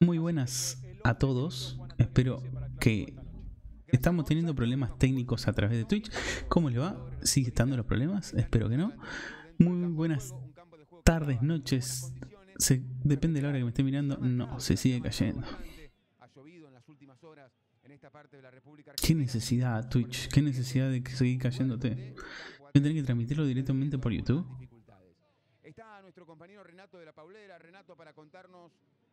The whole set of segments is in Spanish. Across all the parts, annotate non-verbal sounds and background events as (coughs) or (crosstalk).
Muy buenas a todos. Espero que estamos teniendo problemas técnicos a través de Twitch. ¿Cómo le va? ¿Sigue estando los problemas? Espero que no. Muy buenas tardes, noches. Se, depende de la hora que me esté mirando. No, se sigue cayendo. ¿Qué necesidad, Twitch? ¿Qué necesidad de que seguir cayéndote? ¿Voy a tener que transmitirlo directamente por YouTube? Nuestro compañero Renato de la Paulera, Renato para contarnos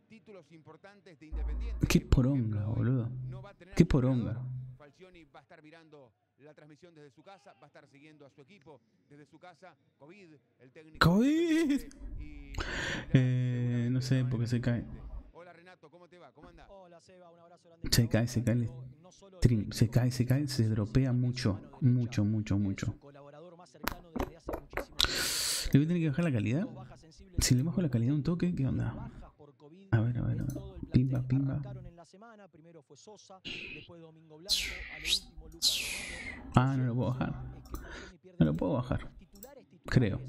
títulos importantes de Independiente. Qué poronga, boludo. Qué poronga. Falcioni va a estar mirando la transmisión desde su casa, va a estar siguiendo a su equipo desde su casa. COVID, el técnico. COVID. (laughs) Eh, no sé por qué se cae. Hola Renato, ¿cómo te va? ¿Cómo andás? Hola Seba, un abrazo grande. Se cae, se cae el stream. Se cae, se cae, se dropea mucho. Mucho, mucho, mucho. un colaborador más cercano desde hace muchísimo tiempo. ¿Le voy a tener que bajar la calidad? Si le bajo la calidad un toque, ¿qué onda? A ver, a ver, a ver. Pimba, pimba. Ah, no lo puedo bajar. No lo puedo bajar. Creo.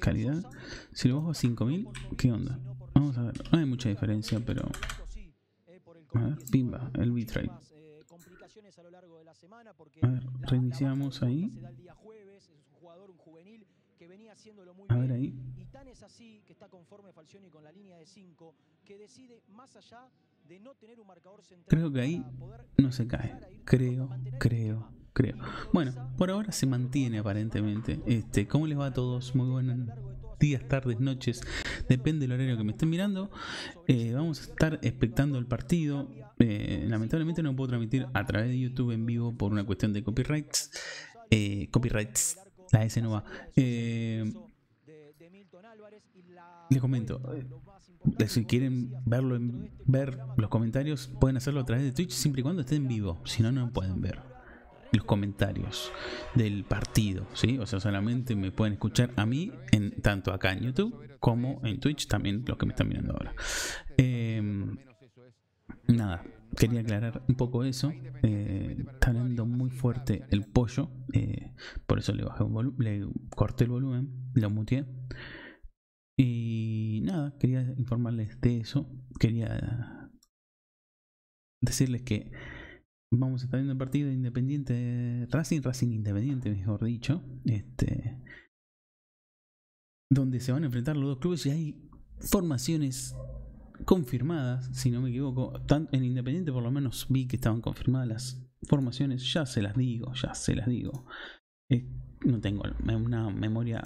Calidad. Si lo bajo a 5000, ¿qué onda? Vamos a ver. No hay mucha diferencia, pero. A ver, COVID-19. pimba, el bitrate. A ver, reiniciamos ahí. Que venía haciéndolo muy A bien. ver ahí. Y tan es así que está conforme Falcioni con la línea de 5 que decide más allá de no tener un marcador central. Creo que ahí No se cae. Creo, creo, creo. Bueno, por ahora se mantiene aparentemente. Este, ¿cómo les va a todos? Muy buenos días, tardes, noches. Depende del horario que me estén mirando. Eh, vamos a estar expectando el partido. Eh, lamentablemente no puedo transmitir a través de YouTube en vivo por una cuestión de copyrights. Eh, copyrights. La S no va. Eh, les comento. eh, Si quieren verlo, en, ver los comentarios, pueden hacerlo a través de Twitch siempre y cuando esté en vivo. Si no, no pueden ver los comentarios del partido, ¿sí? O sea, solamente me pueden escuchar a mí, en, tanto acá en YouTube como en Twitch, también los que me están mirando ahora. Eh, nada, quería aclarar un poco eso. Eh, está hablando muy fuerte el pollo, eh, por eso le bajé volu- le corté el volumen, lo muteé. Y nada, quería informarles de eso. Quería decirles que vamos a estar viendo el partido de Independiente Racing, Racing Independiente, mejor dicho. Este donde se van a enfrentar los dos clubes y hay formaciones confirmadas, si no me equivoco. En Independiente por lo menos vi que estaban confirmadas las formaciones. Ya se las digo, ya se las digo. Eh, no tengo una memoria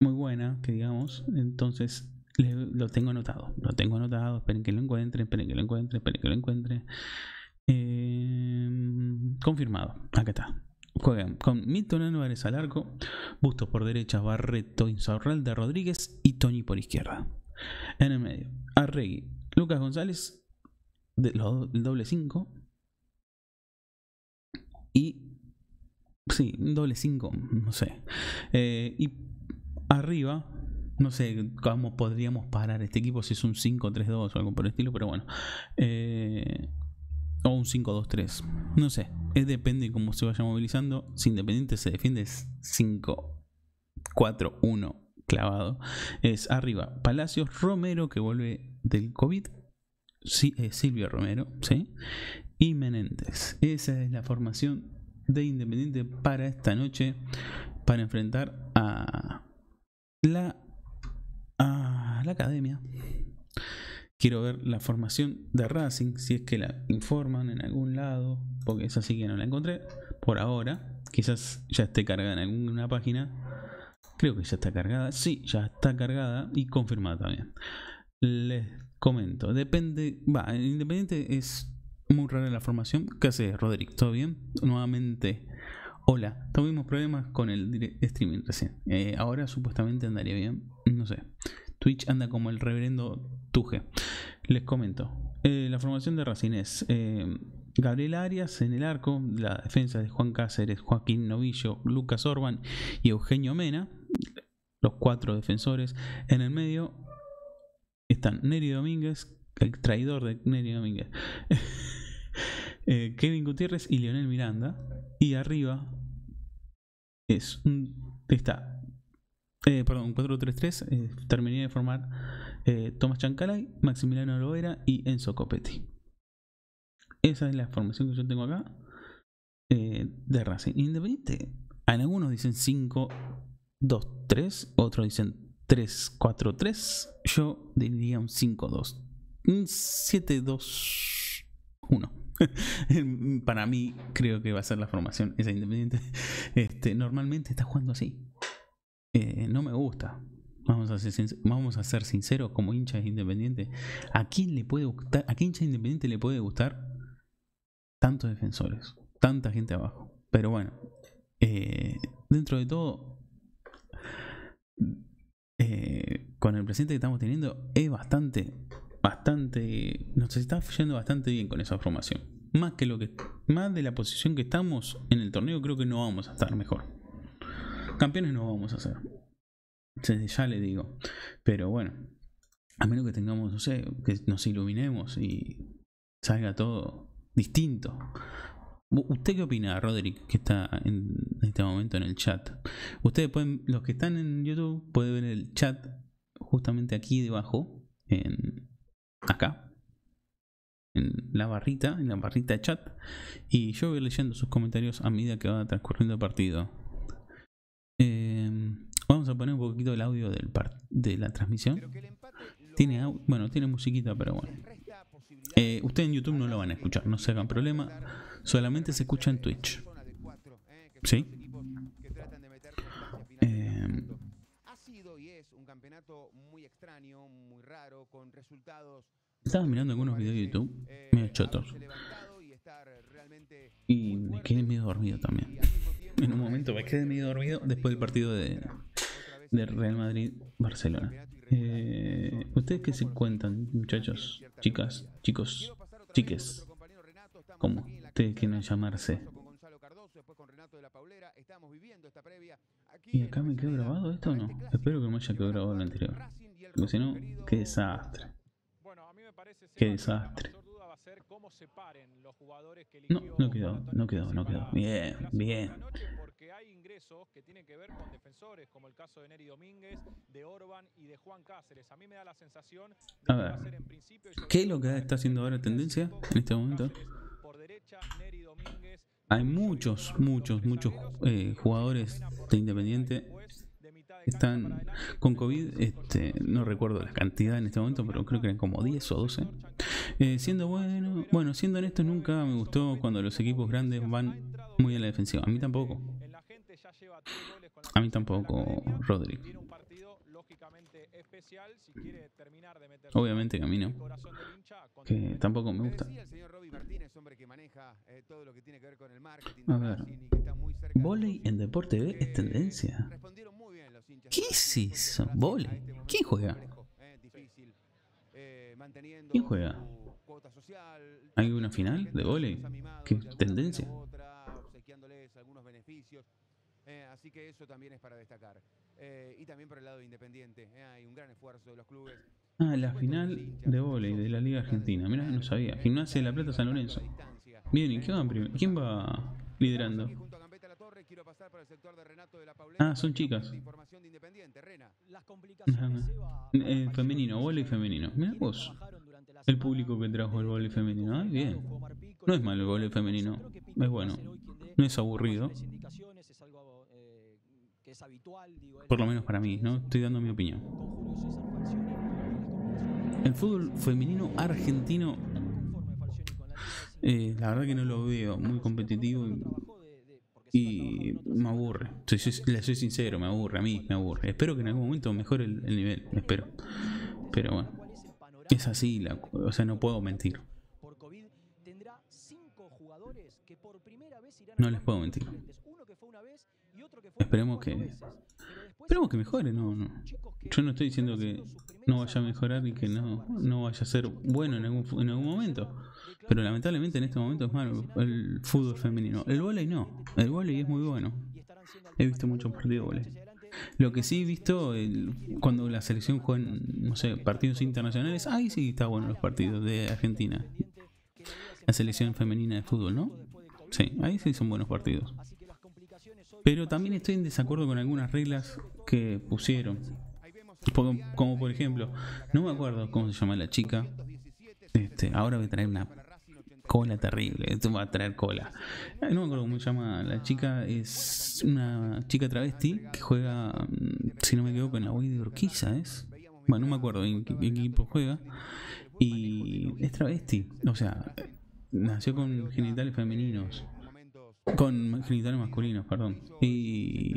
muy buena, que digamos. Entonces lo tengo anotado. Lo tengo anotado. Esperen que lo encuentre, esperen que lo encuentre, esperen que lo encuentre. Eh, confirmado. Acá está. Juegan con Milton Álvarez al arco, Bustos por derecha, Barreto, Insaurralde, Rodríguez y Tony por izquierda. En el medio, Arregui, Lucas González, de, el doble 5. Y. Sí, un doble 5, no sé. Eh, y arriba, no sé cómo podríamos parar este equipo, si es un 5-3-2 o algo por el estilo, pero bueno. Eh, o un 5-2-3. No sé. Es depende de cómo se vaya movilizando. Si Independiente se defiende es 5-4-1 clavado. Es arriba Palacios Romero que vuelve del COVID. Sí, eh, Silvio Romero, ¿sí? Y Menéndez. Esa es la formación de Independiente para esta noche. Para enfrentar a la, a la academia. Quiero ver la formación de Racing, si es que la informan en algún lado, porque esa sí que no la encontré por ahora. Quizás ya esté cargada en alguna página. Creo que ya está cargada. Sí, ya está cargada y confirmada también. Les comento, depende. Va, en Independiente es muy rara la formación. ¿Qué hace Roderick? ¿Todo bien? Nuevamente. Hola, tuvimos problemas con el streaming recién. Eh, ahora supuestamente andaría bien. No sé. Twitch anda como el reverendo Tuje. Les comento. Eh, la formación de Racing es eh, Gabriel Arias en el arco, la defensa de Juan Cáceres, Joaquín Novillo, Lucas Orban y Eugenio Mena, los cuatro defensores. En el medio están Neri Domínguez, el traidor de Neri Domínguez, (laughs) eh, Kevin Gutiérrez y Leonel Miranda. Y arriba es está eh, perdón, 4-3-3, eh, terminé de formar eh, Tomás Chancalay, Maximiliano Lovera y Enzo Copetti. Esa es la formación que yo tengo acá eh, de Racing. Independiente, en algunos dicen 5-2-3, otros dicen 3-4-3. Yo diría un 5-2. Un 7-2-1. (laughs) Para mí, creo que va a ser la formación esa Independiente. (laughs) Este, normalmente está jugando así. Eh, no me gusta. Vamos a, ser vamos a ser sinceros como hincha de Independiente. ¿A quién le puede gustar? ¿A qué hincha de Independiente le puede gustar tantos defensores? Tanta gente abajo. Pero bueno, eh, dentro de todo, eh, con el presente que estamos teniendo, es bastante, bastante, nos está yendo bastante bien con esa formación. Más que lo que, más de la posición que estamos en el torneo, creo que no vamos a estar mejor. Campeones no vamos a ser. Ya le digo. Pero bueno, a menos que tengamos, no sé, que nos iluminemos y salga todo distinto. ¿Usted qué opina, Roderick, que está en este momento en el chat? Ustedes pueden, los que están en YouTube, pueden ver el chat justamente aquí debajo, en acá, en la barrita, en la barrita de chat, y yo voy leyendo sus comentarios a medida que va transcurriendo el partido. Eh, vamos a poner un poquito el audio del par- de la transmisión. Tiene, bueno, tiene musiquita, pero bueno. Eh, ustedes en YouTube no lo van a escuchar, no se hagan problema. Solamente se escucha en Twitch. Sí. Eh, Estaba mirando algunos videos de YouTube, medio chotos. y me quedé medio dormido también. En un momento me quedé medio dormido después del partido de Real Madrid-Barcelona. Eh, ¿Ustedes qué se cuentan, muchachos? Chicas, chicos, chiques, como ustedes de llamarse. ¿Y acá me quedó grabado esto o no? Espero que me haya que quedado grabado jugar anterior. Porque si no, qué desastre. Qué desastre. No, no quedó, no quedó, no quedó. Bien, bien. esta noche, porque hay ingresos que tienen que ver con defensores, como el caso de Neri Domínguez, de Orban y de Juan Cáceres. A mí me da la sensación de A que va ver, a ser en principio ¿qué es lo que está haciendo ahora tendencia en este momento? Por derecha, Neri Domínguez, Hay muchos, muchos, muchos eh, jugadores de Independiente están con COVID. Este, no recuerdo la cantidad en este momento, pero creo que eran como 10 o 12. Eh, siendo bueno, bueno, siendo honesto, nunca me gustó cuando los equipos grandes van muy a la defensiva. A mí tampoco. A mí tampoco. Rodri. Obviamente que a mí no. Que tampoco me gusta. A ver. Voley en Deporte B es tendencia. ¿Qué es eso? Voley. ¿Quién juega? ¿Quién juega? ¿Hay una final de voley? ¿Qué tendencia? Eh, así que eso también es para destacar. Eh, y también por el lado de Independiente. eh, hay un gran esfuerzo de los clubes. Ah, la final de volei de la Liga Argentina. Mira, no sabía. Gimnasia de la Plata San Lorenzo. Bien, ¿y quién va, quién va liderando? Ah, son chicas. Eh, femenino, volei femenino. Mira vos. El público que trajo el volei femenino. Ah, bien. No es malo el volei femenino. Es bueno. No es aburrido. mayores indicaciones, es algo eh, que es habitual, digo, él Por lo menos para mí, ¿no? Estoy dando mi opinión. El fútbol femenino argentino, eh, la verdad que no lo veo muy competitivo y, me aburre. Soy, soy- le soy sincero, me aburre. A mí me aburre. Espero que en algún momento mejore el, el nivel. Espero. Pero bueno, ¿Cuál es así. La, o sea, no puedo mentir. Cinco jugadores que por primera vez irán No les puedo mentir. Uno que fue una vez y otro que fue Esperemos que- veces. Esperemos que mejore, no, no. Yo no estoy diciendo que no vaya a mejorar y que no, no vaya a ser bueno en algún, en algún momento. Pero lamentablemente en este momento es malo el fútbol femenino. El volei no. El volei es muy bueno. He visto muchos partidos de volei. Lo que sí he visto el- cuando la selección juega en, no sé, partidos internacionales, ahí sí está bueno los partidos de Argentina. La selección femenina de fútbol, ¿no? Sí, ahí sí son buenos partidos. Pero también estoy en desacuerdo con algunas reglas que pusieron. Como, por ejemplo, no me acuerdo cómo se llama la chica. Este, ahora voy a traer una cola terrible. Esto va a traer cola. No me acuerdo cómo se llama la chica. Es una chica travesti que juega, si no me equivoco, en la Wii de Urquiza, ¿es? Bueno, no me acuerdo en qué equipo juega. Y es travesti. O sea, nació con genitales femeninos. Con genitales masculinos, perdón. Y...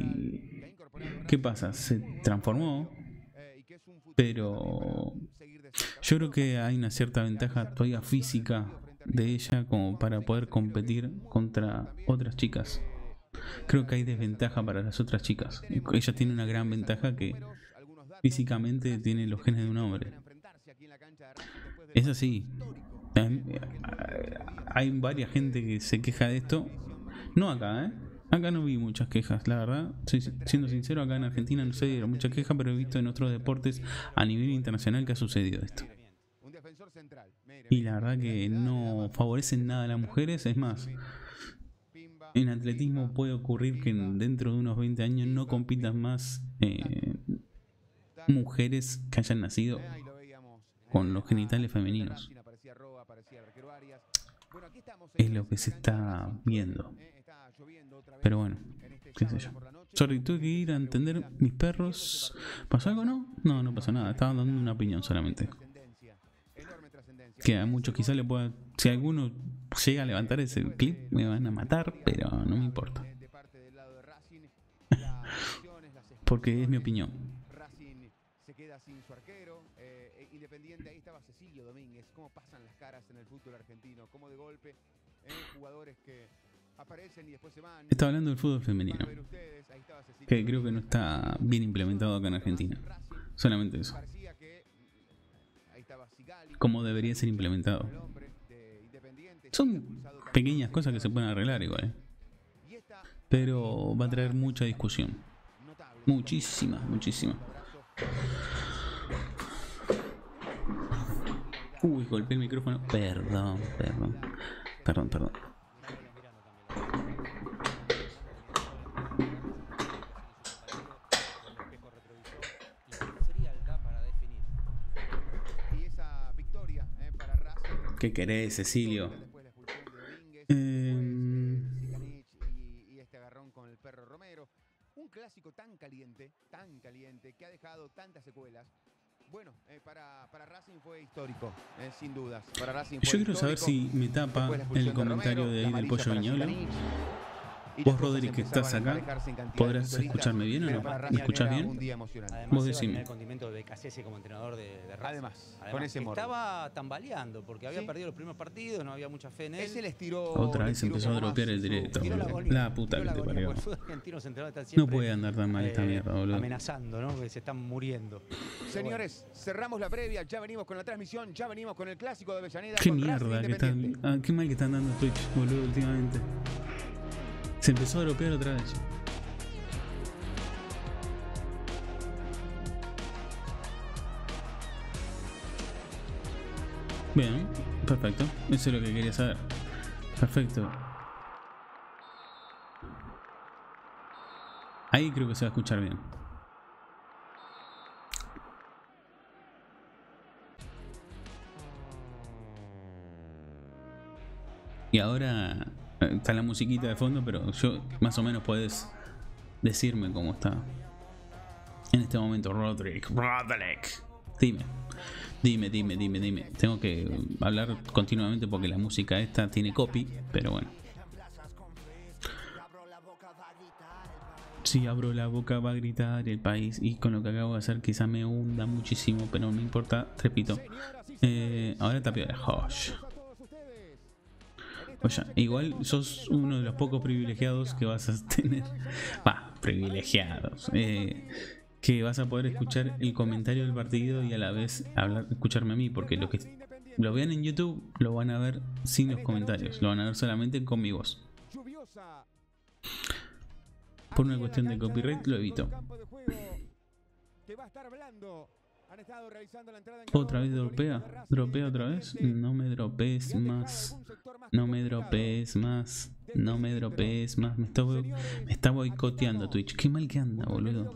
¿Qué pasa? Se transformó. Pero yo creo que hay una cierta ventaja todavía física de ella como para poder competir contra otras chicas. Creo que hay desventaja para las otras chicas. Ella tiene una gran ventaja que físicamente tiene los genes de un hombre. Es así. Hay varias gente que se queja de esto. No acá, ¿eh? Acá no vi muchas quejas, la verdad. siendo sincero, acá en Argentina no se dieron muchas quejas, pero he visto en otros deportes a nivel internacional que ha sucedido esto. Y la verdad que no favorecen nada a las mujeres. Es más, en atletismo puede ocurrir que dentro de unos 20 años no compitan más eh, mujeres que hayan nacido con los genitales femeninos. Es lo que se está viendo. Pero bueno, qué sé yo. Sorry, tuve que ir a entender mis perros. ¿Pasó algo no? No, no pasó nada. Estaba dando una opinión solamente. Que a muchos quizás le pueda. Si alguno llega a levantar ese clip, me van a matar, pero no me importa. (laughs) Porque es mi opinión. Queda sin su arquero. Independiente, ahí estaba Cecilio Domínguez. ¿Cómo pasan las caras en el fútbol argentino? ¿Cómo de golpe eh, jugadores que aparecen y después se van? Está hablando del fútbol femenino. Que creo que no está bien implementado acá en Argentina. Solamente eso como debería ser implementado. Son pequeñas cosas que se pueden arreglar igual. ¿eh? Pero va a traer mucha discusión. Muchísima, muchísima. Uy, golpeé el micrófono. Perdón, perdón. Perdón, perdón. ¿Qué querés, Cecilio? Eh... Y este agarrón con el perro Romero. Un clásico tan caliente, tan caliente, que ha dejado tantas secuelas. Bueno, eh, para, para, Racing fue histórico, eh, sin dudas. Para Racing fue Yo quiero saber si me tapa el comentario de, ahí del Pollo Viñola. Vos, Rodri, que estás acá, ¿podrás escucharme bien o no? ¿Me escuchás bien? Vos decime. como entrenador de, Además, con ese Estaba tambaleando porque había perdido los primeros partidos, no había mucha fe en él. Ese les tiró, Otra vez empezó a dropear el directo. La, puta que te parió. No puede andar tan mal esta eh, mierda, boludo. Amenazando, ¿no? Que se están muriendo. Señores, cerramos la previa, ya venimos con la transmisión, ya venimos con el clásico de Avellaneda. Qué mierda, que están, ah, qué mal que están dando Twitch, boludo, últimamente. Se empezó a dropear otra vez. Bien, perfecto. Eso es lo que quería saber. Perfecto. Ahí creo que se va a escuchar bien. Y ahora Está la musiquita de fondo, pero yo más o menos puedes decirme cómo está. En este momento, Roderick. Roderick. Dime. Dime, dime, dime, dime. Tengo que hablar continuamente porque la música esta tiene copy, pero bueno. Si abro la boca va a gritar el país y con lo que acabo de hacer quizá me hunda muchísimo, pero no importa, repito. Eh, ahora tapio de Hosh. Oye, igual sos uno de los pocos privilegiados que vas a tener. Va, privilegiados. Eh, que vas a poder escuchar el comentario del partido y a la vez hablar, escucharme a mí, porque lo que lo vean en YouTube lo van a ver sin los comentarios, lo van a ver solamente con mi voz. Por una cuestión de copyright lo evito. Otra vez dropea. Dropea otra vez. No me dropees más. No me dropees más. No me dropees más. Me está, me está boicoteando. Twitch. Qué mal que anda, boludo.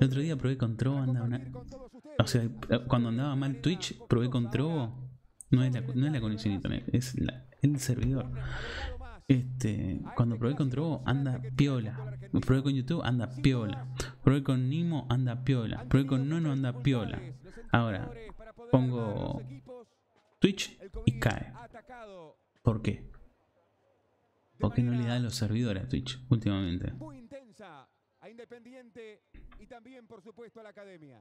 El otro día probé con Trovo, para anda una. compartir con todos ustedes. O sea, eh, cuando andaba mal Twitch, probé con Trovo. No es la, no es la conexión internet, es la- el servidor. Este, cuando probé con Trovo, anda piola. Probé con YouTube, anda piola. Probé con Nimo, anda piola. Probé con Nono, anda piola. Ahora, pongo. Twitch y cae. ¿Por qué? de ¿Por qué no le dan los servidores a Twitch últimamente? academia.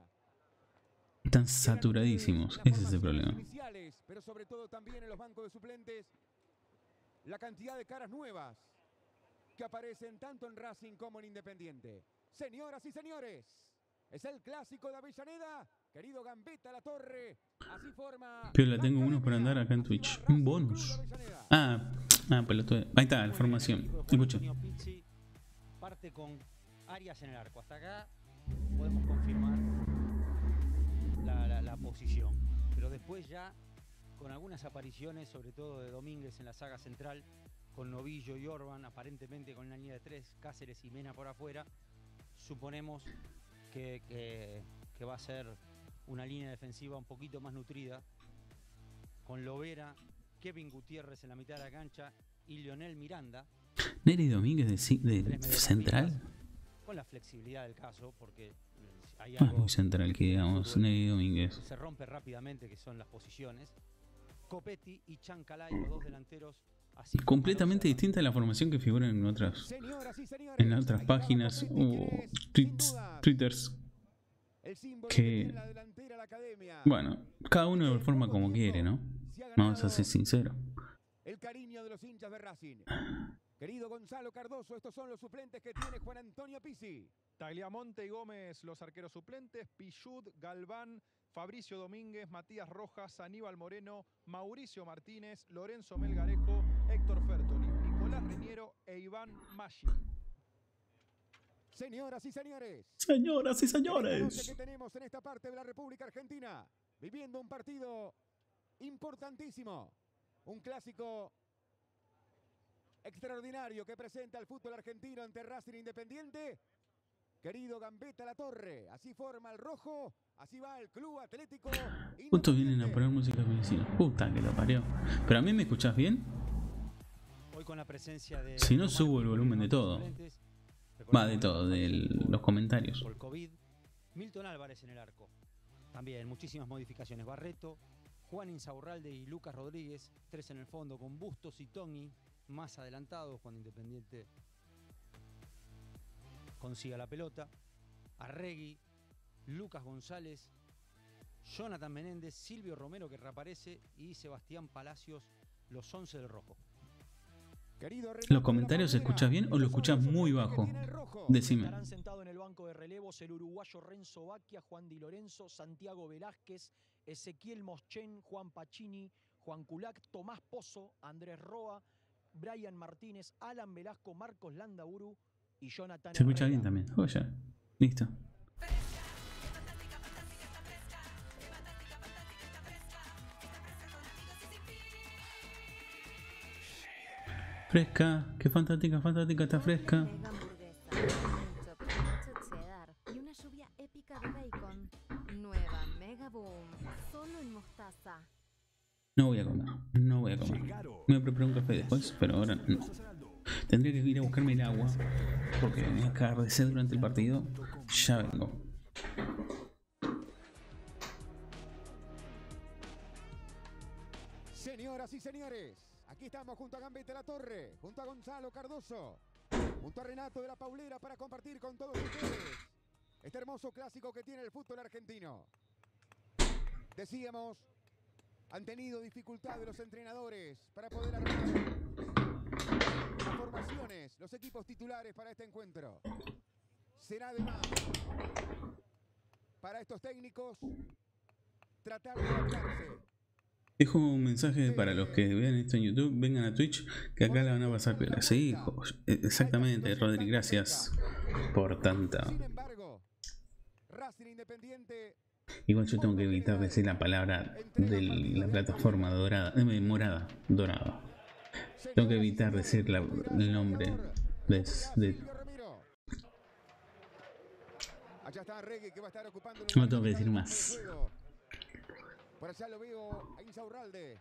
Están saturadísimos, ese es el problema. La cantidad de caras nuevas que aparecen tanto en Racing como en Independiente. Señoras y señores, es el clásico de Avellaneda. Querido Gambetta La Torre, así forma. Piola, la tengo uno para andar acá en Twitch. Un bonus. Ah, ah, pelotudo. Ahí está, la formación. Escucha. Parte con Arias en el arco. Hasta acá podemos confirmar la, la- la posición. Pero después ya, con algunas apariciones, sobre todo de Domínguez en la saga central, con Novillo y Orban, aparentemente con una línea de tres, Cáceres y Mena por afuera, suponemos que, que- que va a ser una línea defensiva un poquito más nutrida, con Lovera, Kevin Gutiérrez en la mitad de la cancha y Lionel Miranda, Neri Domínguez de, Central. con la flexibilidad del caso, porque eh, hay No es algo muy central que digamos, Neri Domínguez. se rompe rápidamente, que son las posiciones. Y Chancalay, los dos delanteros, así como Completamente distinta a la formación que figura en otras, en otras páginas o tweets, twitters. que-. Bueno, cada uno lo forma como quiere, ¿no? Vamos a ser sinceros. Querido Gonzalo Cardoso, estos son los suplentes que tiene Juan Antonio Pizzi. Tagliamonte y Gómez, los arqueros suplentes, Pichud, Galván, Fabricio Domínguez, Matías Rojas, Aníbal Moreno, Mauricio Martínez, Lorenzo Melgarejo, Héctor Fertoli, Nicolás Reñero e Iván Maggi. Señoras y señores, Señoras y esta noche que señores. tenemos en esta parte de la República Argentina, viviendo un partido importantísimo, un clásico extraordinario que presenta el fútbol argentino ante Racing Independiente. Querido Gambetta La Torre, así forma el rojo, así va el Club Atlético. Justo vienen a poner música medicina. Puta que lo parió. Pero a mí me escuchás bien. Hoy con la presencia de. Si no, subo el volumen de todo. Va de todo, de los comentarios. Por COVID. Milton Álvarez en el arco. También muchísimas modificaciones. Barreto, Juan Insaurralde y Lucas Rodríguez. Tres en el fondo con Bustos y Tony más adelantados cuando Independiente consiga la pelota. Arregui, Lucas González, Jonathan Menéndez, Silvio Romero que reaparece y Sebastián Palacios, los 11 del rojo. ¿Los comentarios escuchás bien o lo los muy bajo? Decime. Estarán sentados en el banco de relevos el uruguayo Renzo Baquia, Juan Di Lorenzo, Santiago Velázquez, Ezequiel Moschen, Juan Pacini, Juan Culac, Tomás Pozo, Andrés Roa, Brian Martínez, Alan Velasco, Marcos Landaburu y Jonathan Se escucha bien también. Oh, ya. Listo. Fresca, qué fantástica, fantástica, está fresca. Y una lluvia épica de bacon. Nueva Mega Boom, solo en mostaza. No voy a comer, voy a comer. Me preparar un café después, pero ahora no. Tendría que ir a buscarme el agua, porque me voy a cagar de sed durante el partido. Ya vengo. Señoras y señores, aquí estamos junto a Gambetta La Torre, junto a Gonzalo Cardoso, junto a Renato de la Paulera para compartir con todos ustedes este hermoso clásico que tiene el fútbol argentino. Decíamos, han tenido dificultades los entrenadores para poder armar las formaciones, los equipos titulares para este encuentro. Será además para estos técnicos tratar de adaptarse Dejo un mensaje para los que vean esto en YouTube, vengan a Twitch, que acá la van a pasar piola. Sí, hijo. Exactamente, Rodri, gracias por tanta. Sin embargo, Racing Independiente Igual yo tengo que evitar decir la palabra de la plataforma dorada, eh, morada, dorada. Tengo que evitar decir la- el nombre de, de- Silvio Ramiro. Allá está Reggae que va a estar ocupando el No tengo que de decir más. Por allá lo veo a Insaurralde.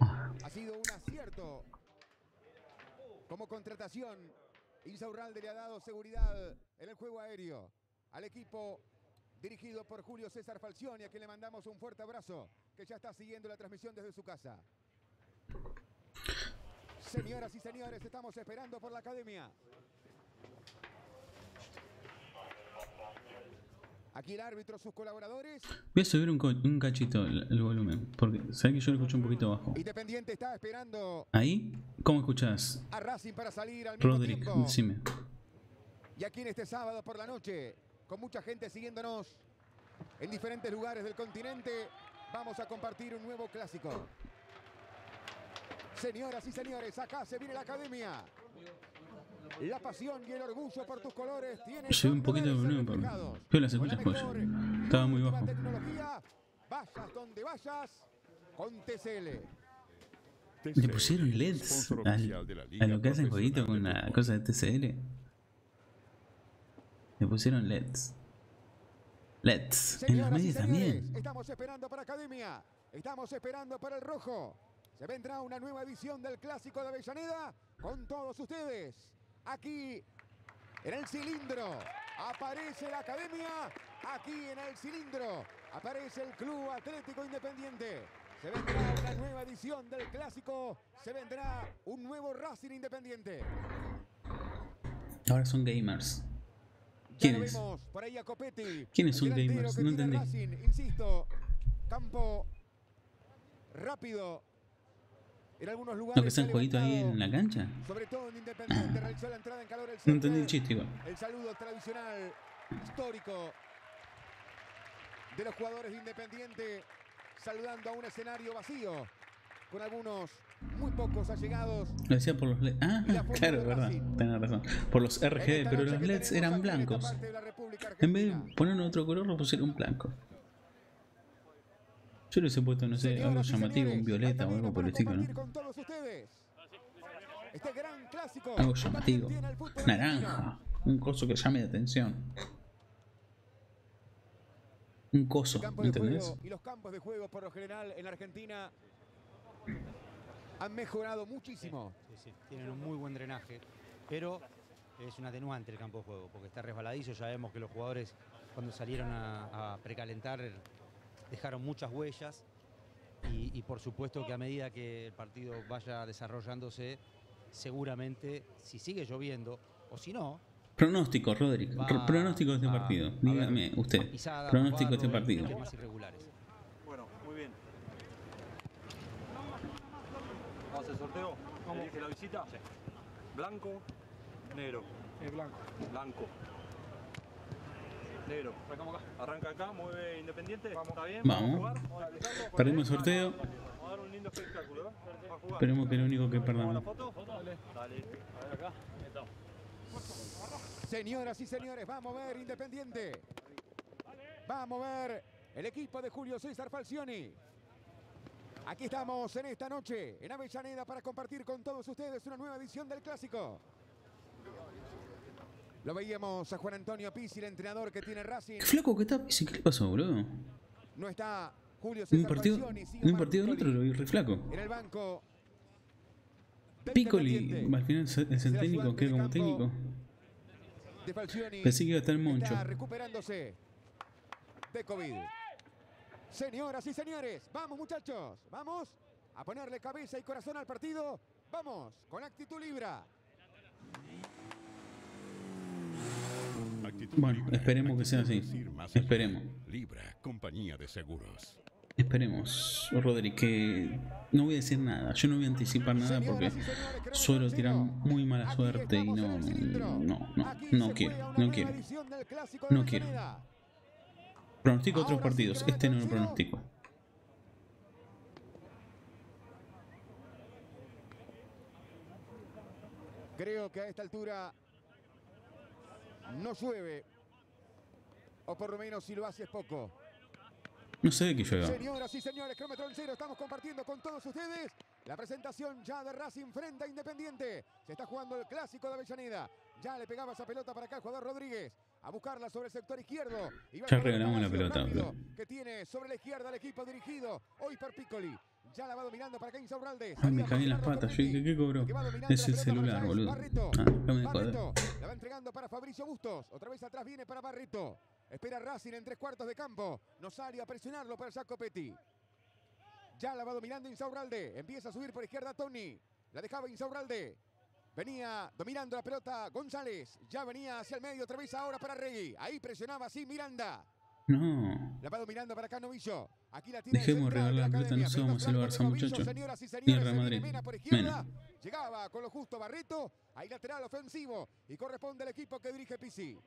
Ha sido un acierto. Como contratación, Insaurralde le ha dado seguridad en el juego aéreo al equipo dirigido por Julio César Falcioni, a quien le mandamos un fuerte abrazo, que ya está siguiendo la transmisión desde su casa. Señoras y señores, estamos esperando por la academia. Aquí el árbitro, sus colaboradores. Voy a subir un, un cachito el, el volumen, porque sabes que yo lo escucho un poquito bajo. Independiente está esperando ¿Ahí? ¿Cómo escuchas? a Racing para salir al mismo Roderick, tiempo. decime. Y aquí en este sábado por la noche, con mucha gente siguiéndonos en diferentes lugares del continente, vamos a compartir un nuevo clásico. Señoras y señores, acá se viene la academia. La pasión y el orgullo por tus colores tienen Subí un poquito de volumen, porque Piola se escucha joya. Estaba muy bajo. vayas donde vayas, con TCL. ¿Le pusieron LEDs al- a lo que hacen jueguito con la cosa de TCL? Le pusieron LEDs. LEDs. En medias señores, también. estamos esperando para Academia. Estamos esperando para el rojo. Se vendrá una nueva edición del Clásico de Avellaneda con todos ustedes. Aquí en el cilindro aparece la Academia. Aquí en el cilindro aparece el Club Atlético Independiente. Se vendrá una nueva edición del Clásico. Se vendrá un nuevo Racing Independiente. Ahora son gamers. ¿Quiénes son el delantero gamers? que No entendí. Insisto, campo rápido. En algunos lugares. ¿Lo que se ha hacen jueguito ahí en la cancha? Sobre todo en Independiente, realizó la entrada en calor el No entendí el chiste igual. El saludo tradicional, histórico de los jugadores de Independiente, saludando a un escenario vacío, con algunos muy pocos allegados. Lo decía por los LEDs. Ah, claro, verdad. Tenés razón. Por los RGB, pero los LEDs eran blancos. En vez de poner otro color, lo pusieron blanco. Yo le hubiese puesto, no sé, algo llamativo, un violeta o algo por el estilo, ¿no? Este gran clásico Algo llamativo. Naranja. Un coso que llame la atención. Un coso, argentino. Campo ¿me de entendés? y los campos de juego por lo general en Argentina han mejorado muchísimo. Sí, sí, tienen un muy buen drenaje, pero es un atenuante el campo de juego, porque está resbaladizo. Ya vemos que los jugadores cuando salieron a, a precalentar dejaron muchas huellas y, y por supuesto que a medida que el partido vaya desarrollándose, seguramente si sigue lloviendo o si no, Pronóstico, Roderick. Va Pro- Pronóstico de este partido. Dígame usted. Pronóstico de este partido. más irregulares. Bueno, muy bien. Vamos a hacer sorteo. Elige la visita. Blanco, negro. blanco. Blanco. Negro. Arranca acá, mueve Independiente. ¿Está bien? Vamos. Vamos. Perdimos el sorteo. Vamos a dar un lindo espectáculo. ¿eh? Va a jugar. Esperemos que lo único que ¿Vamos a la perdamos. foto? Dale. Dale. A ver acá. Señoras y señores, va a mover Independiente. Va a mover el equipo de Julio César Falcioni. Aquí estamos en esta noche en Avellaneda para compartir con todos ustedes una nueva edición del Clásico. Lo veíamos a Juan Antonio Pizzi, el entrenador que tiene Racing. ¿Qué flaco que está? ¿Qué le pasó, bro? No está Julio En un César partido, un partido del otro lo vi re flaco. En el banco. Piccoli, al final es el técnico, queda como técnico. Pensé que iba a estar Moncho. Está recuperándose de COVID. Señoras y señores, vamos muchachos, vamos a ponerle cabeza y corazón al partido. Vamos, con actitud libra. Actitud Bueno, Libra, esperemos que sea así. más. Esperemos. Libra, compañía de seguros. Esperemos, Rodri, que no voy a decir nada. Yo no voy a anticipar nada porque suelo el tirar muy mala suerte y no, no, no, no quiero, no quiero. No quiero. Pronostico otros partidos, este no lo pronostico. Creo que a esta altura no llueve. o por lo menos si lo hace es poco. No sé de qué llega. Señoras y señores, kilómetro en cero, estamos compartiendo con todos ustedes la presentación ya de Racing frente a Independiente. Se está jugando el clásico de Avellaneda. Ya le pegaba esa pelota para acá el jugador Rodríguez. A buscarla sobre el sector izquierdo. Y Ya regalamos la pelota. Que tiene sobre la izquierda el equipo dirigido hoy por Piccoli. Ya la va dominando para Insaurralde. Ay, me caí en las patas. Yo dije, ¿qué cobró? Es el celular, boludo. Ah, déjame de joder. Barreto la va entregando para Fabricio Bustos. Otra vez atrás viene para Barreto. Espera Racing en tres cuartos de campo. No sale a presionarlo para Jacopetti. Ya la va dominando Insaurralde. Empieza a subir por izquierda Tony. La dejaba Insaurralde. Venía dominando la pelota González. Ya venía hacia el medio otra vez ahora para Regui. Ahí presionaba así Miranda. No. La va dominando para acá Novillo. Aquí la tiene Dejemos regalar la pelota, no somos el Barça, muchachos. señoras y Ni señores, el Real Madrid. Mena. Llegaba con lo justo Barreto. Ahí lateral ofensivo. Y corresponde al equipo que dirige Pisi.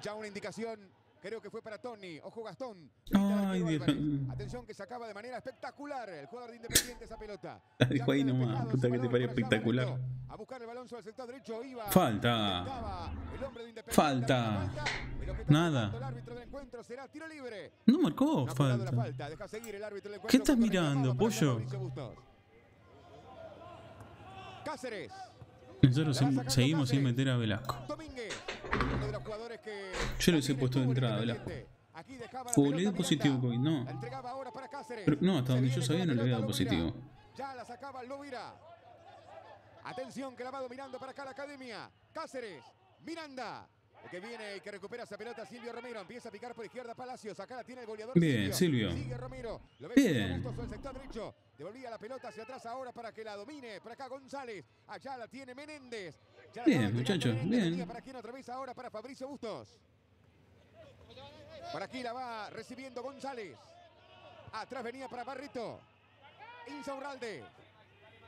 Ya una indicación. Creo que fue para Tony. Ojo Gastón. Ay. Álvarez. Atención que sacaba de manera espectacular el jugador de Independiente esa pelota. La (laughs) dejó ahí nomás, puta que te parió espectacular. A buscar el balón sobre el sector derecho. Iba. Falta. Falta. Nada. No marcó falta. falta. Deja seguir el árbitro del encuentro. ¿Qué estás mirando, pollo? Cáceres. Nosotros seguimos sin meter a Velasco. Yo lo también puesto de entrada, la Uh, le Miranda. positivo COVID, no. Pero no, hasta donde yo sabía no le había dado positivo. Ya la sacaba Lovira. Atención que la va dominando para acá la academia. Cáceres. Miranda. Que viene y que recupera esa pelota Silvio Romero. Empieza a picar por izquierda Palacios. Acá la tiene el goleador Bien, Silvio. Sigue Romero. Lo ve Bien. El sector derecho. Devolvía la pelota hacia atrás ahora para que la domine. Por acá González. Allá la tiene Menéndez. Ya Bien, muchachos, bien. Para quién otra vez ahora para Fabricio Bustos. Por aquí la va recibiendo González. Atrás venía para Barrito. Insaurralde.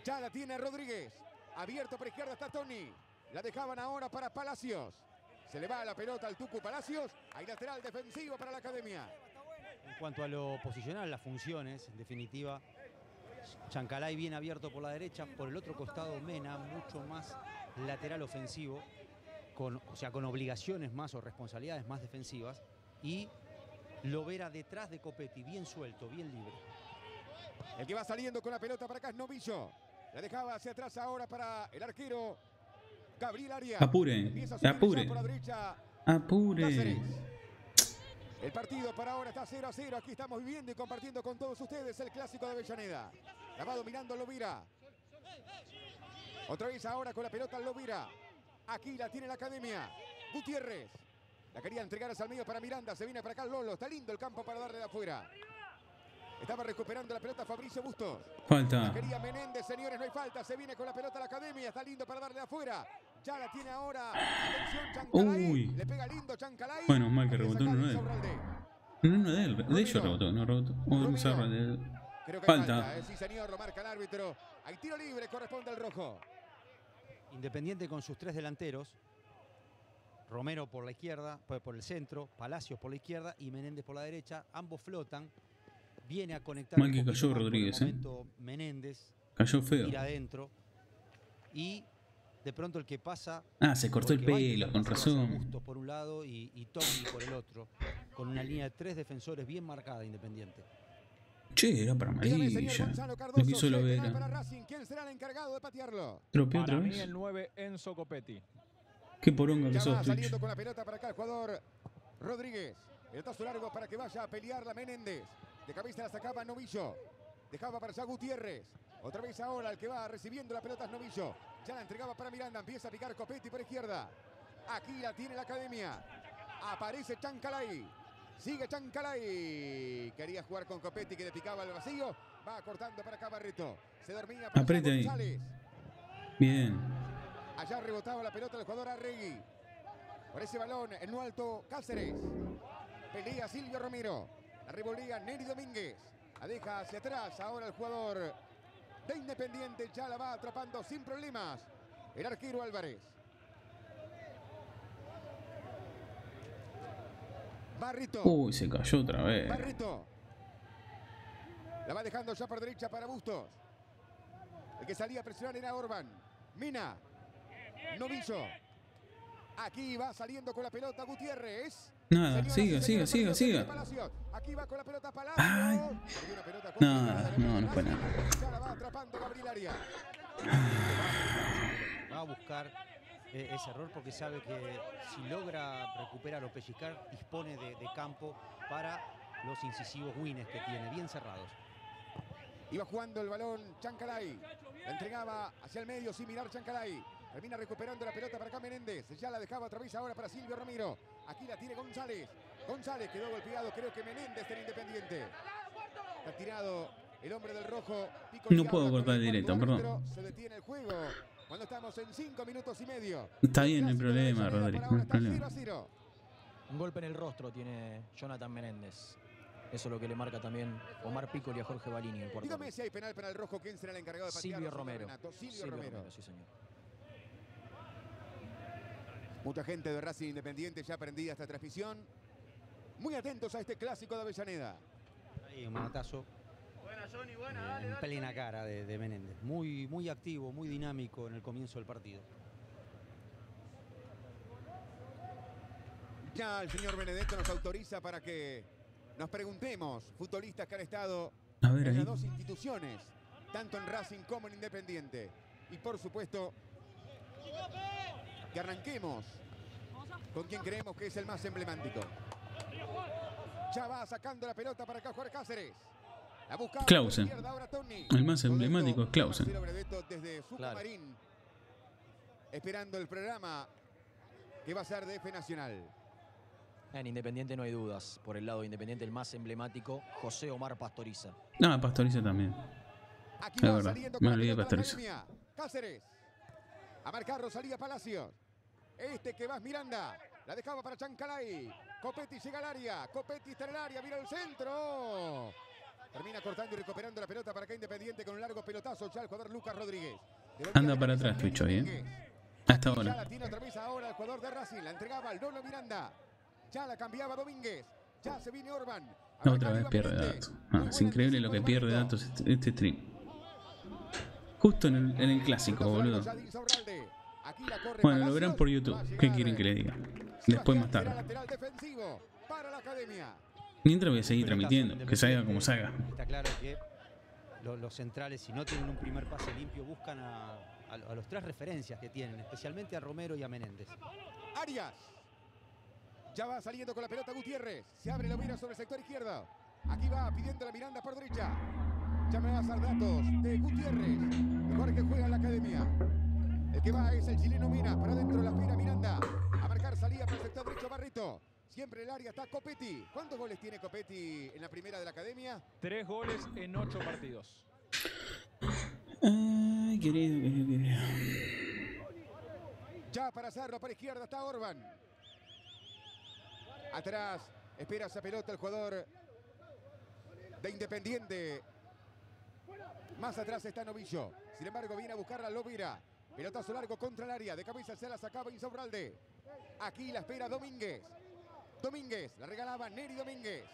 Ya la tiene Rodríguez. Abierto por izquierda está Tony. La dejaban ahora para Palacios. Se le va la pelota al Tucu Palacios. Hay lateral defensivo para la academia. En cuanto a lo posicional, las funciones, en definitiva, Chancalay bien abierto por la derecha, por el otro costado Mena, mucho más lateral ofensivo, con, o sea, con obligaciones más o responsabilidades más defensivas, y Lovera detrás de Copetti, bien suelto, bien libre. El que va saliendo con la pelota para acá es Novillo. La dejaba hacia atrás ahora para el arquero Gabriel Arias. Apure, a apure. la Apure. El partido para ahora está 0 a 0. Aquí estamos viviendo y compartiendo con todos ustedes el clásico de Avellaneda. La va dominando Lovira. Otra vez ahora con la pelota Lovira. Aquí la tiene la academia. Gutiérrez. La quería entregar hacia el medio para Miranda. Se viene para acá Lolo. Está lindo el campo para darle de afuera. Estaba recuperando la pelota Fabricio Bustos. La Falta. quería Menéndez, señores, no hay falta. Se viene con la pelota a la academia. Está lindo para darle de afuera. Ya la tiene ahora. Atención. Uy. Le pega lindo Chancalay. Bueno, mal que rebotó sacado uno de él. Insaurralde. No, no, de él. De ellos rebotó, no rebotó. O de Creo que Falta. falta. eh, Sí, señor, lo marca el árbitro. Hay tiro libre, corresponde al rojo. Independiente con sus tres delanteros, Romero por la izquierda, por por el centro, Palacios por la izquierda y Menéndez por la derecha. Ambos flotan. Viene a conectar. Mal que cayó Rodríguez, ¿eh? momento Menéndez Cayó feo. tira adentro. Y de pronto el que pasa. Ah, se cortó el pelo, con razón. Por un lado y, y Tony por el otro. Con una línea de tres defensores bien marcada, Independiente. Che, era para amarilla. Lo quiso lo ver. para Racing. ¿Quién será el encargado de patearlo? ¿Tropeó otra vez? el 9, Enzo Copetti. Qué poronga que sos, va Twitch. saliendo con la pelota para acá el jugador Rodríguez. Pelotazo largo para que vaya a pelear la Menéndez. De cabeza la sacaba Novillo. Dejaba para allá Gutiérrez. Otra vez ahora el que va recibiendo la pelota es Novillo. Ya la entregaba para Miranda. Empieza a picar Copetti por izquierda. Aquí la tiene la academia. Aparece Chancalay. Sigue Chancalay. Quería jugar con Copetti que le picaba el vacío. Va cortando para acá Barreto. Se dormía para Apriete ahí. González. Bien. Allá rebotaba la pelota del jugador Arregui. Por ese balón en lo alto Cáceres. Pelea Silvio Romero. La revolea Neri Domínguez. La deja hacia atrás ahora el jugador de Independiente. Ya la va atrapando sin problemas. El arquero Álvarez. Barrito. Uy, se cayó otra vez. Barreto. La va dejando ya por derecha para Bustos. El que salía a presionar era Orban. Mina. Novillo. Aquí va saliendo con la pelota Gutiérrez. Nada, siga, siga, siga, siga. Aquí va con la pelota Palacios. Ay. Perdió una pelota No, no, no fue nada. Ya la va atrapando Gabriel Arias. Va a buscar eh, ese error porque sabe que si logra recuperar o pellizcar, dispone de, de campo para los incisivos wines que tiene, bien cerrados. Iba jugando el balón Chancalay. La entregaba hacia el medio sin mirar Chancalay. Termina recuperando la pelota para acá Menéndez. Ya la dejaba otra vez ahora para Silvio Ramiro. Aquí la tiene González. González quedó golpeado. Creo que Menéndez del Independiente. Está tirado el hombre del rojo. Pico No puedo cortar el directo, perdón. Se detiene el juego. Cuando estamos en cinco minutos y medio. Está bien, no hay problema, Rodri, no ahora hay está problema. 0 a 0. Un golpe en el rostro tiene Jonathan Menéndez. Eso es lo que le marca también Omar Piccoli a Jorge Balini el. Dígame si hay penal para el rojo. ¿Quién será el encargado de patearlo, Silvio Romero. Silvio, Silvio Romero. Romero, sí señor. Mucha gente de Racing Independiente ya prendida esta transmisión. Muy atentos a este clásico de Avellaneda. Ahí un manotazo eh, en plena cara de, de Menéndez. Muy, muy activo, muy dinámico en el comienzo del partido. Ya el señor Benedetto nos autoriza para que nos preguntemos, futbolistas que han estado A ver en ahí. las dos instituciones, tanto en Racing como en Independiente. Y por supuesto, que arranquemos con quien creemos que es el más emblemático. Ya va sacando la pelota para acá Juan Cáceres. La buscaba por Clausen. izquierda, ahora Tony. El más emblemático es Clausen. Desde Claro. esperando el programa que va a ser de F Nacional. En Independiente no hay dudas. Por el lado de Independiente, el más emblemático, José Omar Pastoriza. No, Pastoriza también. Aquí Es verdad, saliendo me olvidé de Pastoriza. Cáceres. A marcar Rosalía Palacios. Este que va es Miranda. La dejaba para Chancalay. Copetti llega al área. Copetti está en el área. Mira el centro. Termina cortando y recuperando la pelota para acá Independiente con un largo pelotazo. Ya el jugador Lucas Rodríguez. Anda para atrás, hoy, ¿eh? Hasta Ya ahora. la tiene otra vez ahora el jugador de Racing. La entregaba al Dono Miranda. Ya la cambiaba Domínguez. Ya se viene Orban. Otra vez pierde datos. Ah, es increíble lo que de pierde datos este, este stream. Justo en el, en el clásico, boludo. Bueno, lo verán por YouTube. ¿Qué quieren que le diga? Después más tarde. Mientras voy a seguir transmitiendo, que salga como salga. Está claro que lo- los centrales, si no tienen un primer pase limpio, buscan a, a- a los tres referencias que tienen, especialmente a Romero y a Menéndez. Arias. Ya va saliendo con la pelota Gutiérrez. Se abre la mira sobre el sector izquierdo. Aquí va pidiendo la Miranda por derecha. Ya me va a dar datos de Gutiérrez. Mejor que juega en la academia. El que va es el chileno Mina. Para adentro la pira Miranda. A marcar salida para el sector derecho Barreto. Siempre en el área está Copetti. ¿Cuántos goles tiene Copetti en la primera de la academia? Tres goles en ocho partidos. Ay, querido, querido, querido. Ya para hacerlo para izquierda está Orban. Atrás espera esa pelota el jugador de Independiente. Más atrás está Novillo. Sin embargo, viene a buscarla Lovira. Pelotazo largo contra el área. De cabeza se la sacaba Insaurralde. Aquí la espera Domínguez. Domínguez. La regalaba Neri Domínguez.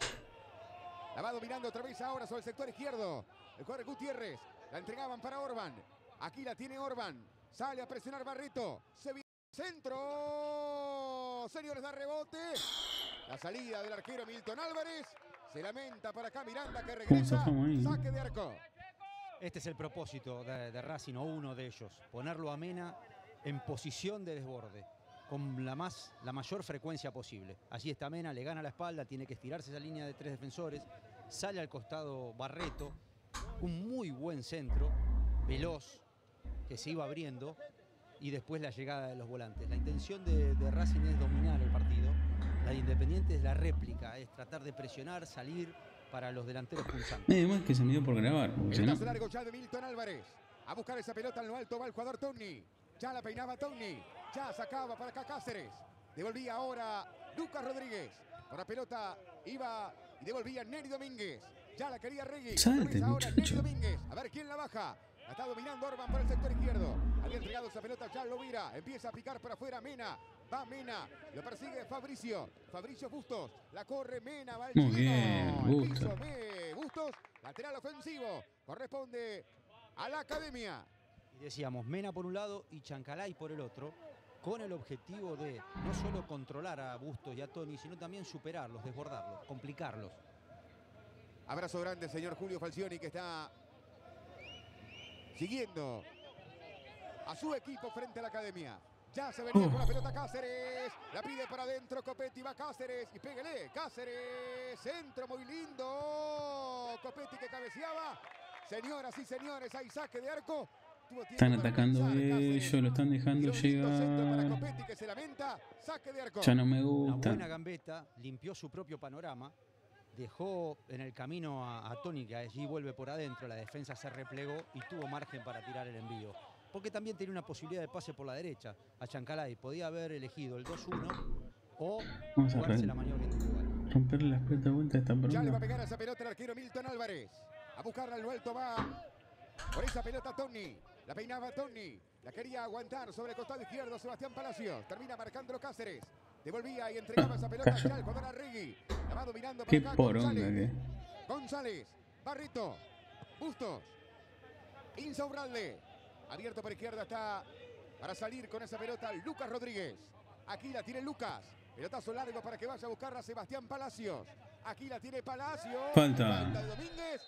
La va dominando otra vez ahora sobre el sector izquierdo. El jugador Gutiérrez. La entregaban para Orban. Aquí la tiene Orban. Sale a presionar Barreto. Se viene centro. Señores, da rebote. La salida del arquero Milton Álvarez. Se lamenta para acá Miranda que regresa. Saque de arco. Este es el propósito de, Racing, o uno de ellos, ponerlo a Mena en posición de desborde, con la, más, la mayor frecuencia posible. Allí está Mena, le gana la espalda, tiene que estirarse esa línea de tres defensores, sale al costado Barreto, un muy buen centro, veloz, que se iba abriendo, y después la llegada de los volantes. La intención de Racing es dominar el partido, la de Independiente es la réplica, es tratar de presionar, salir para los delanteros punzantes. Medio que se me dio por grabar. Pelotazo largo ya de Milton Álvarez. A buscar esa pelota en lo alto va el jugador Tony. Ya la peinaba Tony. Ya sacaba para acá Cáceres. Devolvía ahora Lucas Rodríguez. Por la pelota iba y devolvía Neri Domínguez. Ya la quería Regui. Salte, ahora Neri muchacho. Domínguez. A ver quién la baja. La está dominando Orban por el sector izquierdo. Había entregado esa pelota ya Lovira. Empieza a picar por afuera Mena. Va Mena. Lo persigue Fabricio. Fabricio Bustos. La corre Mena. Va el Muy chileno. bien, El Bustos. Bustos. Lateral ofensivo. Corresponde a la academia. Y decíamos Mena por un lado y Chancalay por el otro, con el objetivo de no solo controlar a Bustos y a Tony, sino también superarlos, desbordarlos, complicarlos. Abrazo grande, señor Julio Falcioni, que está siguiendo a su equipo frente a la academia. Ya se venía con la pelota Cáceres. La pide para adentro. Copetti va Cáceres. Y pégale. Cáceres. Centro muy lindo. Copetti que cabeceaba. Señoras y señores, hay saque de arco. Están atacando ellos, lo están dejando llegar. Ya no me Una gusta. buena gambeta, limpió su propio panorama, dejó en el camino a, a Tony, que allí vuelve por adentro, la defensa se replegó y tuvo margen para tirar el envío. Porque también tenía una posibilidad de pase por la derecha a Chancalay. Podía haber elegido el 2-1 o Vamos a jugarse la maniobra individual. romperle las puertas de vuelta a esta Ya le va a pegar a esa pelota el arquero Milton Álvarez. A buscarla el vuelto va. Por esa pelota Tony. La peinaba Tony. La quería aguantar sobre el costado izquierdo Sebastián Palacios. Termina marcándolo Cáceres. Devolvía y entregaba esa pelota al jugador Arregui. La va dominando Qué para acá poronga González. que. González. Barrito. Bustos. Insaurralde. Abierto por izquierda está para salir con esa pelota Lucas Rodríguez. Aquí la tiene Lucas. Pelotazo largo para que vaya a buscarla Sebastián Palacios. Aquí la tiene Palacios. Falta. de Domínguez.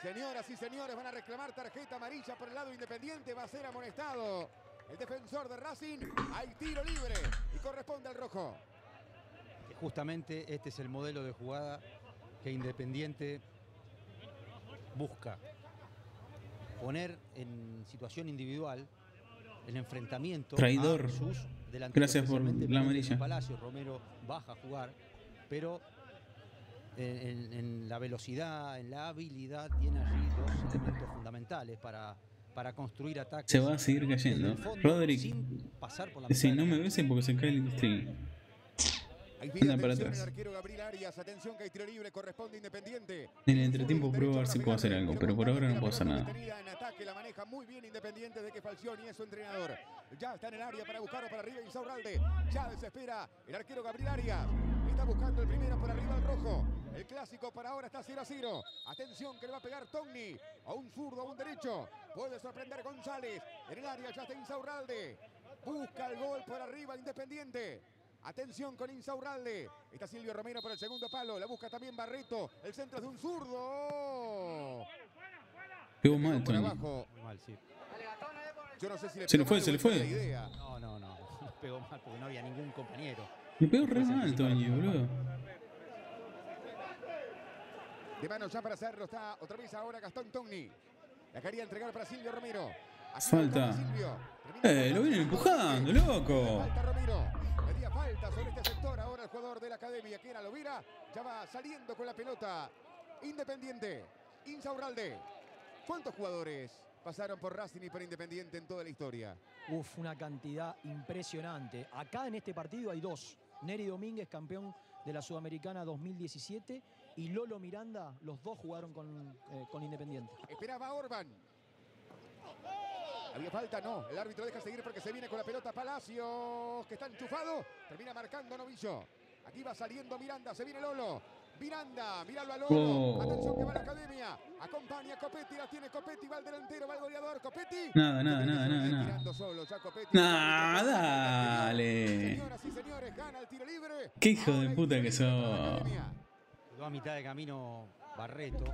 Señoras y señores, van a reclamar tarjeta amarilla por el lado independiente. Va a ser amonestado el defensor de Racing. Hay tiro libre y corresponde al rojo. Justamente este es el modelo de jugada que Independiente busca. Poner en situación individual el enfrentamiento Traidor. a sus. Gracias por la amarilla. Palacio, Romero baja a jugar, pero en, en- en la velocidad, en la habilidad, tiene allí dos elementos fundamentales para, para construir ataques. Se va a seguir cayendo. Roderick, si no me besen porque se cae el stream. Anda para atrás. En el entretiempo pruebo a ver si puedo hacer algo, pero por ahora no puedo hacer nada. Ya está en el área para buscarlo para arriba Insaurralde. Ya desespera el arquero Gabriel Arias. Está buscando el primero por arriba el rojo. El clásico para ahora está 0 a 0. Atención que le va a pegar Togni. A un zurdo, a un derecho. Puede sorprender González. En el área ya está Insaurralde. Busca el gol por arriba Independiente. Atención con Insaurralde. Está Silvio Romero por el segundo palo. La busca también Barreto. El centro es de un zurdo. Pegó mal, Por Tony. abajo. Muy mal, sí. Yo no sé si le Se le fue, se le fue idea. No, no, no. (laughs) Pegó mal porque no había ningún compañero. Me pegó re mal, Tony, boludo. De mano ya para hacerlo está otra vez ahora Gastón Togni. La quería entregar para Silvio Romero. Falta. Silvio. Eh, lo vienen empujando, loco. Falta Romero. Falta sobre este sector ahora el jugador de la academia que era Lovira. Ya va saliendo con la pelota. Independiente. Insaurralde. ¿Cuántos jugadores pasaron por Racing y por Independiente en toda la historia? Uf, una cantidad impresionante. Acá en este partido hay dos. Neri Domínguez, campeón de la Sudamericana 2017, y Lolo Miranda, los dos jugaron con, eh, con Independiente. Esperaba Orban. Había falta, no. El árbitro deja seguir porque se viene con la pelota Palacios, que está enchufado. Termina marcando Novillo. Aquí va saliendo Miranda, se viene Lolo. Miranda, míralo a Lolo. Oh. Atención que va a la academia. Acompaña a Copetti, la tiene Copetti, va el delantero, va el goleador. Copetti. Nada, nada, nada, nada, nada. solo, ya Copetti. Nah, dale. Señoras y señores, gana el tiro libre. Qué hijo de Ahora puta que sos. Quedó a mitad de camino Barreto.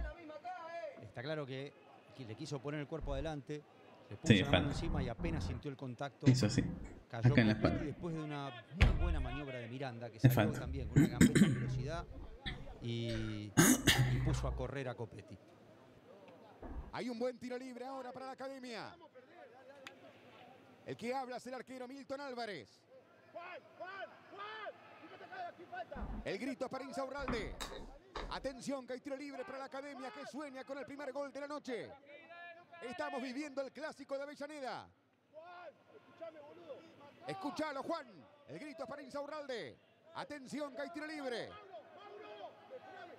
Está claro que le quiso poner el cuerpo adelante. Le puso Sí, la mano encima y apenas sintió el contacto. Hizo así. Cayó Acá en la Copetti espalda. después de una muy buena maniobra de Miranda que salió falta. también con una gambeta en velocidad y, y puso a correr a Copetti. Hay un buen tiro libre ahora para la academia. El que habla es el arquero Milton Álvarez. El grito para Insaurralde. Atención que hay tiro libre para la academia que sueña con el primer gol de la noche. Estamos viviendo el clásico de Avellaneda. Escuchalo, Juan. El grito es para Insaurralde. Atención que hay tiro libre.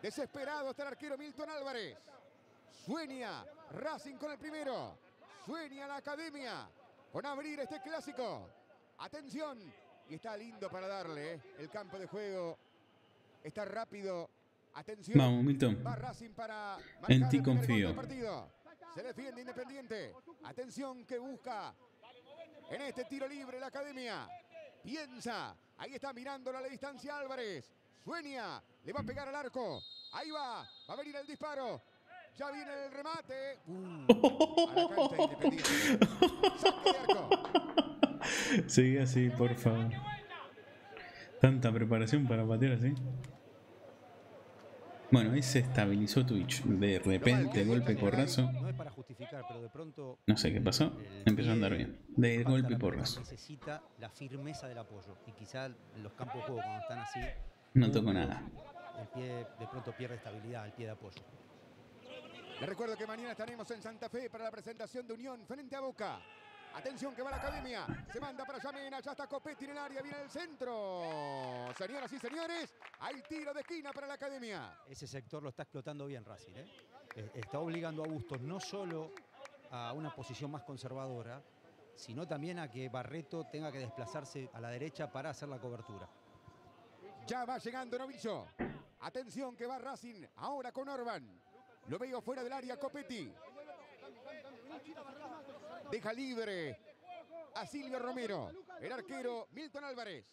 Desesperado está el arquero Milton Álvarez. Sueña Racing con el primero. Sueña la academia con abrir este clásico. Atención. Y está lindo para darle. ¿eh? El campo de juego está rápido. Atención. Vamos, Milton. Va Racing para En ti confío. Se defiende Independiente. Atención que busca en este tiro libre la academia. Piensa. Ahí está mirándola a la distancia Álvarez. Sueña. Le va a pegar al arco. Ahí va. Va a venir el disparo. Ya viene el remate. Uh, así, por favor. Tanta preparación para patear así. Bueno, ahí se estabilizó Twitch. De repente, golpe porrazo. No es para justificar, pero de pronto No sé qué pasó. Empezó a andar bien. De golpe y porrazo. Necesita la firmeza del apoyo. Y quizá los campos de juego, cuando están así, No tocó nada. el pie de pronto pierde estabilidad, el pie de apoyo. Les recuerdo que mañana estaremos en Santa Fe para la presentación de Unión frente a Boca. Atención que va la academia. Se manda para Yamena. Ya está Copetti en el área. Viene el centro. Señoras y señores, hay tiro de esquina para la academia. Ese sector lo está explotando bien Racing. ¿eh? Eh, Está obligando a Bustos no solo a una posición más conservadora, sino también a que Barreto tenga que desplazarse a la derecha para hacer la cobertura. Ya va llegando Novillo. Atención que va Racing. Ahora con Orban. Lo veo fuera del área Copetti. Deja libre a Silvio Romero. El arquero Milton Álvarez.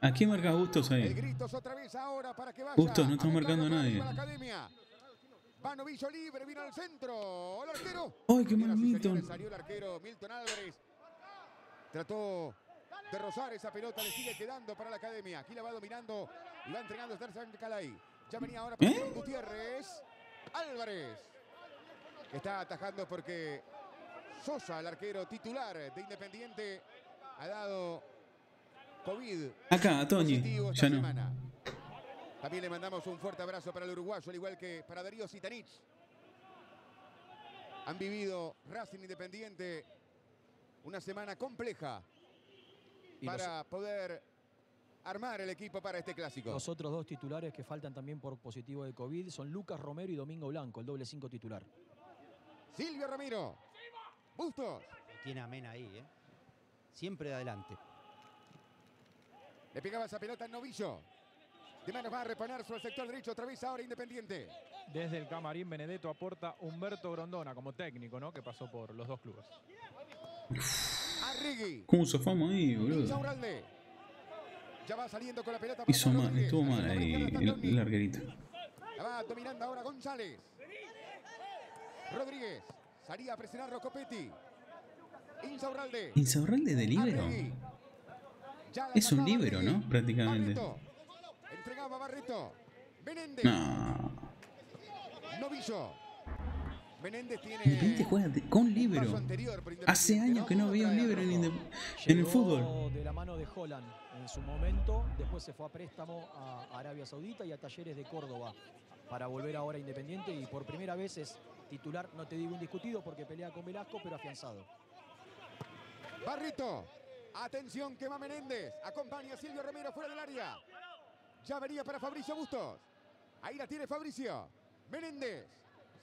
¿A quién marca Bustos El ahí? gritos otra vez ahora para que vaya. Bustos, no arrancando marcando a nadie. Va Novillo libre, viene al centro. El arquero. ¡Ay, qué mal Milton! Salió el arquero Milton Álvarez. Trató de rozar esa pelota, le sigue quedando para la academia. Aquí la va dominando y va entregando Tarzan Calay. Ya venía ahora para ¿Eh? Gutiérrez. Álvarez. Está atajando porque Sosa, el arquero titular de Independiente, ha dado COVID Acá, a Ya no. semana. También le mandamos un fuerte abrazo para el uruguayo, al igual que para Darío Sitanich. Han vivido Racing Independiente una semana compleja Y los- para poder armar el equipo para este clásico. Los otros dos titulares que faltan también por positivo de COVID son Lucas Romero y Domingo Blanco, el doble 5 titular. Silvio Ramiro. Bustos. Lo tiene a Mena ahí, ¿eh? Siempre de adelante. Le pegaba esa pelota en Novillo. De manos va a reponer sobre el sector derecho. Otra vez ahora Independiente. Desde el camarín Benedetto aporta Humberto Grondona como técnico, ¿no? Que pasó por los dos clubes. Arrigui. ¿Cómo zafamos ahí, boludo? Ya va saliendo con la pelota. para Hizo mal, Rodríguez. estuvo mal ahí el, Toni. el arquerito. La va dominando ahora González. Rodríguez. Salía a presionarlo Copetti. Insaurralde. ¿Insaurralde de libero? Es un libero. ¿no? Prácticamente. Barreto. Entregaba Barreto. Menéndez. No. Novillo. Menéndez tiene. Independiente juega de- con libero. Hace años que no había un libero en, en el fútbol. de la mano de Holland en su momento, después se fue a préstamo a Arabia Saudita y a Talleres de Córdoba para volver ahora a Independiente y por primera vez es titular, no te digo indiscutido porque pelea con Velasco, pero afianzado. Barreto. Atención que va Menéndez. Acompaña a Silvio Romero fuera del área. Ya venía para Fabricio Bustos. Ahí la tiene Fabricio. Menéndez.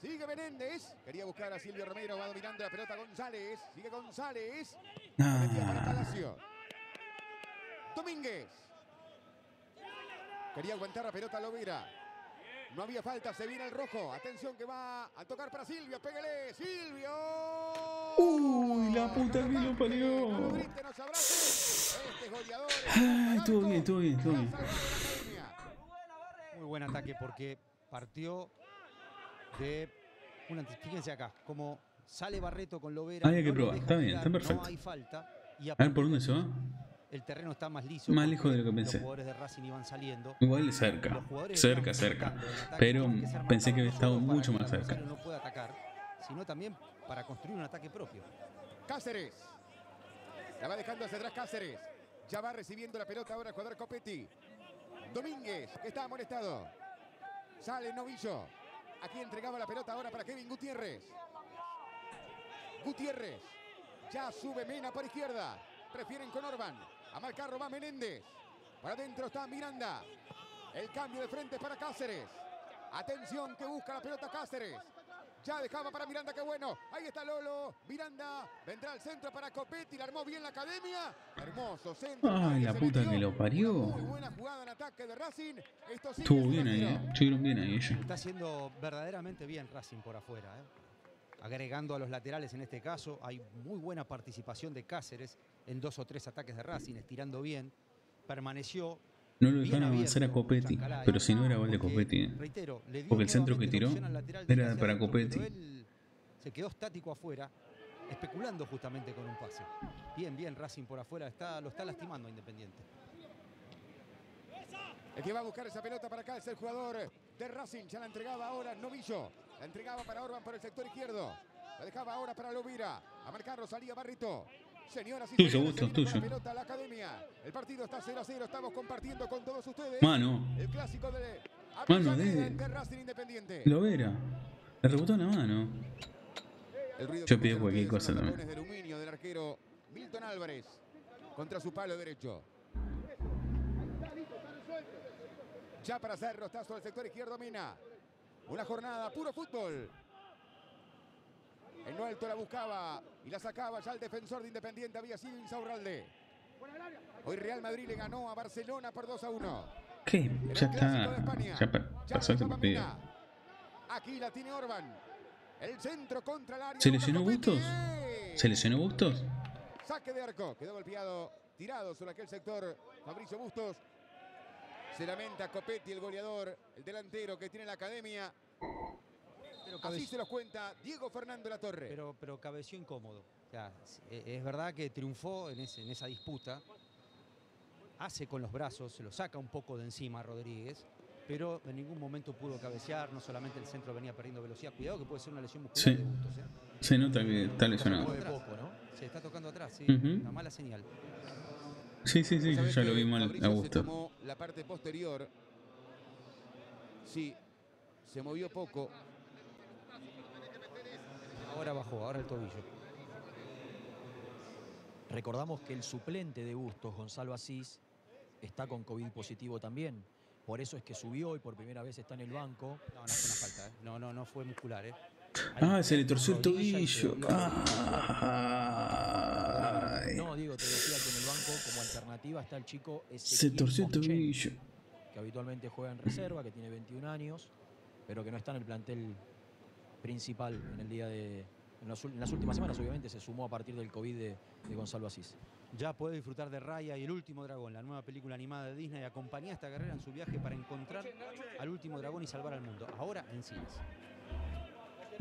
Sigue Menéndez. Quería buscar a Silvio Romero. Va dominando la pelota González. Sigue González. La metía para Ah, Palacio. Domínguez. Quería aguantar la pelota Lovera. No había falta, se viene el rojo. Atención que va a tocar para Silvio. Pégale, Silvio. Uy, la puta que lo parió. No. Este es goleador. Ay, estuvo bien, estuvo bien, estuvo bien. Muy buen ataque porque partió de. Una, fíjense acá, como sale Barreto con Lovera. Había que no lo probar, está bien, está perfecto. No hay falta. Y A ver por dónde se va. El terreno está más liso. Más lejos de lo que pensé. Los jugadores de Racing iban saliendo. Igual cerca. Los jugadores Cerca, cerca. Pero pensé que había estado para mucho más cerca. No puede atacar, sino también para construir un ataque propio. Cáceres. La va dejando hacia atrás Cáceres. Ya va recibiendo la pelota ahora el jugador Copetti. Domínguez, que está amonestado. Sale Novillo. Aquí entregaba la pelota ahora para Kevin Gutiérrez. Gutiérrez. Ya sube Mena por izquierda. Prefieren con Orban. A marcarlo va Menéndez. Para adentro está Miranda. El cambio de frente para Cáceres. Atención que busca la pelota Cáceres. Ya dejaba para Miranda, qué bueno. Ahí está Lolo. Miranda vendrá al centro para Copetti. La armó bien la academia. Hermoso centro. Ay, la puta que lo parió. Muy buena jugada en ataque de Racing. Esto Estuvo 0 bien ahí, 0. eh. Estuvieron bien ahí ellos. Está haciendo verdaderamente bien Racing por afuera. ¿eh? Agregando a los laterales en este caso. Hay muy buena participación de Cáceres en dos o tres ataques de Racing, estirando bien. Permaneció. No lo bien dejaron avanzar a Copetti, pero si no era gol de Copetti. eh. reitero, le dio Porque el centro que tiró era para Copetti. se quedó estático afuera, especulando justamente con un pase. Bien, bien, Racing por afuera está, lo está lastimando a Independiente. El que va a buscar esa pelota para acá es el jugador de Racing. Ya la entregaba ahora Novillo. La entregaba para Orban por el sector izquierdo. La dejaba ahora para Lovira. A marcarlo salía Barrito. Señoras y Tuyo, con tuyo. la pelota a la academia. El partido está 0 a 0. Estamos compartiendo con todos ustedes. Mano, El clásico de Mano de- entre Racing Independiente. lo vera. Le rebotó en la mano. El ruido Yo pido cualquier cosa también. de aluminio del arquero Milton Álvarez contra su palo derecho. Ya para hacer rostazo al sector izquierdo Mina. Una jornada puro fútbol. En lo alto la buscaba y la sacaba ya el defensor de Independiente había sido Insaurralde. Hoy Real Madrid le ganó a Barcelona por 2 a 1. ¿Qué? Ya está. Ya pa- Ya pasó este partido. Aquí la tiene Orban. El centro contra el área. ¿Se lesionó. Bustos? ¿Se lesionó Bustos? Saque de arco. Quedó golpeado, tirado sobre aquel sector. Fabricio Bustos. Se lamenta Copetti, el goleador, el delantero que tiene la academia. Pero Así se los cuenta Diego Fernando Latorre. pero, pero cabeció incómodo. O sea, es, verdad que triunfó en, ese- en esa disputa. Hace con los brazos, se lo saca un poco de encima a Rodríguez, pero en ningún momento pudo cabecear. No solamente el centro venía perdiendo velocidad. Cuidado que puede ser una lesión muscular Sí. de Bustos. ¿eh? Se nota que está Está lesionado. poco, ¿no? Se está tocando atrás, sí. Una mala señal. Sí, sí, sí, ¿Sabes ya lo vi mal a tomó la parte posterior. Sí, se movió poco. Ahora bajó, ahora el tobillo. Recordamos que el suplente de Bustos, Gonzalo Asís, está con COVID positivo también. Por eso es que subió y por primera vez está en el banco. No, no fue una falta, ¿eh? No, no, no fue muscular, ¿eh? Ah, se le torció el tobillo. No, Diego, te decía que en el banco como alternativa está el chico Se torció el tobillo. que habitualmente juega en reserva, que tiene 21 años, pero que no está en el plantel principal en el día de... En, los ul- en las últimas semanas, obviamente, se sumó a partir del COVID de, de Gonzalo Asís. Ya puede disfrutar de Raya y el último dragón, la nueva película animada de Disney, acompaña esta carrera en su viaje para encontrar al último dragón y salvar al mundo. Ahora en cines.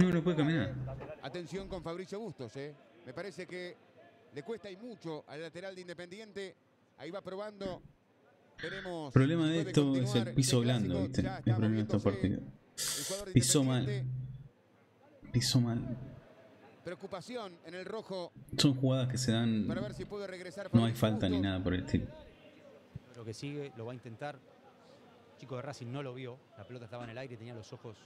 No, no puede caminar. Atención con Fabricio Bustos, ¿eh? Me parece que le cuesta y mucho al lateral de Independiente. Ahí va probando. Veremos. El problema de esto es el piso blando. ¿viste? El problema de estos partidos. Pisó mal. Pisó mal. Preocupación en el rojo Son jugadas que se dan. para ver si puede regresar. No hay falta ni nada por el estilo. Lo que sigue lo va a intentar. El chico de Racing no lo vio. La pelota estaba en el aire y tenía los ojos.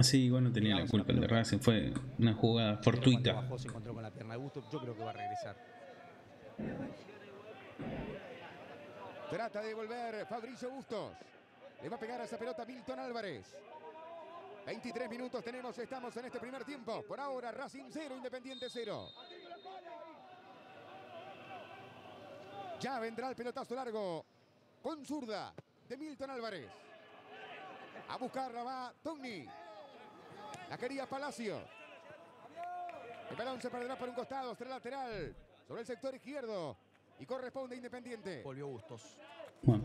Sí, igual no tenía la culpa el de Racing. Fue una jugada fortuita. Bajó se encontró con la pierna de Busto. Yo creo que va a regresar. Trata de volver Fabricio Bustos. Le va a pegar a esa pelota Milton Álvarez. 23 minutos tenemos, estamos en este primer tiempo. Por ahora Racing 0, Independiente 0. Ya vendrá el pelotazo largo con zurda de Milton Álvarez. A buscarla va Togni. La quería Palacio. El balón se perderá por un costado, será lateral. Sobre el sector izquierdo. Y corresponde a Independiente. Volvió Bustos. Bueno,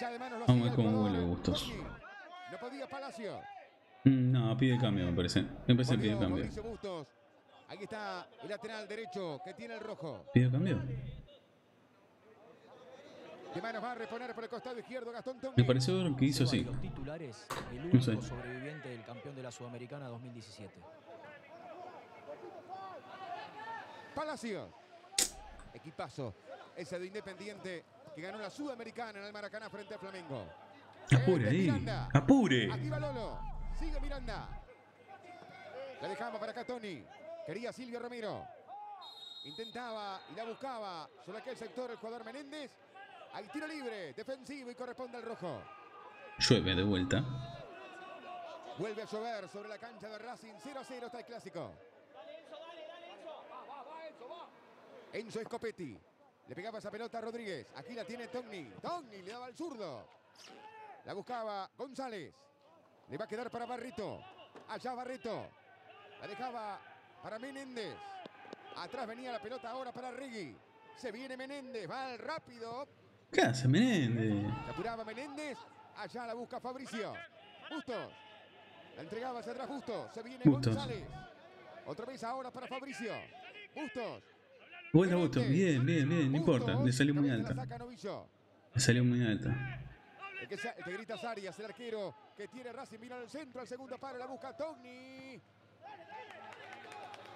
Ya de manos lo Vamos a ver cómo el vuelve Bustos. No podía Palacio. Mm, no, pide cambio, me parece. Me parece que pide cambio. Bustos. Ahí está el lateral derecho que tiene el rojo. ¿Pide cambio? De manos va a reponer por el costado izquierdo Gastón Togni. Me pareció que hizo así. los titulares, el No único sé. sobreviviente del campeón de la Sudamericana 2017. Palacio. Equipazo. Ese de Independiente que ganó la Sudamericana en el Maracaná frente a Flamengo. Apure Este es ahí. Miranda. Apure. Aquí va Lolo. Sigue Miranda. La dejamos para acá Tony. Quería Silvio Romero. Intentaba y la buscaba sobre aquel sector el jugador Menéndez. Hay tiro libre, defensivo y corresponde al rojo. Llueve de vuelta. Vuelve a llover sobre la cancha de Racing. 0 a 0 está el clásico. Enzo Escopetti. Le pegaba esa pelota a Rodríguez. Aquí la tiene Togni. Togni le daba al zurdo. La buscaba González. Le va a quedar para Barrito. Allá Barreto. La dejaba para Menéndez. Atrás venía la pelota ahora para Rigui. Se viene Menéndez, va al rápido. ¿Qué hace Menéndez? La apuraba Menéndez. Allá la busca Fabricio. Bustos. La entregaba hacia atrás Bustos. Se viene Bustos. González. Otra vez ahora para Fabricio. Bustos. Vuelta a Bustos. Bien, bien, bien. No importa. Le salió muy alta. Le salió muy alta. El que, el que grita Arias, el arquero que tiene Racing, mira al centro, al segundo paro, la busca Togni.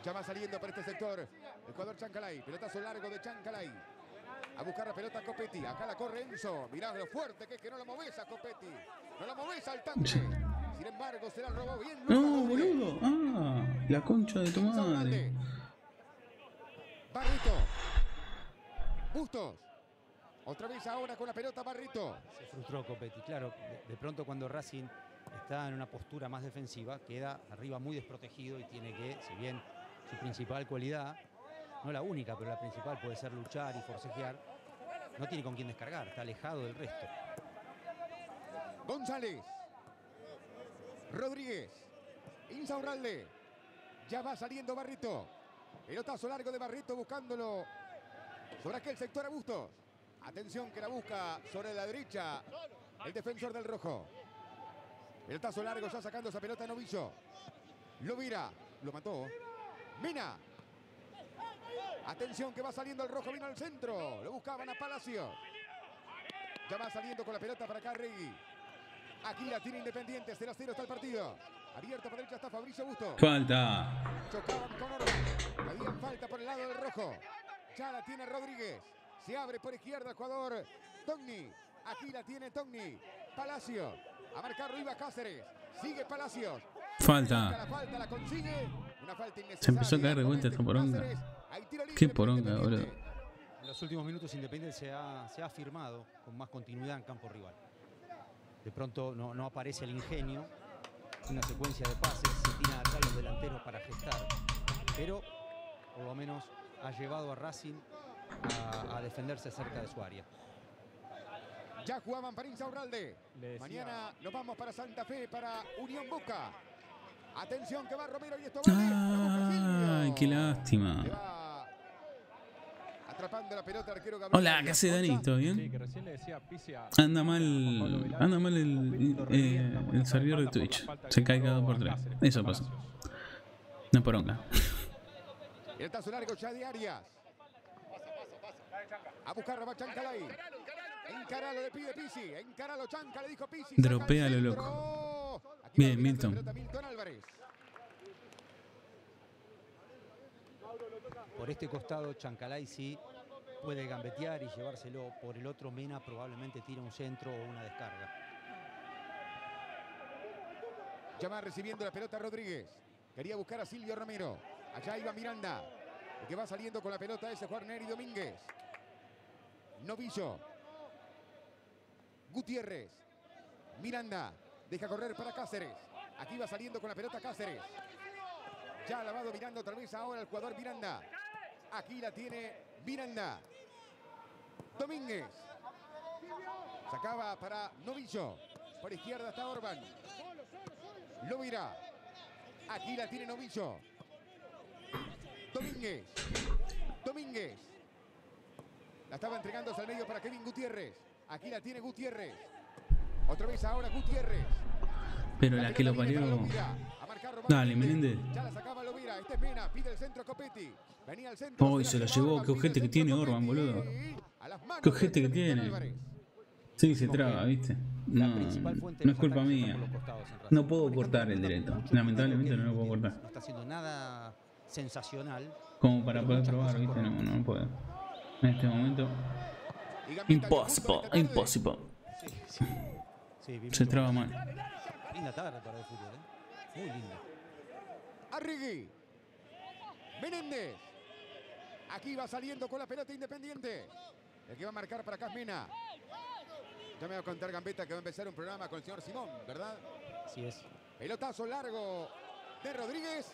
Ya va saliendo por este sector el jugador Chancalay, pelotazo largo de Chancalay. A buscar la pelota Copetti, acá la corre Enzo, mirá lo fuerte que es que no la moves a Copetti, no la moves al tanque. Sin embargo, se la robó bien. No, boludo. Ah, la concha de tu madre. Barrito. Bustos. Otra vez ahora con la pelota Barrito. Se frustró Copetti. Claro, de, de pronto cuando Racing está en una postura más defensiva, queda arriba muy desprotegido y tiene que, si bien su principal cualidad, no la única, pero la principal puede ser luchar y forcejear, no tiene con quién descargar, está alejado del resto. González. Rodríguez. Insaurralde. Ya va saliendo Barrito. Pelotazo largo de Barrito buscándolo sobre aquel sector a. Atención que la busca sobre la derecha el defensor del rojo. Pelotazo largo ya sacando esa pelota Novillo. Lo mira. Lo mató. Mina. Atención que va saliendo el rojo. Vino al centro. Lo buscaban a Palacio. Ya va saliendo con la pelota para acá Regui. Aquí la tiene Independiente. 0 a 0 está el partido. Abierto por derecha está Fabricio Busto. Falta. Chocaban con Orban. Habían falta por el lado del rojo. Ya la tiene Rodríguez. Se abre por izquierda el jugador Togni. Aquí la tiene Togni. Palacio. A marcar Rivas Cáceres. Sigue Palacios. Falta. La falta la consigue. Una falta. Se empezó a caer de vuelta esta poronga. Qué poronga, boludo. En los últimos minutos Independiente se ha, se ha afirmado con más continuidad en campo rival. De pronto no, no aparece el ingenio, una secuencia de pases, se tiran acá los delanteros para gestar, pero por lo menos ha llevado a Racing a, a defenderse cerca de su área. Ya jugaban para Insaurralde. Mañana nos vamos para Santa Fe, para Unión Boca. Atención que va Romero y esto va Ay, qué lástima. Le va atrapando la pelota el arquero Gabriel. Hola, ¿qué hace. Danito? Sí, ¿Bien? que recién le decía Pizzi a- Anda mal, anda mal el, eh, el servidor de Twitch. Se cae cada dos por tres. Eso pasa. No poronga. El tazo largo ya de Arias. A buscar a Chancalay. Encaralo le pide Pisi. Encaralo Chanca, le dijo Pisi. saca al Dropéalo, centro. loco. Bien, Milton. Álvarez. Por este costado Chancalay sí puede gambetear y llevárselo, por el otro Mena probablemente tira un centro o una descarga. Ya va recibiendo la pelota Rodríguez. Quería buscar a Silvio Romero. Allá iba Miranda. El que va saliendo con la pelota es Juan Neri Domínguez. Novillo. Gutiérrez. Miranda. Deja correr para Cáceres. Aquí va saliendo con la pelota Cáceres. Ya la va dominando otra vez ahora el jugador Miranda. Aquí la tiene Miranda. Domínguez. Sacaba para Novillo. Por izquierda está Orban. Lo mira. Aquí la tiene Novillo. Domínguez. Domínguez. La estaba entregando al medio para Kevin Gutiérrez. Aquí la tiene Gutiérrez. Otra vez ahora Gutiérrez. Pero la que lo parió. Dale, Menéndez. Ya la sacaba Lovira. Este es Mena. Pide el centro Copetti. Venía al centro. Uy, se la llevó. Qué ojete que tiene Orban, boludo. Qué ojete que tiene. Sí, se traba, ¿viste? La No, principal fuente de no es culpa mía. No puedo cortar el directo. Lamentablemente no lo puedo cortar. No está haciendo nada sensacional. Como para poder probar, ¿viste? No, no puedo. En este momento. Impossible, impossible. Se traba mal. Linda tarde para el fútbol, ¿eh? Muy linda. Arrigui. Menéndez. Aquí va saliendo con la pelota independiente. El que va a marcar para Casmena. Ya me va a contar Gambetta que va a empezar un programa con el señor Simón, ¿verdad? Así es. Pelotazo largo de Rodríguez.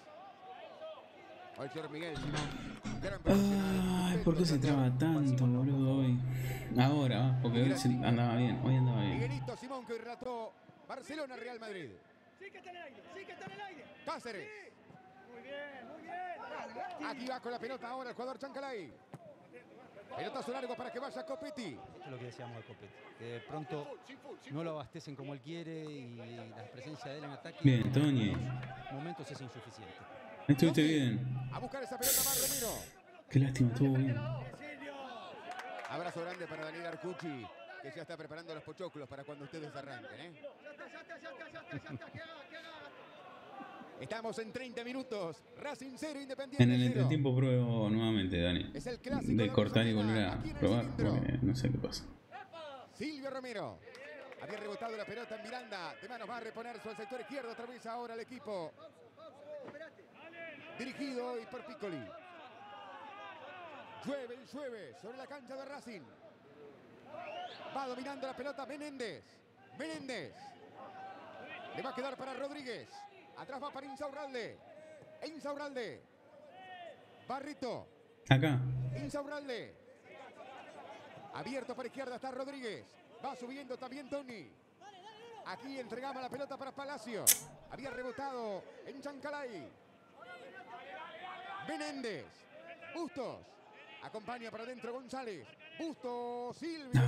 O el señor Miguel Simón. Gran. Ay, ¿por qué se traba tanto, boludo, hoy? Ahora, va, porque hoy se- andaba bien, hoy andaba bien. Miguelito Simón que hoy relató Barcelona Real Madrid. Cáceres. Aquí va con la pelota ahora el jugador Chancalay. Pelotazo largo para que vaya Copetti. Esto es lo que decíamos de Copetti. Que de pronto no lo abastecen como él quiere y la presencia de él en ataque Bien, Tony. en momentos es insuficiente. Estuviste bien. A buscar esa pelota más Romero. Qué lástima, estuvo bien. Abrazo grande para Daniel Arcucci, que ya está preparando los pochoclos para cuando ustedes arranquen. ¿eh? Estamos en 30 minutos. Racing 0, Independiente En el 0. entretiempo pruebo nuevamente, Dani. Es el clásico De cortar y volver a probar, porque no sé qué pasa. Silvio Romero. Había rebotado la pelota en Miranda. De manos va a reponer al sector izquierdo. Otra vez ahora el equipo. Dirigido hoy por Piccoli. Llueve y llueve sobre la cancha de Racing. Va dominando la pelota Menéndez. Menéndez. Le va a quedar para Rodríguez. Atrás va para Insaurralde. Insaurralde. Barrito. Acá. Insaurralde. Abierto para izquierda está Rodríguez. Va subiendo también Tony. Aquí entregamos la pelota para Palacio. Había rebotado en Chancalay. Menéndez. Bustos. Acompaña para adentro González. Bustos. Silvio.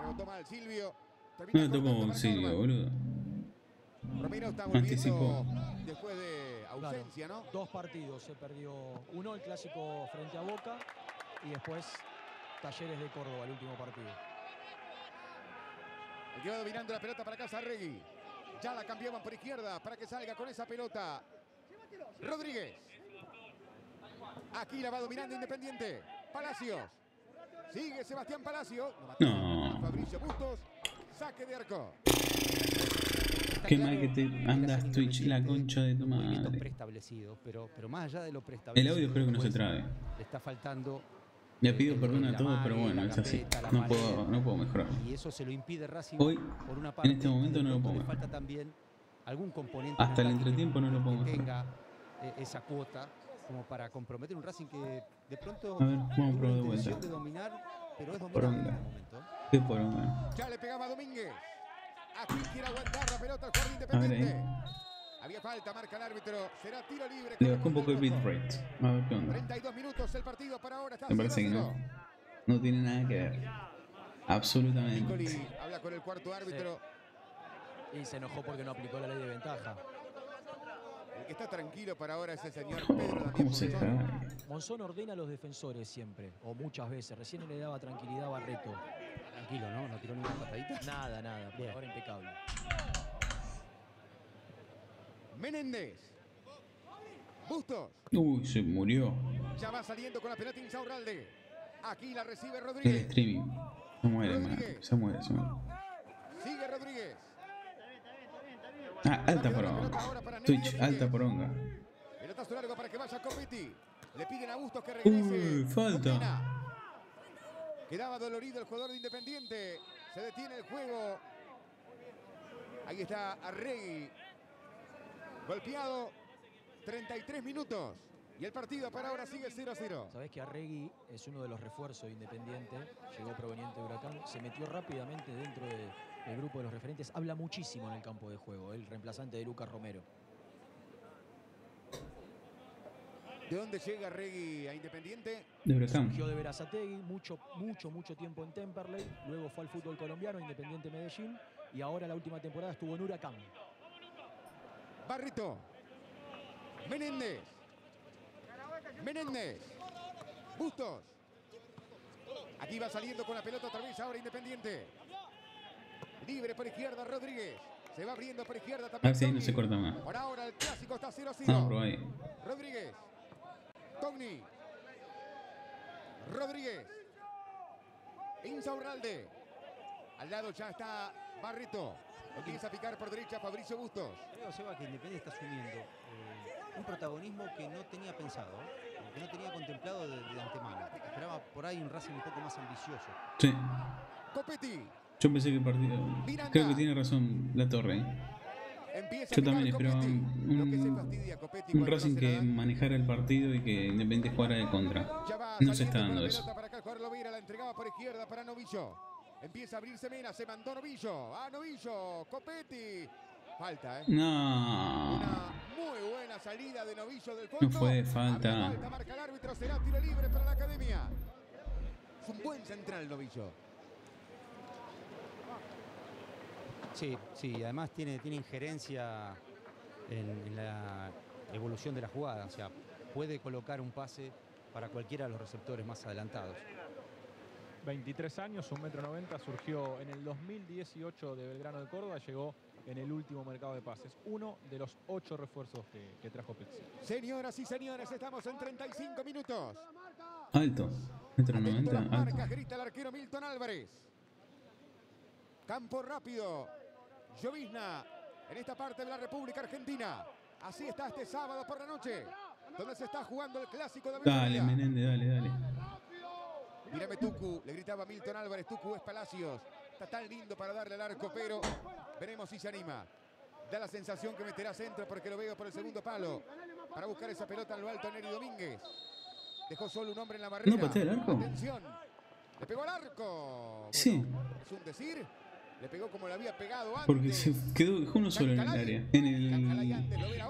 Rebotó mal Silvio. No Termina tocó Silvio, boludo. Romero está volviendo después de ausencia, ¿no? Dos partidos se perdió. Uno el clásico frente a Boca y después Talleres de Córdoba, el último partido. El que va dominando la pelota para casa Regui. Ya la cambiaban por izquierda para que salga con esa pelota. Rodríguez. Aquí la va dominando Independiente. Palacios. Sigue Sebastián Palacio. No. Fabricio Bustos. Saque de arco. Qué claro mal que te andas Twitch, la concha de tu madre. preestablecidos, pero, pero más allá de lo El audio espero que no se después trabe. Le está faltando. Le eh, pido perdón a todos, pero bueno, es así. No puedo, no puedo mejorar. Y eso se lo impide Racing Hoy, por una parte. este momento no lo puedo Le mejorar. falta también algún componente. en Hasta el entretiempo no lo puedo que mejorar. tenga eh, esa cuota como para comprometer un Racing que de pronto A ver, vamos a probar de vuelta. de dominar, pero es en Poronga. este momento. Qué poronga. Ya le pegaba Domínguez. Aquí quiere aguantar la pelota al jugador Independiente. Había falta, marca el árbitro. Será tiro libre. Le bajó un poco el bitrate. A ver qué onda. 32 minutos el partido para ahora. Está Me parece que 0 a no. 0. No tiene nada que ver. Absolutamente. Piccoli habla con el cuarto árbitro. Y se enojó porque no aplicó la ley de ventaja. El que está tranquilo para ahora es el señor Pedro Oh, Damián ¿Cómo se? Monzón ordena a los defensores siempre, o muchas veces. Recién le daba tranquilidad a Barreto. Tranquilo, ¿no? No tiró ninguna patadita. Nada, nada. Por Bien. ahora impecable. Menéndez. Bustos. Uy, se murió. Ya va saliendo con la pelota Insaurralde. Aquí la recibe El Rodríguez. streaming. Se muere, man. Se muere, se muere. Sigue Rodríguez. Ah, alta poronga. Twitch, alta poronga. Pelotazo largo para que vaya Copetti. Le piden a Bustos que regrese. Uy, falta. Quedaba dolorido el jugador de Independiente. Se detiene el juego. Ahí está Arregui. Golpeado. 33 minutos. Y el partido para ahora sigue 0 a 0. Sabés que Arregui es uno de los refuerzos de Independiente, llegó proveniente de Huracán, se metió rápidamente dentro de- del grupo de los referentes, habla muchísimo en el campo de juego, el reemplazante de Lucas Romero. ¿De dónde llega Arregui a Independiente? De huracán. Surgió de Verazategui, mucho, mucho, mucho tiempo en Temperley, luego fue al fútbol colombiano, Independiente Medellín, y ahora la última temporada estuvo en Huracán. Barrito. Menéndez. Menéndez. Bustos. Aquí va saliendo con la pelota otra vez ahora Independiente. Libre por izquierda Rodríguez. Se va abriendo por izquierda también. si ahí no se corta más. Por ahora el clásico está 0 a 0. Vamos, por ahí. Rodríguez. Togni. Rodríguez. Insaurralde. Al lado ya está Barrito. Empieza a picar por derecha Fabricio Bustos. Creo, Seba, que Independiente está asumiendo eh, un protagonismo que no tenía pensado, ¿eh? que no tenía contemplado de, de antemano. Esperaba por ahí un Racing un poco más ambicioso. Sí. Copetti. Yo pensé que. Miranda. Creo que tiene razón la torre. ¿eh? Yo también esperaba un, un- Racing que manejara el partido y que Independiente jugara de contra. No se está dando eso. Empieza a abrirse Mena, se mandó Novillo. A Novillo, Copetti. Falta, ¿eh? No. Una Muy buena salida de Novillo del fondo. No fue falta. falta, marca el árbitro, será tiro libre para la academia. Es un buen central Novillo. Sí, sí, además tiene, tiene injerencia en, en la evolución de la jugada. O sea, puede colocar un pase para cualquiera de los receptores más adelantados. 23 años, 1,90 metro, 90, surgió en el 2018 de Belgrano de Córdoba, llegó en el último mercado de pases. Uno de los ocho refuerzos que, que trajo Pizzi. Señoras y señores, estamos en 35 minutos. Alto. Metro Atento a 90, las alto. marcas, grita el arquero Milton Álvarez. Campo rápido. Llovizna en esta parte de la República Argentina. Así está este sábado por la noche, donde se está jugando el clásico de Dale. Menéndez, dale, dale. Mírame Tucu, le gritaba Milton Álvarez, Tucu es Palacios. Está tan lindo para darle al arco, pero veremos si se anima. Da la sensación que meterá centro porque lo veo por el segundo palo. Para buscar esa pelota en lo alto Neri Domínguez. Dejó solo un hombre en la barrera. ¿No patea el arco? Atención. Le pegó al arco. Bueno, Sí. Es un decir. Le pegó como le había pegado antes. Porque se quedó dejó uno solo en el área. En el,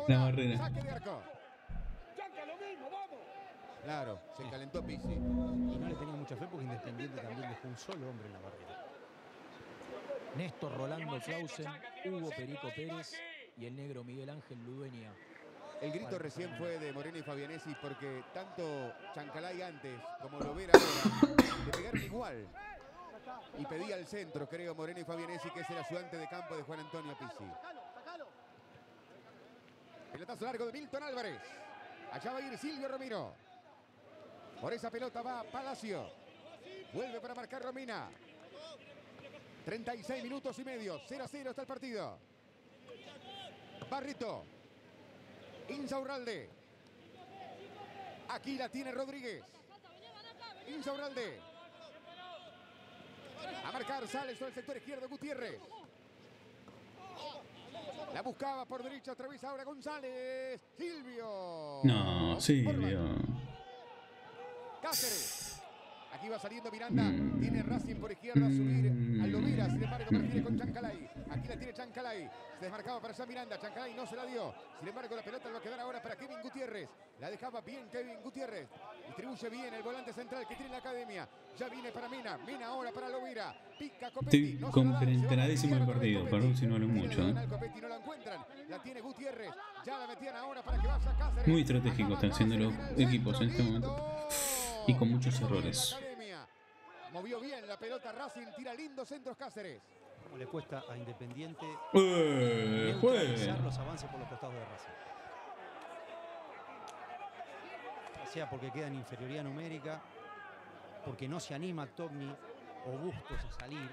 la barrera. Saque de arco. Claro, se calentó Pizzi. Y no le tenía mucha fe porque Independiente también dejó un solo hombre en la barrera. Néstor Rolando Clausen, Hugo Perico Pérez y el negro Miguel Ángel Ludueña. El grito recién fue de Moreno y Fabianesi porque tanto Chancalay antes como Lovera ahora le pegaron igual. Y pedía al centro, creo, Moreno y Fabianesi, que es el ayudante de campo de Juan Antonio Pizzi. Pelotazo largo de Milton Álvarez. Allá va a ir Silvio Romero. Por esa pelota va Palacio. Vuelve para marcar Romina. 36 minutos y medio. 0 a 0 está el partido. Barrito. Insaurralde. Aquí la tiene Rodríguez. Insaurralde. A marcar sale sobre el sector izquierdo Gutiérrez. La buscaba por derecha, atraviesa ahora González. Silvio. No, Silvio. Cáceres. Aquí va saliendo Miranda. Tiene Racing por izquierda a subir al Lovera. Sin embargo, prefiere con Chancalay. Aquí la tiene Chancalay. Se desmarcaba para allá Miranda. Chancalay no se la dio. Sin embargo, la pelota va a quedar ahora para Kevin Gutiérrez. La dejaba bien Kevin Gutiérrez. Distribuye bien el volante central que tiene la academia. Ya viene para Mina. Mina ahora para Lovera. Pica Copetti. Estoy no a compenetradísimo el partido, perdón si no hablo mucho, ¿eh? diagonal Copetti, no la encuentran. La tiene Gutiérrez. Ya la metían ahora para que vaya Cáceres. Muy estratégico están siendo los equipos en este momento. Y con muchos errores. Movió bien la pelota Racing, tira lindo centros Cáceres. Como le cuesta a Independiente ¡Eh! los avances por los costados de Racing. Sea porque queda en inferioridad numérica, porque no se anima Togni o Bustos a salir,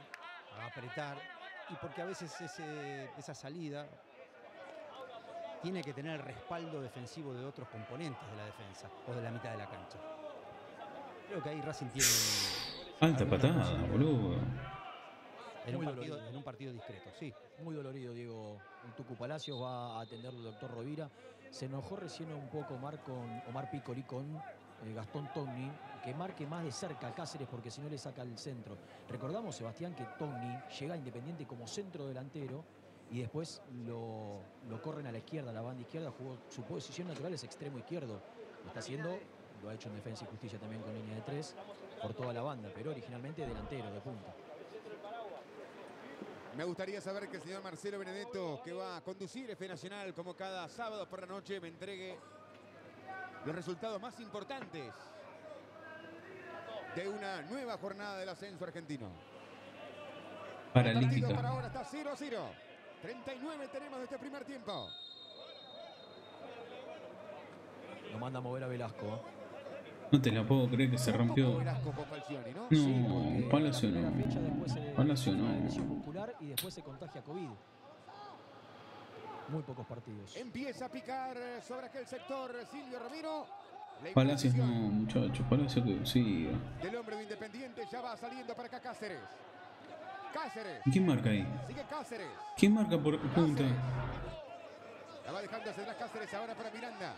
a apretar, y porque a veces ese- esa salida tiene que tener el respaldo defensivo de otros componentes de la defensa o de la mitad de la cancha. Creo que ahí Racing tiene Alta patada, boludo. en un, partido, en un partido discreto, sí. Muy dolorido, Diego. El Tucu Palacios va a atenderlo el doctor Rovira. Se enojó recién un poco Omar, con, Omar Piccoli con eh, Gastón Togni, que marque más de cerca a Cáceres porque si no le saca el centro. Recordamos, Sebastián, que Togni llega a Independiente como centro delantero y después lo, lo corren a la izquierda, a la banda izquierda. Jugó, su posición natural es extremo izquierdo. Lo está haciendo, lo ha hecho en Defensa y Justicia también con línea de tres, por toda la banda, pero originalmente delantero, de punta. Me gustaría saber que el señor Marcelo Benedetto, que va a conducir F Nacional como cada sábado por la noche, me entregue los resultados más importantes de una nueva jornada del ascenso argentino. El partido Paralítica. para ahora está 0 a 0. 39 tenemos de este primer tiempo. Lo manda a mover a Velasco. ¿Eh? No te la puedo creer que se rompió. ¿no? Palacio la no. Palacio no. y después se contagia COVID. Muy pocos partidos. Empieza a picar sobre aquel sector Silvio Ramiro. La Palacios no, muchachos. Palacios que siga. Del hombre de Independiente ya va saliendo para acá Cáceres. Cáceres. ¿Quién marca ahí? Sigue Cáceres. ¿Quién marca por punta? La va dejando hacia atrás Cáceres ahora para Miranda.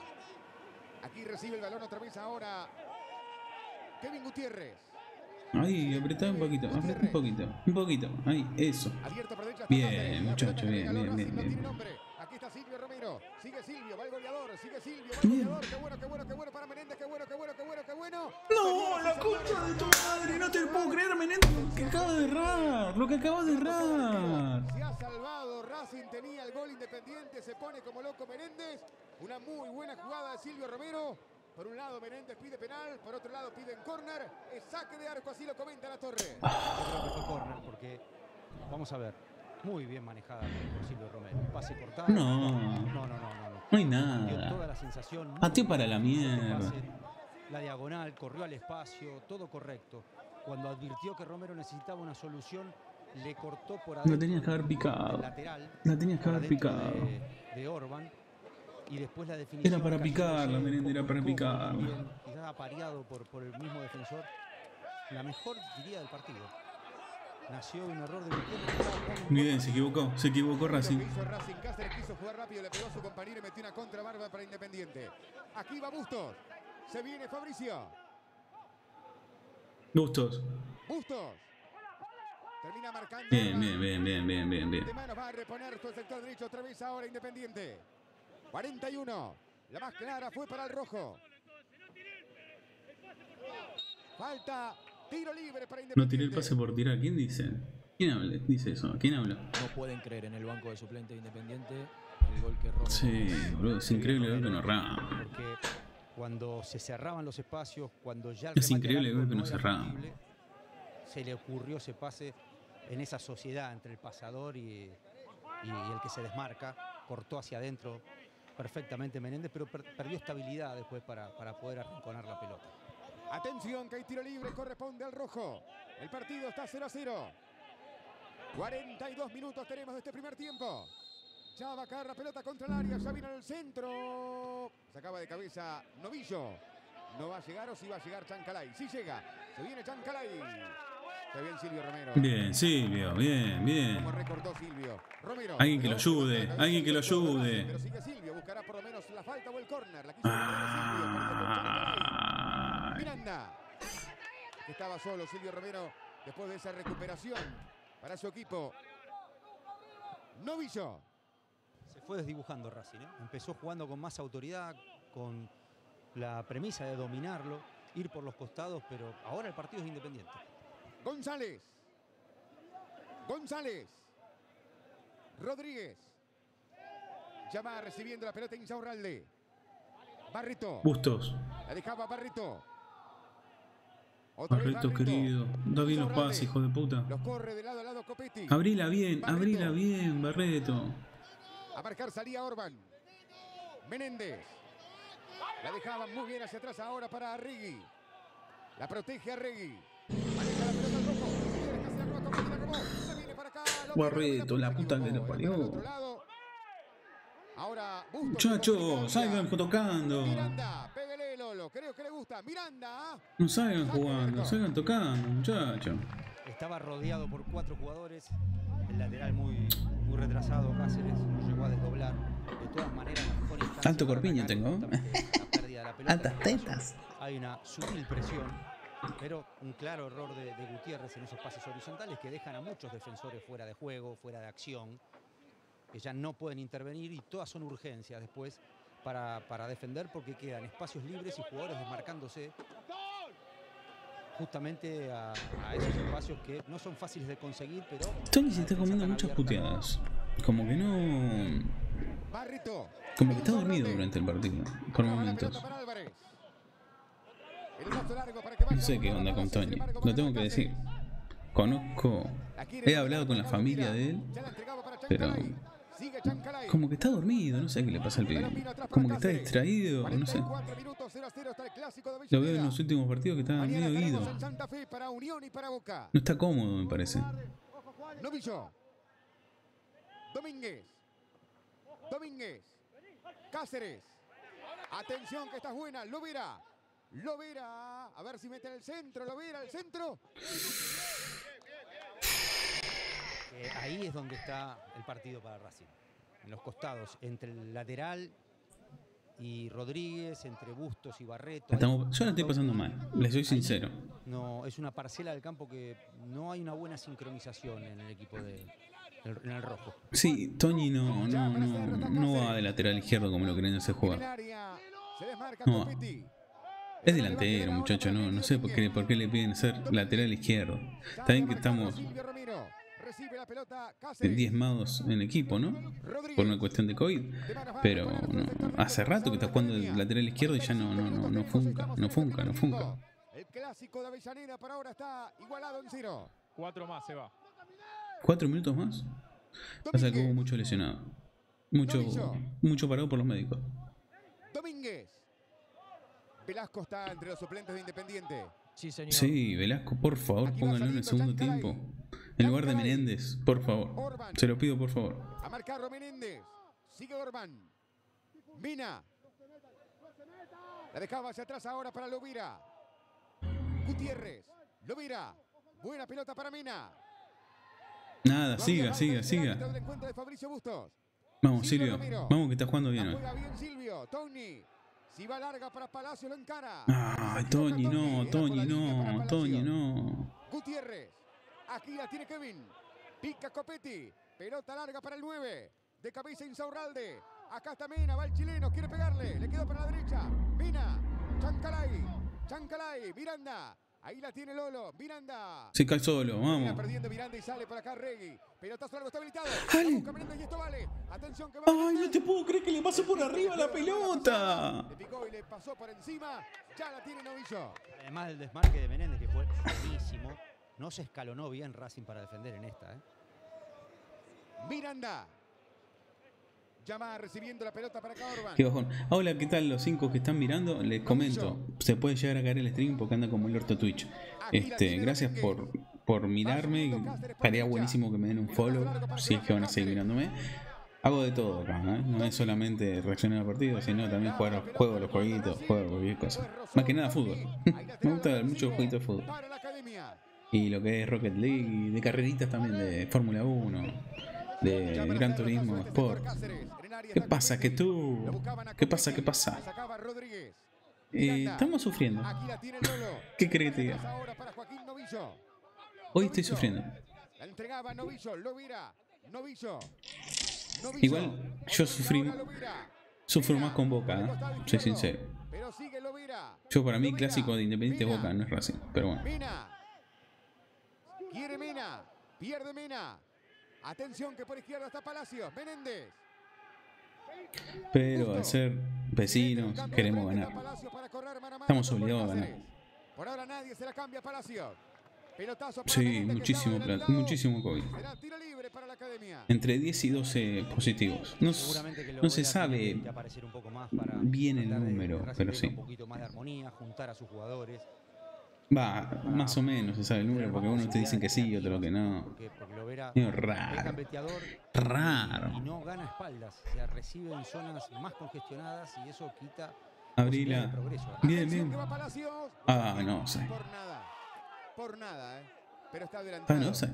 Aquí recibe el balón otra vez ahora. Kevin Gutiérrez. Ahí, apretá un poquito, apretá un poquito, un poquito, ahí, eso. Bien, muchacho, bien, bien, bien, bien. Está Silvio Romero. Sigue Silvio, va el goleador. Sigue Silvio, va el goleador. Qué bueno, qué bueno, qué bueno para Menéndez. Qué bueno, qué bueno, qué bueno, qué bueno. No, la concha de tu madre, no te lo puedo creer, Menéndez, lo que acaba de errar, lo que acabas de errar. Se ha salvado, Racing tenía el gol independiente, se pone como loco Menéndez. Una muy buena jugada de Silvio Romero. Por un lado Menéndez pide penal, por otro lado piden córner. Es saque de arco, así lo comenta la torre. Yo creo que fue córner porque, vamos a ver, muy bien manejada por Silvio Romero. Pase cortado. No. No, no, no, no. no. No hay nada. toda la sensación. para la mierda. pase, La diagonal, corrió al espacio, todo correcto. Cuando advirtió que Romero necesitaba una solución, le cortó por adentro. La tenías que haber picado. lateral. La tenías que haber picado. De, de Orban. Y después la definición. Era para picarla, poco era para picarla. Quizás apareado por, por el mismo defensor. La mejor, diría, del partido. Nació un error de poco se equivocó, se equivocó Racing. hizo Racing Cáceres quiso jugar rápido, le pegó a su compañero y metió una contra barba para Independiente. Aquí va Bustos. Se viene Fabricio. Bustos. Bustos. Termina marcando. Bien, bien, bien, bien, bien, bien, bien. De manos va a reponer su sector derecho otra vez ahora Independiente. 41. La más clara fue para el rojo. Falta tiro libre para Independiente. No tiré el pase por tirar. ¿Quién dice? ¿Quién habla? Dice eso. ¿Quién habla? No pueden creer en el banco de suplente de Independiente el gol que Sí, boludo, es increíble ver que no erraba. Porque cuando se cerraban los espacios, cuando ya el Es increíble que no era cerraba. factible, se le ocurrió ese pase en esa sociedad entre el pasador y, y- y el que se desmarca. Cortó hacia adentro perfectamente Menéndez, pero per- perdió estabilidad después para, para poder arrinconar la pelota. Atención que hay tiro libre, corresponde al rojo. El partido está 0 a 0. 42 minutos tenemos de este primer tiempo. Ya va a caer la pelota contra el área, ya vino al centro. Sacaba de cabeza Novillo. No va a llegar o sí va a llegar Chancalay. Sí llega. Se viene Chancalay. Está bien Silvio Romero. Bien, Silvio, bien, bien. Como recortó Silvio. Romero. Alguien que lo ayude, alguien que lo ayude. Pero sigue Silvio, buscará por lo menos la falta o el córner. La quiso meter Silvio, perdió con Chancalay. Ay. Miranda. que Estaba solo Silvio Romero después de esa recuperación para su equipo. Novillo. Se fue desdibujando Racing. ¿eh? Empezó jugando con más autoridad, con la premisa de dominarlo, ir por los costados, pero ahora el partido es independiente. González. González. Rodríguez. Ya va recibiendo la pelota Insaurralde. Barrito. Bustos. La dejaba Barrito. Barreto querido. Da bien los pases, hijo de puta. Los corre de lado a lado Copetti. Abrila bien, abrila bien, Barreto. A marcar salía Orban. Menéndez. La dejaba muy bien hacia atrás ahora para Arregui. La protege Arregui. Barreto, la puta que lo parió. Muchachos, salgan tocando. Creo que le gusta. Miranda. No salgan jugando, salgan tocando, muchachos. Estaba rodeado por cuatro jugadores. El lateral muy, muy retrasado, Cáceres, no llegó a desdoblar. De todas maneras, la mejor instancia Alto para corpiño tengo. (laughs) Altas tetas. Hay una sutil presión, pero un claro error de, de Gutiérrez en esos pases horizontales que dejan a muchos defensores fuera de juego, fuera de acción, que ya no pueden intervenir y todas son urgencias después para, para defender porque quedan espacios libres y jugadores desmarcándose justamente a, a esos espacios que no son fáciles de conseguir, pero Tony se está comiendo muchas puteadas. Como que no. Como que está dormido durante el partido, por momentos. No sé qué onda con Tony, lo tengo que decir. Conozco, he hablado con la familia de él, pero. Como que está dormido, no sé qué le pasa al pibe. Como que está distraído, no sé. 44 minutos, 0 a 0 está el clásico de Lo veo en los últimos partidos que está medio ido. No está cómodo, me parece. Domínguez. Domínguez. Cáceres. Atención que esta es buena. Lovera. Lovera. A ver si mete en el centro. Lovera, el centro. Eh, ahí es donde está el partido para Racing. En los costados, entre el lateral y Rodríguez, entre Bustos y Barreto. Estamos- yo la estoy pasando mal, les soy sincero. No, es una parcela del campo que no hay una buena sincronización en el equipo de, en el rojo. Sí, Toñi no, no, no, no va de lateral izquierdo como lo querían hacer jugar. No. Copetti. Es delantero, muchacho, no, no sé por qué, por qué le piden ser lateral izquierdo. Está bien que estamos Cáceres. diezmados en equipo, ¿no? Por una cuestión de COVID. Pero no, hace rato que está jugando de lateral izquierdo y ya no, no, no, no funca, no funca, no funca. El clásico de Avellaneda para ahora está igualado en cero. Cuatro más, se va. ¿Cuatro minutos más? Pasa que hubo mucho lesionado. Mucho, mucho parado por los médicos. Domínguez. Velasco está entre los suplentes de Independiente. Sí, señor. Sí, Velasco, por favor, pónganlo en el segundo tiempo. En lugar de Menéndez, por favor. Se lo pido, por favor. A marcarlo Menéndez. Sigue Orban. Mina. La dejaba hacia atrás ahora para Lovira. Gutiérrez. Lovira. Buena pelota para Mina. Nada, siga, siga, siga. Vamos, Silvio. Vamos que está jugando bien juega bien Silvio. Tony. Si va larga para Palacio lo encara. Ay, Toñi, no, Toñi, no, Toñi, no. Gutiérrez. Aquí la tiene Kevin. Pica Copetti. Pelota larga para el 9. De cabeza Insaurralde. Acá está Mina. Va el chileno. Quiere pegarle. Le quedó para la derecha. Mina. Chancalay. Chancalay. Miranda. Ahí la tiene Lolo. Miranda. Se cae solo, vamos. perdiendo Miranda y sale por acá Regui. Pelotazo largo está habilitado. Ale. Y esto vale. Atención que va. Ay, no te puedo creer que le pasó por arriba la pelota. Le picó y le pasó por encima. Ya la tiene Novillo. Además del desmarque de Menéndez, que fue no se escalonó bien Racing para defender en esta. ¿eh? Miranda. Llama recibiendo la pelota para acá Orban. Qué bajón. Hola, ¿qué tal los cinco que están mirando? Les comento, se puede llegar a caer el stream porque anda como el orto Twitch. Este, gracias por, por mirarme. Estaría buenísimo que me den un follow si es que van a seguir mirándome. Hago de todo acá, ¿eh? no es solamente reaccionar al partido, sino también jugar juego a los jueguitos, juego cualquier cosa. Más que nada fútbol. (laughs) me gusta mucho el jueguito de fútbol. Y lo que es Rocket League, de carreritas también, de Fórmula 1, de Gran Turismo, Sport. ¿Qué pasa? ¿Que tú? ¿Qué pasa? ¿Qué pasa? Eh, estamos sufriendo. ¿Qué crees que te diga? Hoy estoy sufriendo. Igual yo sufrí, sufro más con Boca, ¿eh? soy sincero. Yo para mí clásico de Independiente Boca, no es Racing, pero bueno. Quiere Mina. Pierde Mina. Atención que por izquierda está Palacios. Menéndez. Pero al ser vecinos queremos ganar. Estamos obligados a ganar. Por ahora nadie se la cambia a Palacios. Pelotazo para Sí, muchísimo muchísimo COVID. Será tiro libre para la academia. Entre 10 y 12 positivos. No, no se sabe que aparecer un poco más para bien el tratar de- número, de Racing pero tenga sí. Va, más o menos se sabe el número porque unos te dicen que sí y otros que no. Porque, Medio es raro. Raro. y no gana espaldas. O sea, recibe en zonas más congestionadas y eso quita. Bien, bien. Ah, no sé. Por nada. Por nada, ¿eh? Pero está Ah, no sé.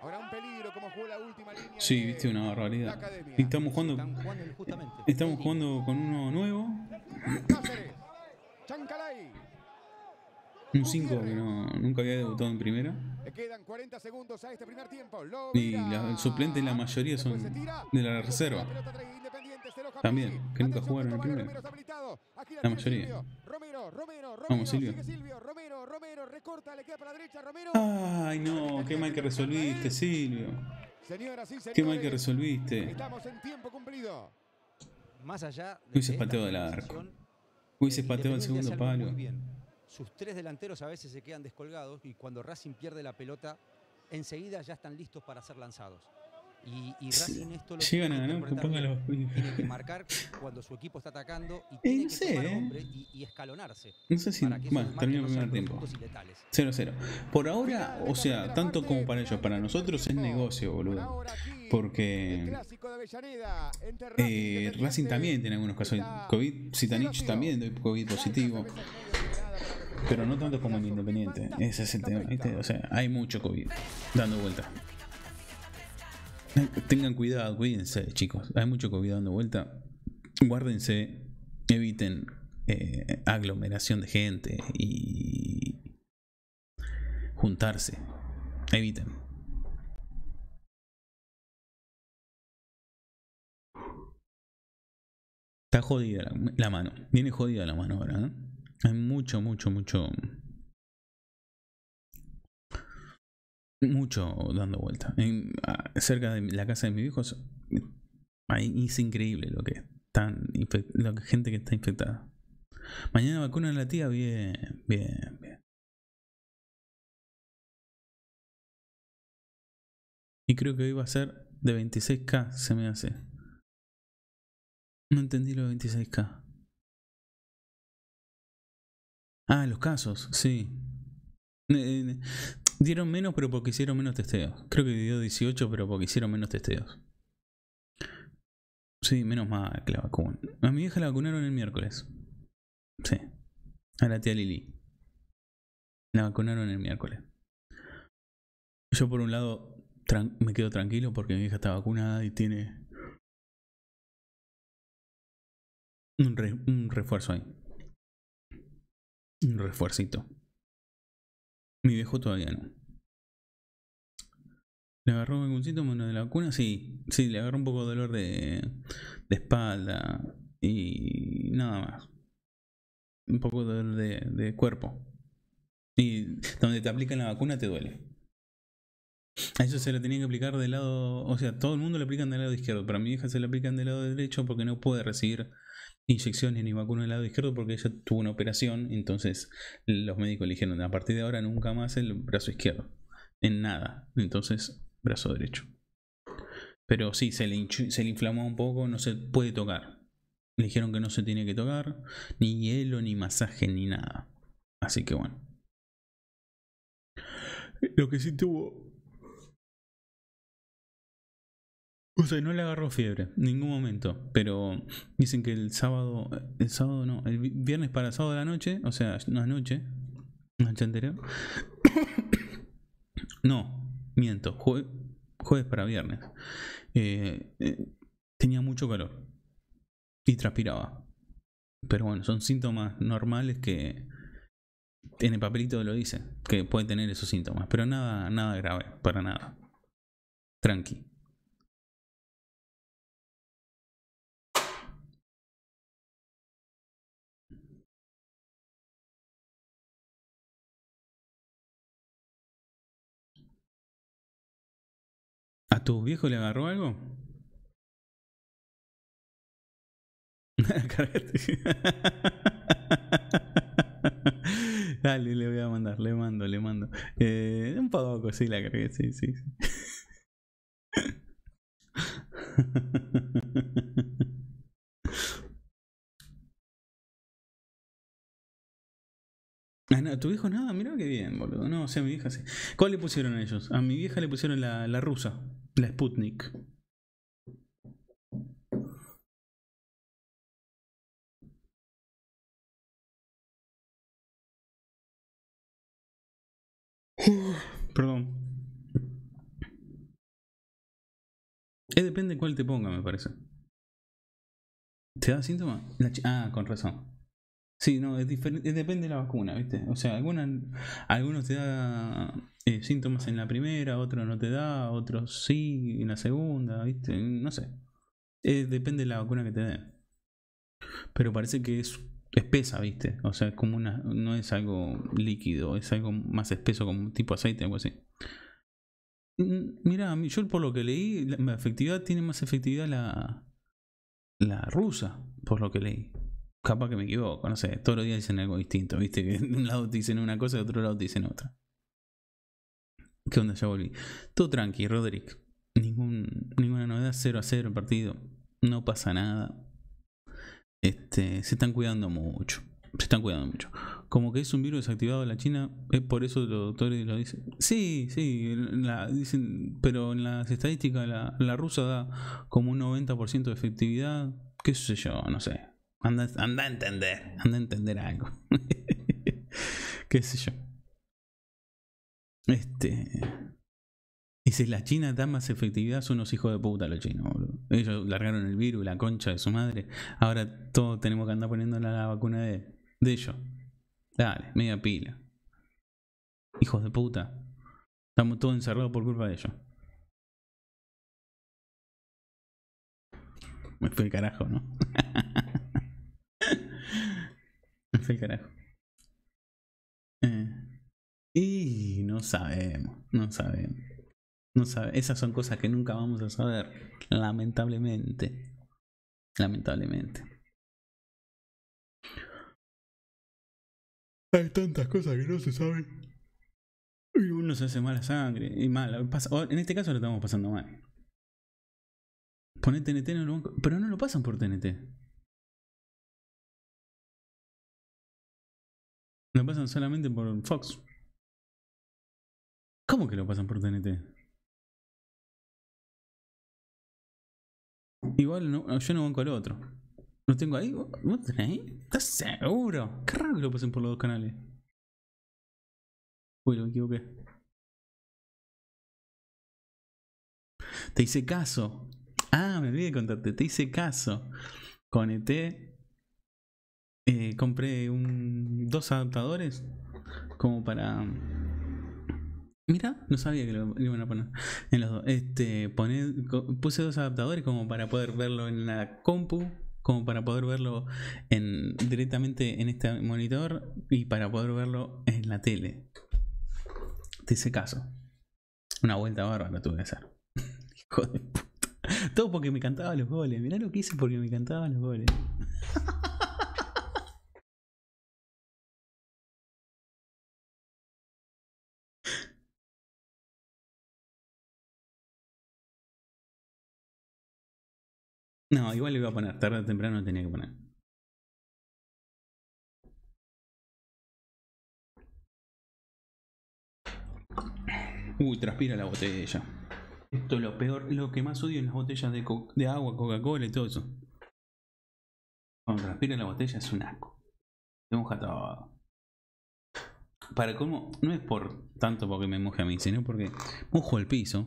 Ahora un peligro como jugó la última línea. Sí, viste una barbaridad. Y estamos jugando, estamos jugando con uno nuevo, Cáceres. Chancalay. Un 5 que no, nunca había debutado en primera. Le quedan 40 segundos a este primer tiempo. Y la- el suplente la mayoría son de la reserva. La. También, que nunca jugaron en primera. La mayoría. Silvio. Romero, Romero, Romero. Vamos, Silvio. Sigue Silvio. Romero, Romero, recorta, le queda para la derecha. Romero. Ay, no, qué mal que resolviste, Silvio. Señoras y señores. Qué mal que resolviste. Estamos en tiempo cumplido. Más allá de Hubiese pateado del arco. Hubiese el pateado el segundo palo. muy bien. Sus tres delanteros a veces se quedan descolgados y cuando Racing pierde la pelota, enseguida ya están listos para ser lanzados. Y, Racing esto lo llegan tiene a que ganar, que Tiene que marcar cuando su equipo está atacando y tiene no que sé, tomar eh. hombre y, y escalonarse. No sé si. para que esos Bueno, terminó el no primer tiempo. profundos y letales. 0-0. Por ahora, o sea, tanto como para ellos, para nosotros es negocio, boludo. Porque eh. Racing también tiene algunos casos de COVID. Zitanich también de COVID positivo. Pero no tanto como en Independiente. Ese es el tema. O sea, hay mucho COVID dando vuelta. Tengan cuidado, cuídense, chicos. Hay mucho COVID dando vuelta. Guárdense, eviten eh, aglomeración de gente y juntarse. Eviten. Está jodida la, mano. Viene jodida la mano ahora, ¿eh? Hay mucho, mucho, mucho. Mucho dando vuelta. En, a- cerca de la casa de mis hijos. Ahí es increíble lo que están lo que gente que está infectada. Mañana vacuna a la tía, bien, bien, bien. Y creo que hoy va a ser de 26k, se me hace. No entendí lo de 26k. Ah, los casos, sí. Eh, eh, dieron menos, pero porque hicieron menos testeos. Creo que dio 18, pero porque hicieron menos testeos. Sí, menos mal que la vacuna. A mi vieja la vacunaron el miércoles. Sí. A la tía Lili. La vacunaron el miércoles. Yo por un lado me quedo tranquilo porque mi vieja está vacunada y tiene un refuerzo ahí. Un refuercito. Mi viejo todavía no. ¿Le agarró algún síntoma de la vacuna? Sí, sí, le agarró un poco de dolor de, de espalda y nada más. Un poco de dolor de, de cuerpo. Y donde te aplican la vacuna te duele. A eso se lo tenía que aplicar del lado, o sea, todo el mundo le aplican del lado izquierdo, pero a mi hija se le aplican del lado derecho porque no puede recibir inyecciones ni vacuna del lado izquierdo porque ella tuvo una operación, entonces los médicos le dijeron a partir de ahora nunca más el brazo izquierdo, en nada, entonces brazo derecho. Pero sí, se le, se le inflamó un poco, no se puede tocar. Le dijeron que no se tiene que tocar, ni hielo, ni masaje, ni nada. Así que bueno. Lo que sí tuvo O sea, no le agarró fiebre, ningún momento. Pero dicen que el sábado, el sábado no, el vi- viernes para sábado de la noche, o sea, no anoche, noche anterior. (coughs) no, miento, jue- jueves para viernes. Eh, eh, tenía mucho calor y transpiraba. Pero bueno, son síntomas normales que en el papelito lo dice, que puede tener esos síntomas. Pero nada, nada grave, para nada. Tranqui. Tu viejo le agarró algo? (laughs) (laughs) Dale, le voy a mandar, le mando, le mando. Eh, un poco, sí, la cargué, sí, sí. sí. (laughs) Ah, no, tu viejo nada, mira qué bien, boludo. No, o sea, mi vieja sí. ¿Cuál le pusieron a ellos? A mi vieja le pusieron la, la rusa, la Sputnik. (sighs) Perdón. Eh, depende cuál te ponga, me parece. ¿Te da síntoma? La chi- ah, con razón. Sí, no, es diferente, depende de la vacuna, ¿viste? O sea, alguna, algunos te da eh, síntomas en la primera, otros no te da, otros sí en la segunda, ¿viste? No sé. Eh, depende de la vacuna que te den. Pero parece que es espesa, ¿viste? O sea, como una, no es algo líquido, es algo más espeso, como tipo aceite, algo así. Mm, Mira, yo por lo que leí, la efectividad tiene más efectividad la, la rusa, por lo que leí. Capaz que me equivoco, no sé, todos los días dicen algo distinto, viste, de un lado te dicen una cosa y de otro lado te dicen otra. ¿Qué onda? Ya volví. Todo tranqui, Roderick. Ningún, ninguna novedad, 0 a 0 el partido. No pasa nada. Este, se están cuidando mucho. Se están cuidando mucho. Como que es un virus desactivado en la China, es por eso los doctores lo dicen. Sí, sí, pero en las estadísticas la, la rusa da como un 90% de efectividad. ¿Qué sé yo? No sé. Anda, anda a entender, anda a entender algo. (laughs) ¿Qué sé yo? Este. Si la China da más efectividad, son unos hijos de puta los chinos, boludo. Ellos largaron el virus, la concha de su madre. Ahora todos tenemos que andar poniendo la, vacuna de, de ellos. Dale, media pila. Hijos de puta. Estamos todos encerrados por culpa de ellos. Me fue el carajo, ¿no? (laughs) fue el carajo. Eh, y no sabemos, no sabemos. No sabe, esas son cosas que nunca vamos a saber, lamentablemente. Lamentablemente. Hay tantas cosas que no se saben. Y uno se hace mala sangre. Y mal. pasa- en este caso lo estamos pasando mal. Poné TNT en el banco. Pero no lo pasan por TNT. Lo pasan solamente por Fox. ¿Cómo que lo pasan por TNT? Igual no, yo no banco al otro. ¿Lo tengo ahí? ¿Vos vos tenés ahí? ¿Estás seguro? Qué raro que lo pasen por los dos canales. Uy, lo equivoqué. Te hice caso. Ah, me olvidé de contarte. Te hice caso. Conecté. Eh, compré un, dos adaptadores. Como para. Mira, no sabía que lo iban a poner (laughs) en los dos. Este, poné- puse dos adaptadores como para poder verlo en la compu, como para poder verlo en, directamente en este monitor y para poder verlo en la tele. Te hice caso. Una vuelta bárbara tuve que hacer. (laughs) Hijo de puta. Todo porque me cantaba los goles. Mirá lo que hice porque me cantaba los goles. (laughs) No, igual lo iba a poner. Tarde o temprano lo tenía que poner. Uy, transpira la botella. Esto es lo peor, lo que más odio en las botellas de, agua, Coca-Cola y todo eso. Cuando transpira la botella es un asco. Se moja todo. Para cómo, no es por tanto porque me moje a mí, sino porque mojo el piso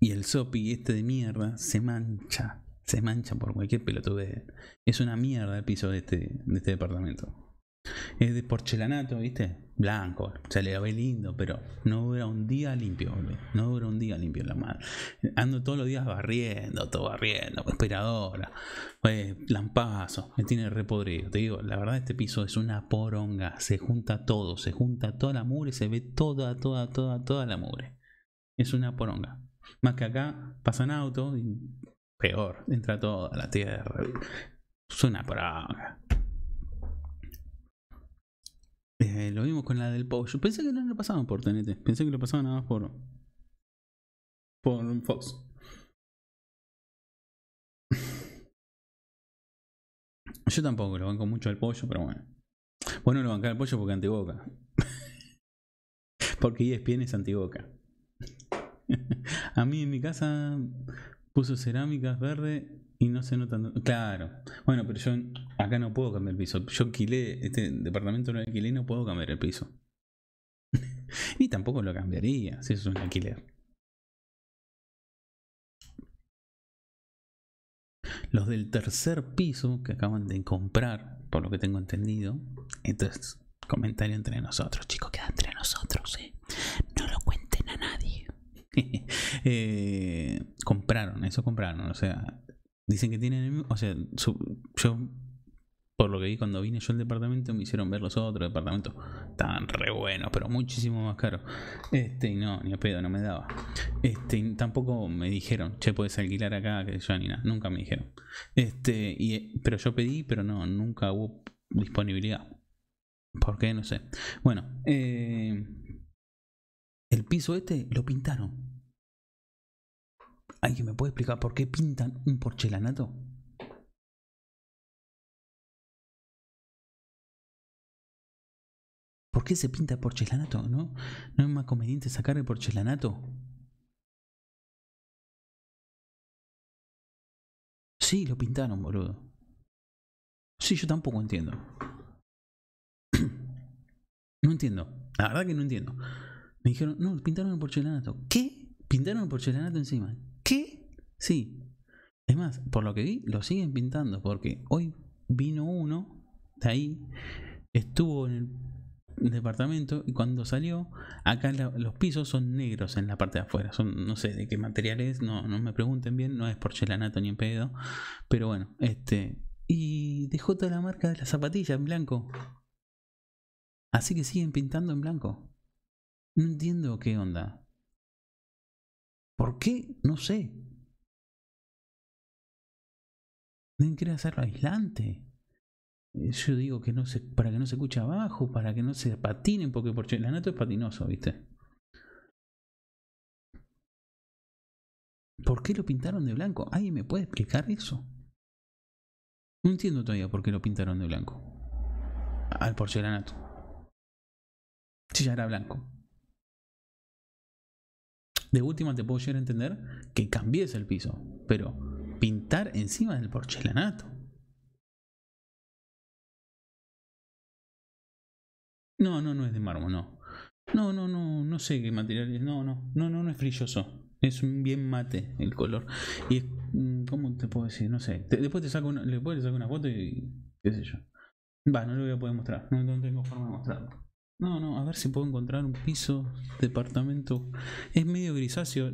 y el sopi este de mierda se mancha. Se mancha por cualquier pelotudez. Es una mierda el piso de este, de este departamento. Es de porcelanato, ¿viste? Blanco. Se le ve lindo, pero no dura un día limpio, boludo. No dura un día limpio la madre. Ando todos los días barriendo, todo barriendo, aspiradora, pues, lampazo. Me tiene repodrido. Te digo, la verdad, este piso es una poronga. Se junta todo, se junta toda la mugre, se ve toda, toda, toda, toda la mugre. Es una poronga. Más que acá pasan autos y peor, entra toda la tierra. Es una poronga. Eh, lo vimos con la del pollo. Pensé que no lo pasaban por TNT. Pensé que lo pasaban nada más por. Por Fox. Yo tampoco lo banco mucho al pollo, pero bueno. Bueno, lo banca al pollo porque antiboca. (laughs) porque E ESPN es antiboca. (laughs) A mí en mi casa puso cerámicas verde y no se notan. Claro. Bueno, pero yo acá no puedo cambiar el piso. Yo alquilé, este departamento lo alquilé y no puedo cambiar el piso. (laughs) y tampoco lo cambiaría si eso es un alquiler. Los del tercer piso que acaban de comprar, por lo que tengo entendido. Entonces, comentario entre nosotros, chicos, queda entre nosotros, ¿eh? No lo cuenten a nadie. (laughs) Eh, compraron, eso compraron, o sea, dicen que tienen o sea, yo por lo que vi cuando vine yo al departamento me hicieron ver los otros departamentos, estaban re buenos, pero muchísimo más caros. Este, y no, ni a pedo, no me daba. Este, tampoco me dijeron, che, puedes alquilar acá, que yo ni nada, nunca me dijeron. Este, y, pero yo pedí, pero no, nunca hubo disponibilidad. ¿Por qué? No sé. Bueno, eh, el piso este lo pintaron. ¿Alguien me puede explicar por qué pintan un porcelanato? ¿Por qué se pinta el porcelanato? ¿No? ¿No es más conveniente sacar el porcelanato? Sí, lo pintaron, boludo. Sí, yo tampoco entiendo. (clears throat) No entiendo. La verdad que no entiendo. Me dijeron, no, pintaron el porcelanato. ¿Qué? Pintaron el porcelanato encima. ¿Qué? Sí. Es más, por lo que vi, lo siguen pintando porque hoy vino uno de ahí, estuvo en el departamento y cuando salió, acá los pisos son negros en la parte de afuera. Son, no sé de qué material es, no, no me pregunten bien, no es porcelanato ni en pedo. Pero bueno, este Y dejó toda la marca de la zapatilla en blanco. Así que siguen pintando en blanco. No entiendo qué onda. ¿Por qué? No sé. Deben querer hacerlo aislante. Eh, Yo digo que no se, para que no se escuche abajo, para que no se patinen, porque porcelanato es patinoso, ¿viste? ¿Por qué lo pintaron de blanco? ¿Alguien me puede explicar eso? No entiendo todavía por qué lo pintaron de blanco. Al porcelanato. Si ya era blanco. De última te puedo llegar a entender que cambies el piso, pero pintar encima del porcelanato. No, no, no es de mármol, no. No, no, no, no sé qué material es. No, no, no, no, no es brilloso. Es un bien mate el color. Y es, mm, ¿cómo te puedo decir? No sé. Después te saco una, después te saco una foto y qué sé yo. Va, no lo voy a poder mostrar. No, no tengo forma de mostrarlo. No, no, a ver si puedo encontrar un piso, departamento. Es medio grisáceo,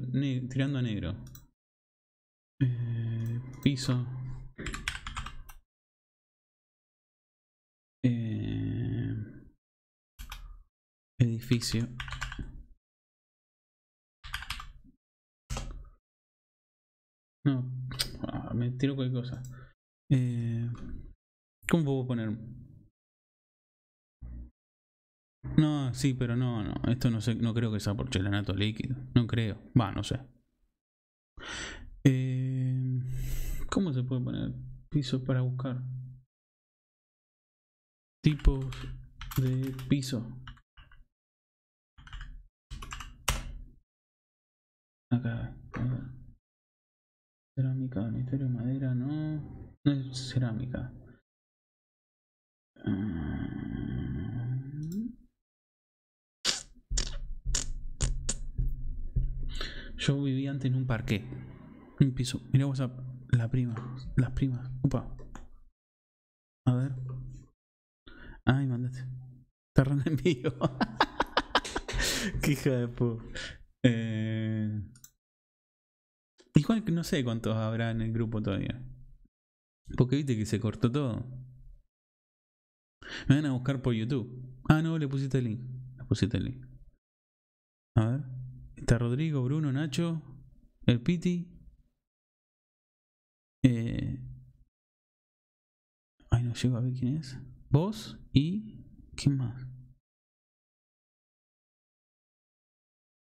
tirando a negro. Eh, piso. Eh, edificio. No, ah, me tiro cualquier cosa. Eh, ¿Cómo puedo poner? No, sí, pero no, no. Esto no sé, no creo que sea porcelanato líquido. No creo. Va, no sé. Eh, ¿Cómo se puede poner piso para buscar? Tipos de piso. Acá. Cerámica, dormitorio, madera, no. No es cerámica. Mm. Yo vivía antes en un parque. Un piso. Mira WhatsApp. La prima. Las primas. Opa. A ver. Ay, mandate. Re en vivo. Qué de pu. Eh... Igual que no sé cuántos habrá en el grupo todavía. Porque viste que se cortó todo. Me van a buscar por YouTube. Ah, no, le pusiste el link. Le pusiste el link. A ver. Está Rodrigo, Bruno, Nacho, el Piti. Eh... Ay, no llego a ver quién es. Vos y. ¿Quién más?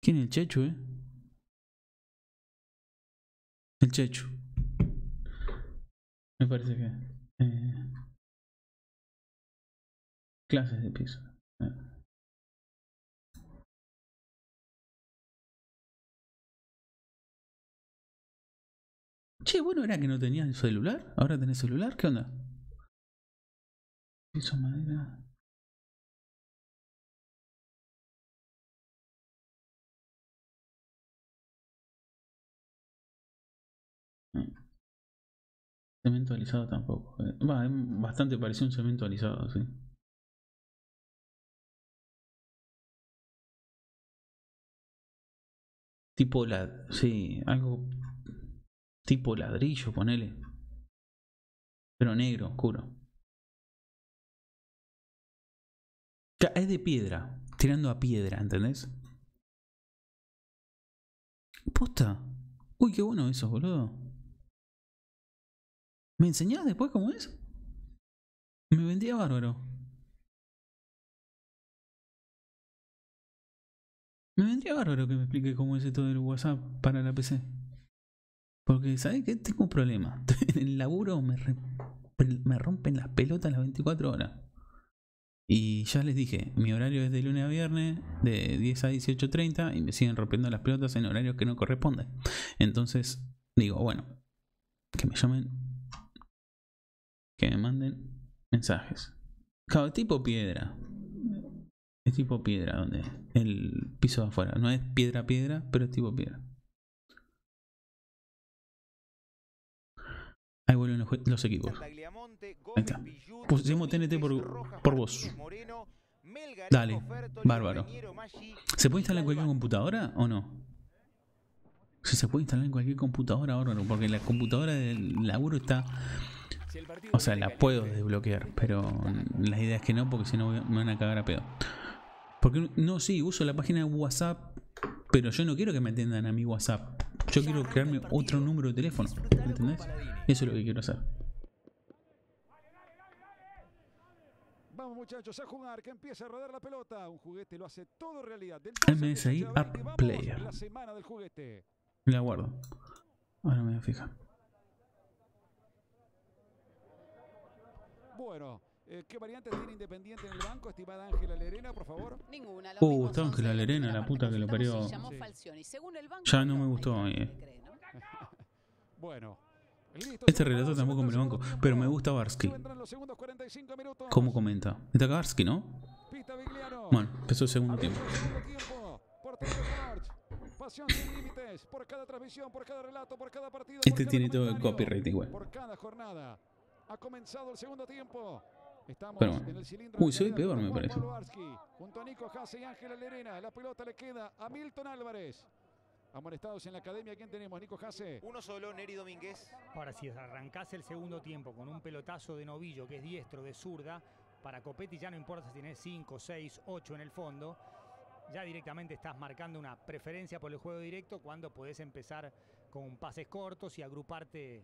¿Quién es el Chechu, eh? El Chechu. Me parece que. eh, clases de piso. Eh. Che, bueno, era que no tenías el celular. Ahora tenés celular. ¿Qué onda? Piso madera. Mm. Cemento alisado tampoco. eh. Va, es bastante parecido a un cemento alisado, sí. Tipo la. Sí, algo. Tipo ladrillo, ponele. Pero negro, oscuro. Ya, es de piedra. Tirando a piedra, ¿entendés? Posta. Uy, qué bueno eso, boludo. ¿Me enseñás después cómo es? Me vendría bárbaro. Me vendría bárbaro que me explique cómo es esto del WhatsApp para la PC. Porque, ¿sabes qué? Tengo un problema. (laughs) En el laburo me, me rompen las pelotas las 24 horas. Y ya les dije, mi horario es de lunes a viernes, de 10 a 18.30, y me siguen rompiendo las pelotas en horarios que no corresponden. Entonces, digo, bueno, que me llamen, que me manden mensajes. Claro, tipo piedra. Es tipo piedra, donde el piso de afuera. No es piedra piedra, pero es tipo piedra. Ahí vuelven los, los equipos. Ahí está. Pusimos TNT por, por vos. Dale, bárbaro. ¿Se puede instalar en cualquier computadora o no? Si se puede instalar en cualquier computadora, bárbaro, porque la computadora del laburo está O sea, la puedo desbloquear, pero la idea es que no, porque si no me van a cagar a pedo. Porque no, sí, uso la página de WhatsApp, pero yo no quiero que me atiendan a mi WhatsApp. Yo quiero crearme otro número de teléfono. ¿Me entendés? Eso es lo que quiero hacer. Vamos muchachos a jugar, que empieza a rodar la pelota. Un juguete lo hace todo realidad. MSI 12 al 18 de abril, App Player. La semana del juguete. La guardo. Ahora me voy a fijar. Bueno, eh, ¿qué variantes tiene Independiente en el banco, estimada Ángela Lerena, por favor? Ninguna. Uh, 11 Ángela Lerena, la puta que lo parió. Sí. Según el banco, Ya no me gustó. eh. (laughs) Bueno. Este prepara, tampoco me lo banco, pero me gusta Barsky. Se vendrán los segundos 45 minutos. ¿Cómo comenta? Está Karsky, ¿no? Bueno, empezó el segundo tiempo. relato. Este tiene todo el copyright igual. Por cada jornada. Ha comenzado el segundo tiempo. Estamos Pero bueno. en el cilindro. Uy, de soy peor, me parece. Junto a Nico Hasse y Ángela Lerena. La pelota le queda a Milton Álvarez. Amonestados en la academia. ¿Quién tenemos? Nico Hasse. Uno solo, Neri Domínguez. Ahora, si arrancás el segundo tiempo con un pelotazo de novillo que es diestro, de zurda, para Copetti ya no importa si tenés 5, 6, 8 en el fondo, ya directamente estás marcando una preferencia por el juego directo cuando podés empezar con pases cortos y agruparte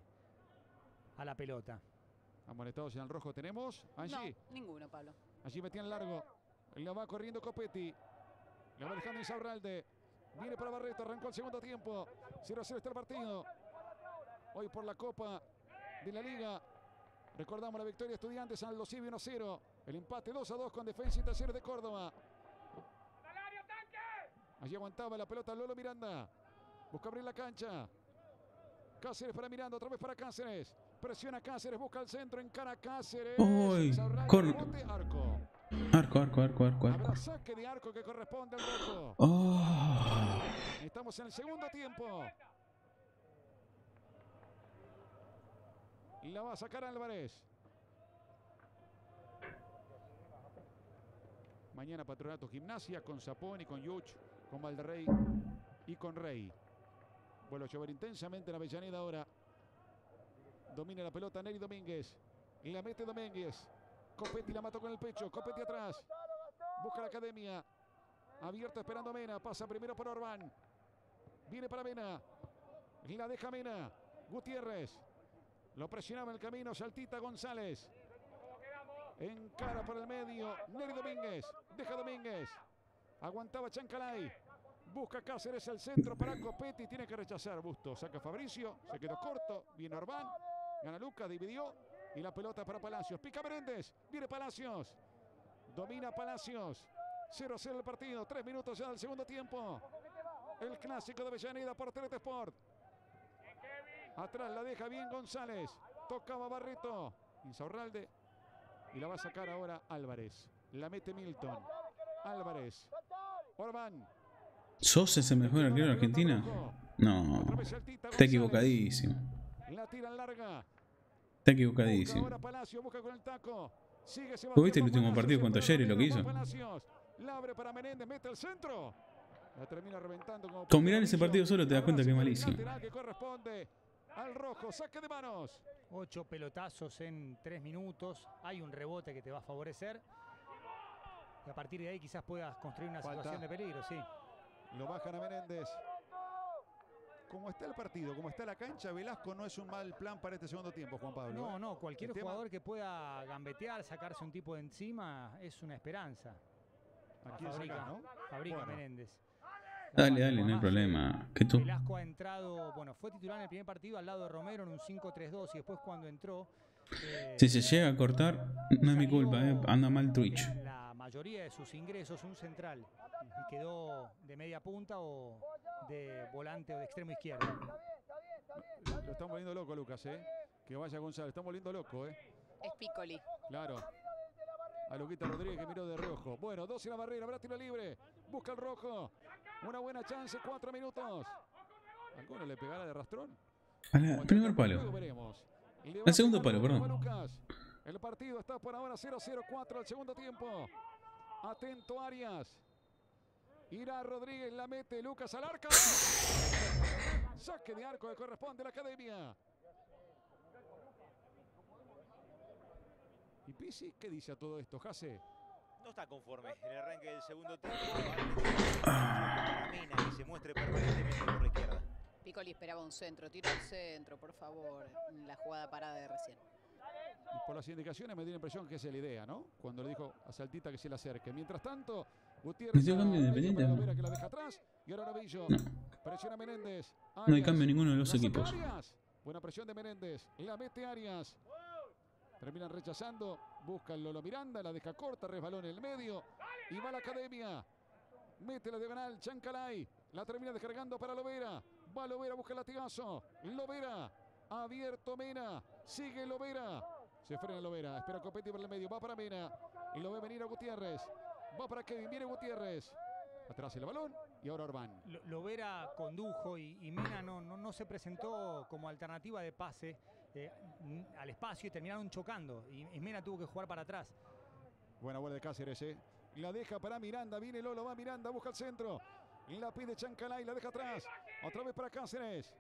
a la pelota. Amonestados en el rojo tenemos. No, ninguno, Pablo. Allí metían largo. La va corriendo Copetti. La va dejando Insaurralde. Viene para Barreto. Arrancó el segundo tiempo. 0-0 está el partido. Hoy por la Copa de la Liga. Recordamos la victoria de Estudiantes al Los 1-0. El empate 2-2 con Defensa y Talleres de Córdoba. Allí aguantaba la pelota Lolo Miranda. Busca abrir la cancha. Cáceres para Miranda, otra vez para Cáceres. Presiona Cáceres, busca el centro, encara Cáceres. Uy, cor- arco. Arco, arco, arco, arco, arco. saque de arco que corresponde al rojo. Oh. Estamos en el segundo tiempo. La va a sacar Álvarez. Mañana Patronato Gimnasia con Zapón y con Yuch, con Valderrey y con Rey. Vuelve a llover intensamente en la Avellaneda ahora. Domina la pelota Neri Domínguez. La mete Domínguez. Copetti la mató con el pecho. Copetti atrás. Busca la academia. Abierto esperando a Mena. Pasa primero por Orbán. Viene para Mena. La deja Mena. Gutiérrez. Lo presionaba en el camino. Saltita González. Encara por el medio. Neri Domínguez. Deja Domínguez. Aguantaba Chancalay. Busca Cáceres el centro para Copetti. Tiene que rechazar Busto. Saca Fabricio. Se quedó corto. Viene Orbán. Gana Lucas. Dividió. Y la pelota para Palacios. Pica Meréndez. Viene Palacios. Domina Palacios. 0-0 el partido. Tres minutos ya del segundo tiempo. El clásico de Avellaneda por Telete Sport. Atrás la deja bien González. Tocaba Barreto. Insaurralde. Y la va a sacar ahora Álvarez. La mete Milton. Álvarez. Orbán. ¿Sos ese mejor arquero de Argentina? No. Está equivocadísimo. La tiran larga. Está equivocadísimo. con el taco. Sigue ¿Vos Sebastián viste el último partido con Talleres lo que hizo? con mirar ese partido solo te das cuenta que es malísimo. el lateral que corresponde al rojo, saque de manos. Ocho pelotazos en tres minutos. Hay un rebote que te va a favorecer. Y a partir de ahí quizás puedas construir una Falta. situación de peligro, sí. Lo bajan a Menéndez. Como está el partido, como está la cancha, Velasco no es un mal plan para este segundo tiempo, Juan Pablo. No, ¿eh? no, cualquier El tema- jugador que pueda gambetear, sacarse un tipo de encima, es una esperanza. ¿A quién fabrica, saca, no? fabrica Bueno. Menéndez. Dale, dale, no hay problema. Tú. Velasco ha entrado, bueno, fue titular en el primer partido al lado de Romero en un 5-3-2 y después cuando entró... eh, Si se llega a cortar, no es mi culpa, eh. anda mal Twitch. la mayoría de sus ingresos un central y quedó de media punta o de volante o de extremo izquierdo. Lo, lo están volviendo loco, Lucas, ¿eh? Que vaya González, están volviendo loco, ¿eh? Es Piccoli. Claro. A Luquita Rodríguez que miró de reojo. Bueno, dos en la barrera, habrá tiro libre. Busca el rojo. Una buena chance, cuatro minutos. ¿Alguno le pegará de rastrón? A la- primer palo. El segundo palo, perdón. El partido está por ahora 0-0-4 al segundo tiempo. Atento Arias. Irá Rodríguez, la mete Lucas al arco. Saque de arco que corresponde a la academia. ¿Y Pisi qué dice a todo esto, Jase? No está conforme en el arranque del segundo tiempo. Mena que se muestre permanentemente por la izquierda. Piccoli esperaba un centro, tiro al centro, por favor. La jugada parada de recién. Y por las indicaciones me dio la impresión que esa es la idea, ¿no? Cuando le dijo a Saltita que se le acerque. Mientras tanto, Gutiérrez. ¿Metió cambio Independiente para no? No hay cambio en ninguno de los equipos. Buena presión de Menéndez. La mete Arias. Terminan rechazando. Busca el Lolo Miranda. La deja corta. Resbalón en el medio. Y va a la academia. Mete la diagonal. Chancalay. La termina descargando para Lovera. Va Lovera. Busca el latigazo. Lovera. Abierto Mena. Sigue Lovera. Se frena Lovera. Espera Copetti por el medio. Va para Mena. Y lo ve venir a Gutiérrez. Va para Kevin. Viene Gutiérrez. Atrás el balón. Y ahora Orbán. Lo- Lovera condujo y, y Mena no, no, no se presentó como alternativa de pase eh, al espacio y terminaron chocando. Y, y Mena tuvo que jugar para atrás. Buena bola de Cáceres, ¿eh? La deja para Miranda. Viene Lolo, va Miranda, busca el centro. La pide Chancalay, la deja atrás. Otra vez para Cáceres.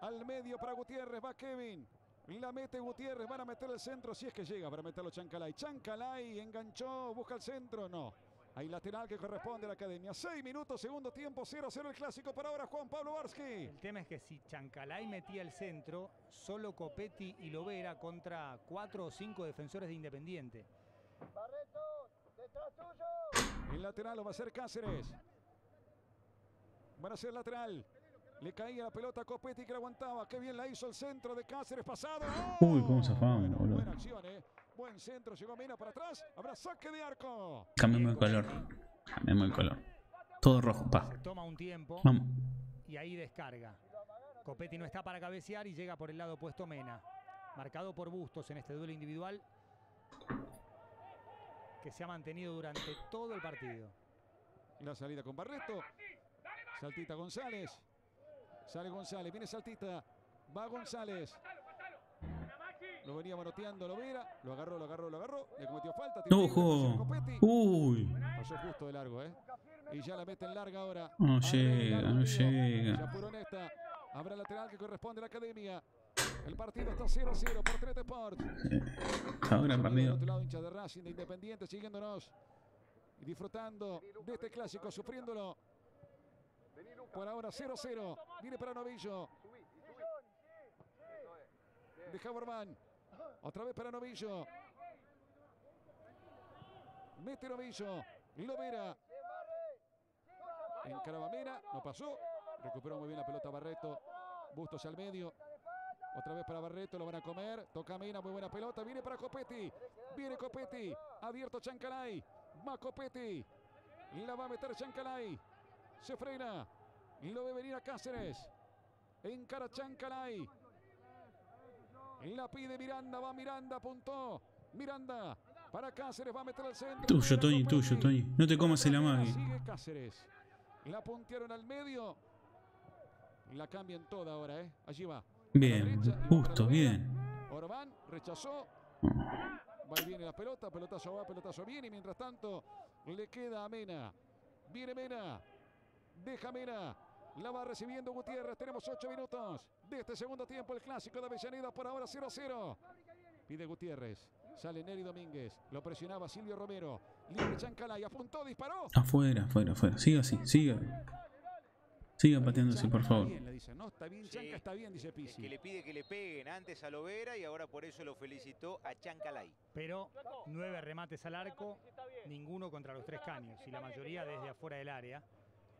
Al medio para Gutiérrez, va Kevin. La mete Gutiérrez, van a meter el centro si es que llega para meterlo Chancalay. Chancalay enganchó, busca el centro, no. Hay lateral que corresponde a la academia. Seis minutos, segundo tiempo, 0-0 el clásico para ahora Juan Pablo Barsky. El tema es que si Chancalay metía el centro, solo Copetti y Lovera contra cuatro o cinco defensores de Independiente. El lateral lo va a hacer Cáceres. Van a ser lateral. Le caía la pelota a Copetti que la aguantaba. Qué bien la hizo el centro de Cáceres pasado. Uy, cómo zafamos, Bueno, boludo. buena acción, ¿eh? Buen centro. Llegó Mena para atrás. Habrá saque de arco. Cambiamos el color. Cambiamos el color. Todo rojo, pa. Se toma un tiempo Vamos. y ahí descarga. Copetti no está para cabecear y llega por el lado opuesto Mena. Marcado por Bustos en este duelo individual que se ha mantenido durante todo el partido. La salida con Barreto. Saltita González. Sale González. Viene Saltita. Va González. Lo venía manoteando Lovera. Lo agarró, lo agarró, lo agarró. Le cometió falta. ¡Ojo! Uy. Pasó justo de largo, ¿eh? Y ya la mete en larga ahora. No llega, no Rodrigo. Se llega. apuró en esta. Habrá lateral que corresponde a la academia. El partido está 0-0 por 3 Sports. Ahora Del partido. otro lado, hinchas de Racing, de Independiente, siguiéndonos y disfrutando de este clásico, sufriéndolo. Por ahora 0-0. Viene para Novillo. Deja Borman. Otra vez para Novillo. Mete Novillo. Lovera. Encaraba Mena. No pasó. Recuperó muy bien la pelota Barreto. Bustos al medio. Otra vez para Barreto, lo van a comer. Toca Mena, muy buena pelota. Viene para Copetti. Viene Copetti. Abierto Chancalay. Va Copetti. La va a meter Chancalay. Se frena. Lo ve venir a Cáceres. Encara Chancalay. La pide Miranda. Va Miranda. Apuntó. Miranda. Para Cáceres. Va a meter al centro. Tuyo, Toñi, tuyo, Toñi. No te comas el amague. Sigue Cáceres. La puntearon al medio. La cambian toda ahora, ¿eh? Allí va. Bien, justo, bien. Orbán rechazó. Va y viene la pelota, pelotazo va, pelotazo viene. Y mientras tanto, le queda a Mena. Viene Mena. Deja Mena. La va recibiendo Gutiérrez. Tenemos ocho minutos de este segundo tiempo. El clásico de Avellaneda por ahora 0-0. Pide Gutiérrez. Sale Neri Domínguez. Lo presionaba Silvio Romero. Libre Chancalay. Apuntó, disparó. Afuera, afuera, afuera. Siga así, siga. Siga pateándose, por favor. Bien, le dice. No, está bien, Chanca está bien, dice Es Pizzi. que le pide que le peguen antes a Lovera y ahora por eso lo felicitó a Chancalay. Pero nueve remates al arco, ninguno contra los tres caños y la mayoría desde afuera del área.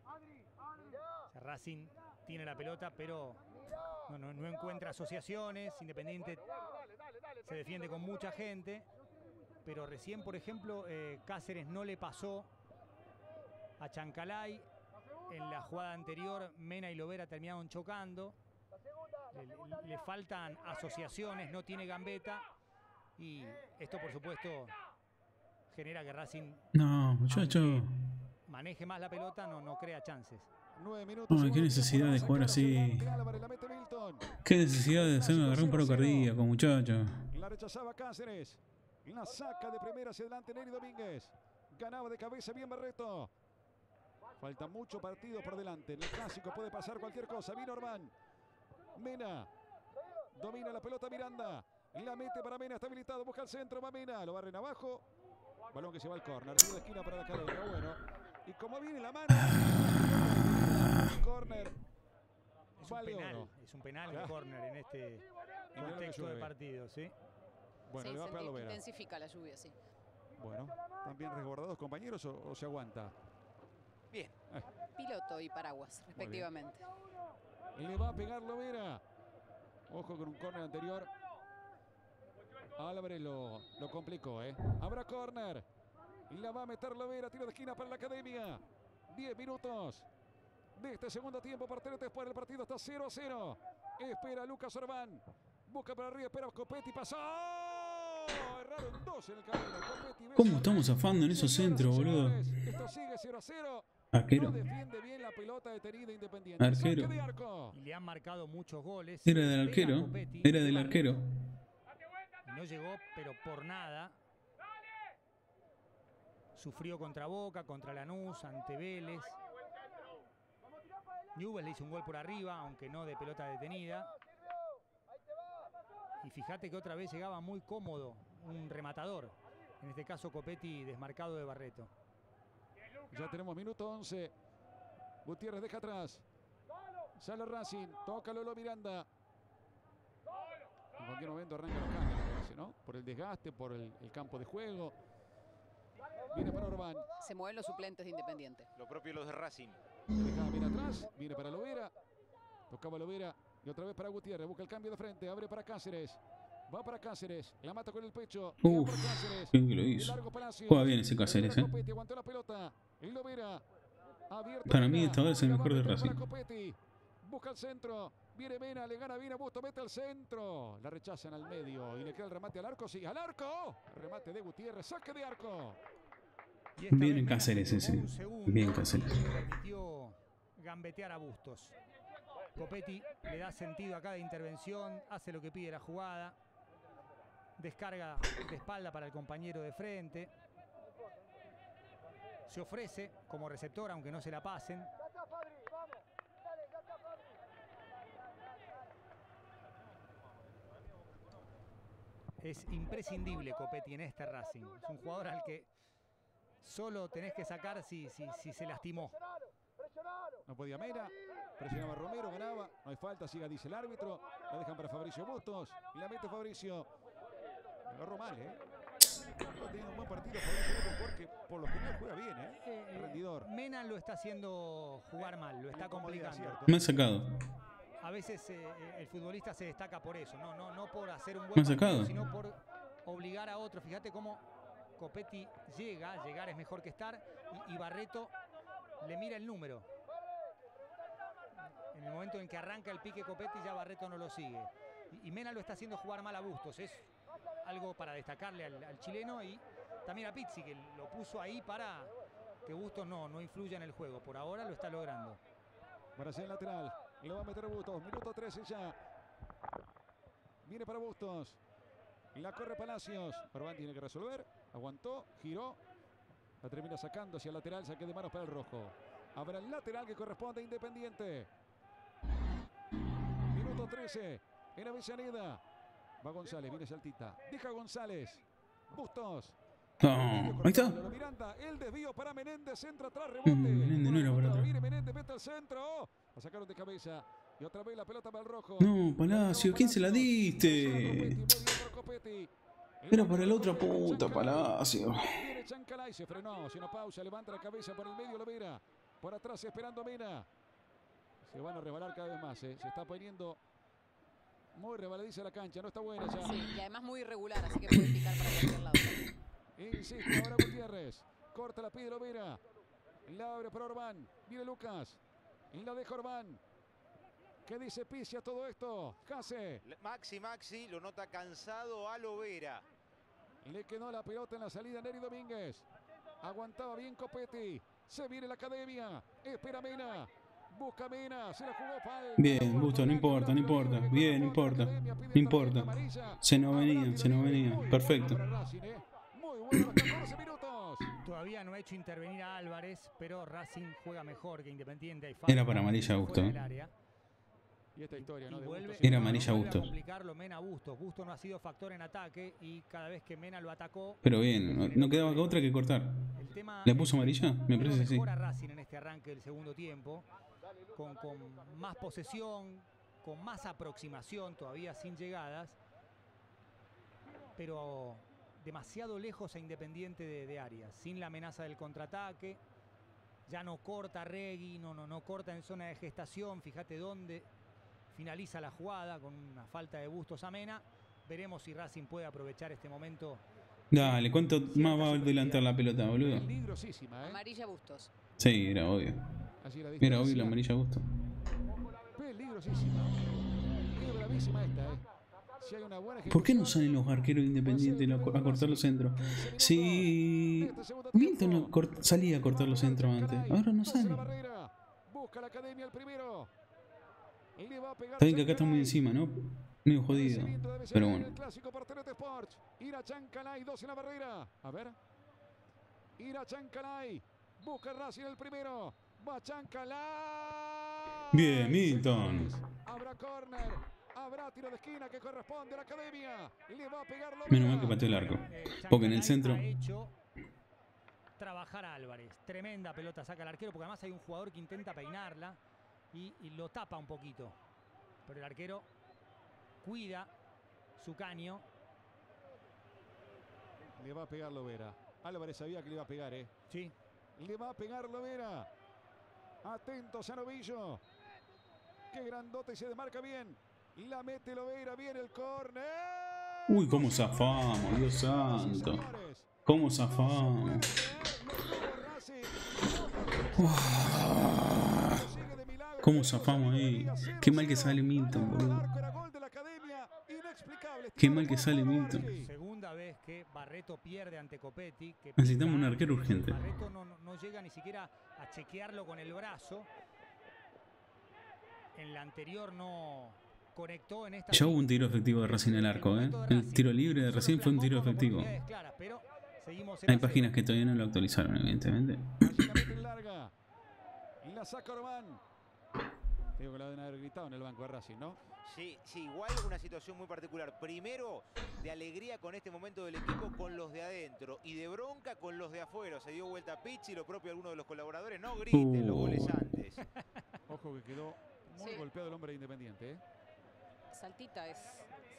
O sea, Racing tiene la pelota, pero no, no- no encuentra asociaciones. Independiente se defiende con mucha gente. Pero recién, por ejemplo, eh, Cáceres no le pasó a Chancalay. En la jugada anterior, Mena y Lovera terminaron chocando. Le, le- le faltan asociaciones, no tiene gambeta. Y esto, por supuesto, genera que Racing No, muchacho. maneje más la pelota, no, no crea chances. Qué necesidad de jugar así. Qué necesidad de hacerme agarrar un paro cardíaco, muchacho. La rechazaba Cáceres. La saca de primera hacia adelante Neri Domínguez. Ganaba de cabeza bien Barreto. Falta mucho partido por delante. En el clásico puede pasar cualquier cosa. Viene Orbán. Mena. Domina la pelota Miranda. La mete para Mena, está habilitado, busca el centro, va Mena, lo barren abajo. Balón que se va al córner, tiro de esquina para la academia, bueno. Y como viene la mano, córner. Es un penal, es un penal Claro. en córner en este contexto de partido, ¿sí? Bueno, Sí, le va a se pegar Lovera. intensifica la lluvia, sí. Bueno, ¿están bien resguardados compañeros o, o se aguanta? Bien. Piloto y paraguas, respectivamente. Le va a pegar Lovera. Ojo con un córner anterior. Álvarez lo, lo complicó, ¿eh? Habrá córner. Y la va a meter Lovera. Tiro de esquina para la academia. 10 minutos de este segundo tiempo. Partido después el partido está 0 a 0. Espera Lucas Orbán. Busca para arriba. Espera Copetti. Pasó. Erraron dos en el camino. Copetti. ¿Cómo estamos zafando en esos centros, boludo? Esto sigue 0 a 0. Arquero. No defiende bien la pelota detenida Independiente. Arquero. De arco. Y le han marcado muchos goles. Era del arquero. Copetti, Era del arquero. No llegó, pero por nada. Sufrió contra Boca, contra Lanús, ante Vélez. Newell le hizo un gol por arriba, aunque no de pelota detenida. Y fíjate que otra vez llegaba muy cómodo un rematador. En este caso Copetti desmarcado de Barreto. Ya tenemos minuto 11. Gutiérrez deja atrás. Sale Racing. Toca Lolo Miranda. En cualquier momento arranca los cambios, ¿no? Por el desgaste, por el, el campo de juego. Viene para Orbán. Se mueven los suplentes de Independiente. Lo propio los de Racing. Atrás. Viene para Lovera. Tocaba Lovera. Y otra vez para Gutiérrez. Busca el cambio de frente. Abre para Cáceres. Va para Cáceres. La mata con el pecho. Uf, bien que lo hizo. Juega bien ese Cáceres, eh. Para mí esta hora es el mejor de Racing. Busca el centro. Viene Mena, le gana bien a Busto, mete al centro. La rechazan al medio y le queda el remate al arco. Sí, al arco. Remate de Gutiérrez, saque de arco. Bien vez Cáceres se ese. Bien Cáceres. Gambetear a Bustos. Copetti le da sentido a cada intervención, hace lo que pide la jugada, descarga de espalda para el compañero de frente, se ofrece como receptor aunque no se la pasen. Es imprescindible Copetti en este Racing. Es un jugador al que solo tenés que sacar si, si, si se lastimó. No podía Mena. Presionaba Romero, ganaba. No hay falta, siga, dice el árbitro. La dejan para Fabricio Bustos. Y la mete Fabricio. Le agarró mal, ¿eh? Está teniendo un buen partido Fabricio porque por lo general juega bien, ¿eh? Eh, Rendidor. Mena lo está haciendo jugar mal, lo está complicando. Me han sacado. A veces eh, eh, el futbolista se destaca por eso, no, no, no por hacer un Me buen partido, sacado. sino por obligar a otro. Fíjate cómo Copetti llega, llegar es mejor que estar, y, y Barreto le mira el número. En el momento en que arranca el pique Copetti, ya Barreto no lo sigue. Y, Mena lo está haciendo jugar mal a Bustos. Es algo para destacarle al, chileno y también a Pizzi, que lo puso ahí para que Bustos no, no influya en el juego. Por ahora lo está logrando. Para hacer el lateral. Lo va a meter Bustos. Minuto 13 ya. Viene para Bustos. La corre Palacios. Orbán tiene que resolver. Aguantó, giró. La termina sacando hacia el lateral. Saque de manos para el rojo. Habrá el lateral que corresponde a Independiente. 13. En Avellaneda. Va González. Viene Saltita. Deja González. Bustos. No, ahí está. Miranda, el desvío para Menéndez, entra atrás, rebote. Mm, Menéndez no era para atrás. Viene Menéndez, mete al centro. La sacaron de cabeza. Y otra vez la pelota para el rojo. No, Palacio, ¿quién se la diste? Era para la otra puta, Palacio. Viene Chancalay, se frenó, una pausa, levanta la cabeza por el medio, lo mira. Por atrás esperando Mena. Se van a rebalar cada vez más, ¿eh? se está poniendo muy rebaladiza la cancha, no está buena ya. Sí, y además muy irregular, así que puede picar para cualquier lado. Insiste ahora Gutiérrez. Corta la pide Lovera. La abre para Orbán. Viene Lucas. Y la deja Orbán. ¿Qué dice Pizzi a todo esto? Case. Maxi Maxi lo nota cansado a Lovera. Le quedó la pelota en la salida a Neri Domínguez. Aguantaba bien Copetti. Se viene la academia. Espera Mena. Busca Mena. Se la jugó falta. Bien, Busto, no importa, no importa. Bien, no importa. No importa. Se nos venían, se nos venían. Perfecto. Muy bueno los 14 minutos. Todavía no ha hecho intervenir a Álvarez, pero Racing juega mejor que Independiente. Era para amarilla, eh. área. Y esta historia, ¿no? Y De vuelve, Bustos y Era amarilla ¿no? vuelve a Bustos. complicarlo Mena Bustos. Bustos no ha sido factor en ataque y cada vez que Mena lo atacó. Pero bien, no, no quedaba otra que cortar. ¿Le puso amarilla? Me parece que sí. Con, con más posesión, con más aproximación, todavía sin llegadas, pero demasiado lejos a Independiente de, de Arias, sin la amenaza del contraataque. Ya no corta Regui, no, no, no corta en zona de gestación, fíjate dónde finaliza la jugada con una falta de bustos a Mena. Veremos si Racing puede aprovechar este momento. Dale, ¿cuánto más va a adelantar la pelota, boludo? Peligrosísima, ¿eh? Amarilla Bustos. Sí, era obvio. Así la Era distancia. obvio la amarilla gusto. Peligrosísima. Es bravísima esta, ¿eh? Si hay una buena ¿Por qué no salen los arqueros independientes a co- a cortar los centros? Si Milton salía a cortar los centros antes, ahora no sale. a Está bien que acá está muy encima, ¿no? Medio jodido. Pero bueno. A. Ira Chancalay. Busca Racing el primero. Bien, Milton. Habrá corner. Habrá tiro de esquina que corresponde a la academia. Le va a pegar Lovera. Menos mal que pateó el arco. Porque en el centro. Ha hecho trabajar a Álvarez. Tremenda pelota saca el arquero, porque además hay un jugador que intenta peinarla y, y lo tapa un poquito. Pero el arquero cuida su caño. Le va a pegar Lovera. Álvarez sabía que le iba a pegar, ¿eh? Sí. Le va a pegar Lovera. Atentos a Novillo. Qué grandote y se desmarca bien. La mete Lovera, viene el córner. Uy, cómo zafamos, Dios santo. Cómo zafamos. Cómo zafamos ahí. Qué mal que sale Milton, boludo. Qué mal que sale Milton. Segunda vez que Barreto pierde ante Copetti. Que Necesitamos un arquero urgente. Barreto no, no- no llega ni siquiera a chequearlo con el brazo. En la anterior no conectó en esta. Ya hubo un tiro efectivo de Racing al arco, ¿eh? El tiro libre de Racing fue un tiro efectivo. Hay páginas que todavía no lo actualizaron, evidentemente. La saca. Digo que la deben haber gritado en el banco de Racing, ¿no? Sí, sí, igual una situación muy particular. Primero, de alegría con este momento del equipo con los de adentro y de bronca con los de afuera. Se dio vuelta Pizzi, lo propio alguno de los colaboradores. No griten los goles Uh. antes. (laughs) Ojo que quedó muy Sí. golpeado el hombre de Independiente, ¿eh? Saltita es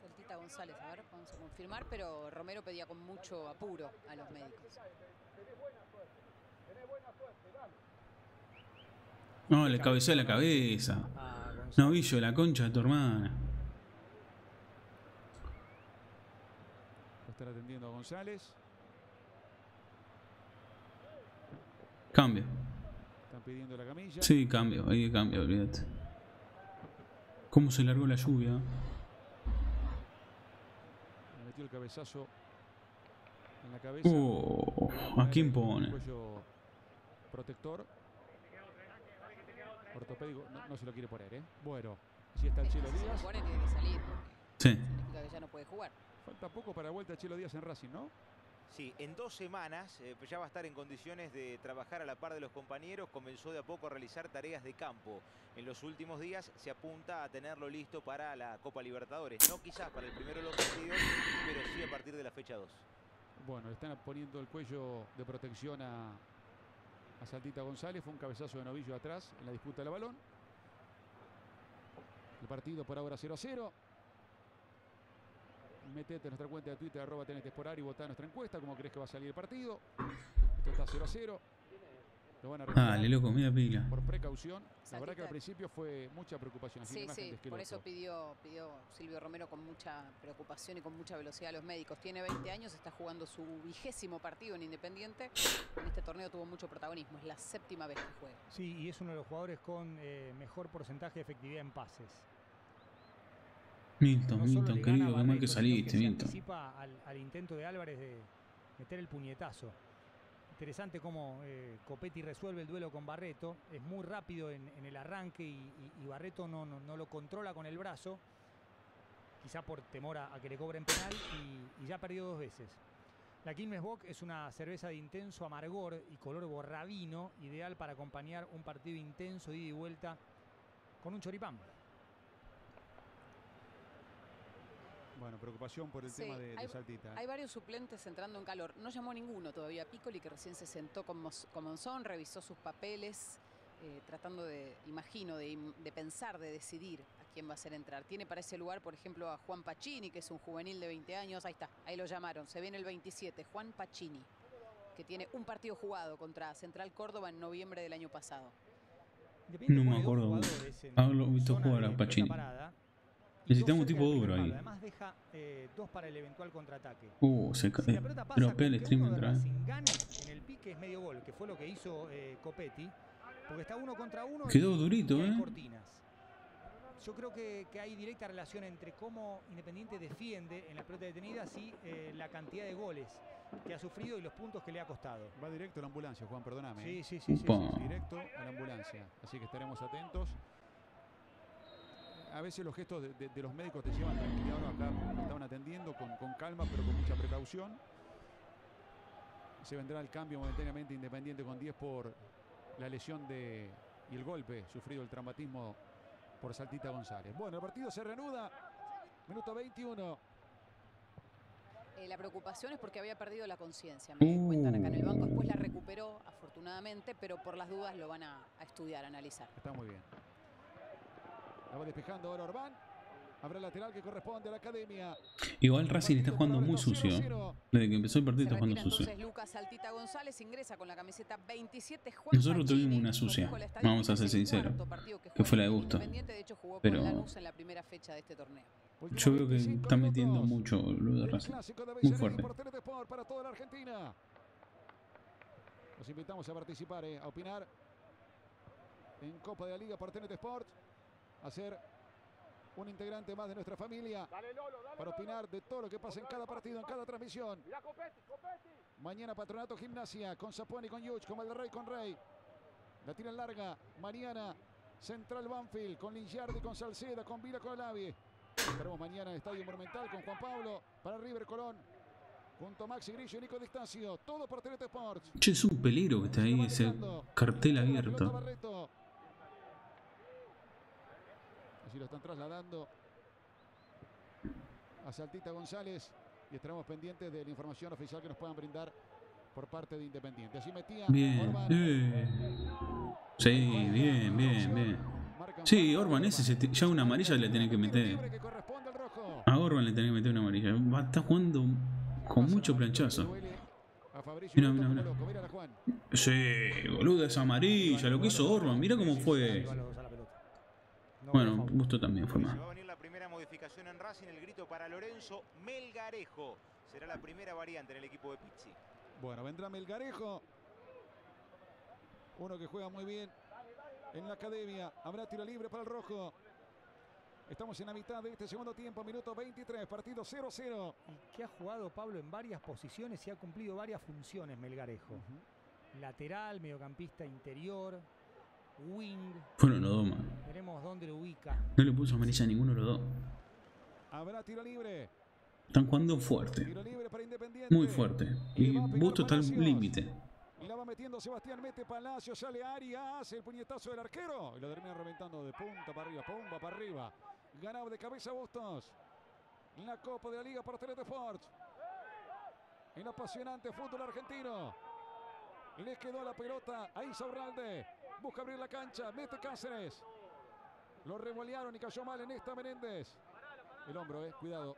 Saltita González, a ver, vamos a confirmar, pero Romero pedía con mucho apuro a los médicos. No, le cabeceó la cabeza. Novillo, la concha de tu hermana. Lo estará atendiendo a González. Cambio. Están pidiendo la camilla. Sí, cambio, ahí cambio, olvídate. ¿Cómo se largó la lluvia? Le metió el cabezazo en la cabeza. Oh, ¿a quién pone? Protector. Ortopédico, no, no se lo quiere poner, ¿eh? Bueno, si está el Chelo Si se lo Díaz. pone, tiene que salir, Sí. significa que ya no puede jugar. Falta poco para la vuelta de Chelo Díaz en Racing, ¿no? Sí, en dos semanas eh, ya va a estar en condiciones de trabajar a la par de los compañeros. Comenzó de a poco a realizar tareas de campo. En los últimos días se apunta a tenerlo listo para la Copa Libertadores. No quizás para el primero de los partidos, pero sí a partir de la fecha 2. Bueno, le están poniendo el cuello de protección a, a Saltita González. Fue un cabezazo de novillo atrás en la disputa del balón. El partido por ahora 0 a 0. Metete en nuestra cuenta de Twitter, arroba Esporar y votá nuestra encuesta. ¿Cómo crees que va a salir el partido? Esto está 0 a 0. Lo van a Dale, loco, media pila. por precaución. La verdad que al principio fue mucha preocupación. así Sí, sí, por eso pidió, pidió Silvio Romero con mucha preocupación y con mucha velocidad a los médicos. Tiene 20 años, está jugando su vigésimo partido en Independiente. En este torneo tuvo mucho protagonismo, es la séptima vez que juega. Sí, y es uno de los jugadores con eh, mejor porcentaje de efectividad en pases. Milton, No Milton, querido, qué mal que saliste, Milton. al, al intento de Álvarez de meter el puñetazo. Interesante cómo eh, Copetti resuelve el duelo con Barreto. Es muy rápido en, el arranque y, Barreto no, no- lo controla con el brazo. Quizá por temor a, que le cobren penal y, y ya perdió dos veces. La Quilmes Bock es una cerveza de intenso amargor y color borrabino, ideal para acompañar un partido intenso, ida y vuelta, con un choripán. Bueno, preocupación por el Sí, tema de, de hay, Saltita. ¿eh? hay varios suplentes entrando en calor. No llamó ninguno todavía. Piccoli, que recién se sentó con, Mos- con Monzón, revisó sus papeles, eh, tratando de, imagino, de, pensar, de decidir a quién va a hacer entrar. Tiene para ese lugar, por ejemplo, a Juan Pacini, que es un juvenil de 20 años. Ahí está, ahí lo llamaron. Se viene el 27, Juan Pacini, que tiene un partido jugado contra Central Córdoba en noviembre del año pasado. No me acuerdo haberlo visto jugar a Pacini. Necesitamos un tipo duro ahí. Además deja eh, dos para el eventual contraataque. Uh, se ca- Si la eh, el stream entra. eh. En el pique es medio gol, que fue lo que hizo eh, Copetti, porque está uno contra uno. Quedó y- durito, y ¿eh? cortinas. Yo creo que, que hay directa relación entre cómo Independiente defiende en la pelota detenida y eh, la cantidad de goles que ha sufrido y los puntos que le ha costado. Va directo a la ambulancia, Juan, perdóname. Sí, ¿eh? sí, sí, sí, sí, sí. Directo a la ambulancia. Así que estaremos atentos. A veces los gestos de, de- de los médicos te llevan tranquilidad. Acá me estaban atendiendo con, con calma, pero con mucha precaución. Se vendrá el cambio momentáneamente Independiente con 10 por la lesión de y el golpe sufrido el traumatismo por Saltita González. Bueno, el partido se reanuda. Minuto 21. Eh, la preocupación es porque había perdido la conciencia, me cuentan acá en el banco. Después la recuperó, afortunadamente, pero por las dudas lo van a, a estudiar, a analizar. Está muy bien. La va despejando ahora Orbán. Habrá el lateral que corresponde a la academia. Igual Racing está jugando muy sucio. Desde que empezó el partido está jugando sucio. entonces Lucas Saltita González, ingresa con la camiseta 27. Juan Nosotros tuvimos una sucia, vamos a ser sinceros, que fue la de Gusto. Pero este yo veo que está metiendo mucho lo de Racing. Muy fuerte. Los invitamos a participar, eh, a opinar en Copa de la Liga por TNT Sport. A ser un integrante más de nuestra familia. Para opinar de todo lo que pasa en cada partido, en cada transmisión. Mañana Patronato Gimnasia con Zaponi, con Yuch, con Valderrey, con Rey. La tiran larga. Mañana Central Banfield con Lingiardi, con Salceda, con Vila, con Alavi. Estaremos mañana en el Estadio Monumental con Juan Pablo para River Colón. Junto a Maxi Grillo y Nico Distancia. Todo por TNT Sports. Che, es un peligro que está ahí ese cartel abierto. Así lo están trasladando a Saltita González y estaremos pendientes de la información oficial que nos puedan brindar por parte de Independiente. Así metía Bien. Orban. eh. Sí, bien, bien, bien. Sí, Orban ese ya una amarilla le tiene que meter. A Orban le tiene que meter una amarilla. Va, está jugando con mucho planchazo. Mira, mira, mira. Sí, boludo, es amarilla. Lo que hizo Orban, mira cómo fue. Bueno, Busto también fue mal. Va a venir la primera modificación en Racing, el grito para Lorenzo Melgarejo. Será la primera variante en el equipo de Pizzi. Bueno, vendrá Melgarejo. Uno que juega muy bien en la academia. Habrá tiro libre para el rojo. Estamos en la mitad de este segundo tiempo, minuto 23, partido 0-0. Y que ha jugado Pablo en varias posiciones y ha cumplido varias funciones Melgarejo. Lateral, mediocampista interior, wing. Fueron los dos, man. Veremos dónde lo ubica. No le puso amarilla a ninguno de los dos. Habrá tiro libre. Están jugando fuerte. Tiro libre para Independiente. Muy fuerte. Y Busto está al límite. Y la va metiendo Sebastián, mete Palacio, sale Arias, el puñetazo del arquero. Y lo termina reventando de punta para arriba, pumba para arriba. Ganado de cabeza Bustos. La Copa de la Liga para TNT Sports. El apasionante fútbol argentino. Les quedó la pelota a Isaurralde. Busca abrir la cancha, mete Cáceres. Lo revolearon y cayó mal en esta Menéndez. El hombro, eh, cuidado.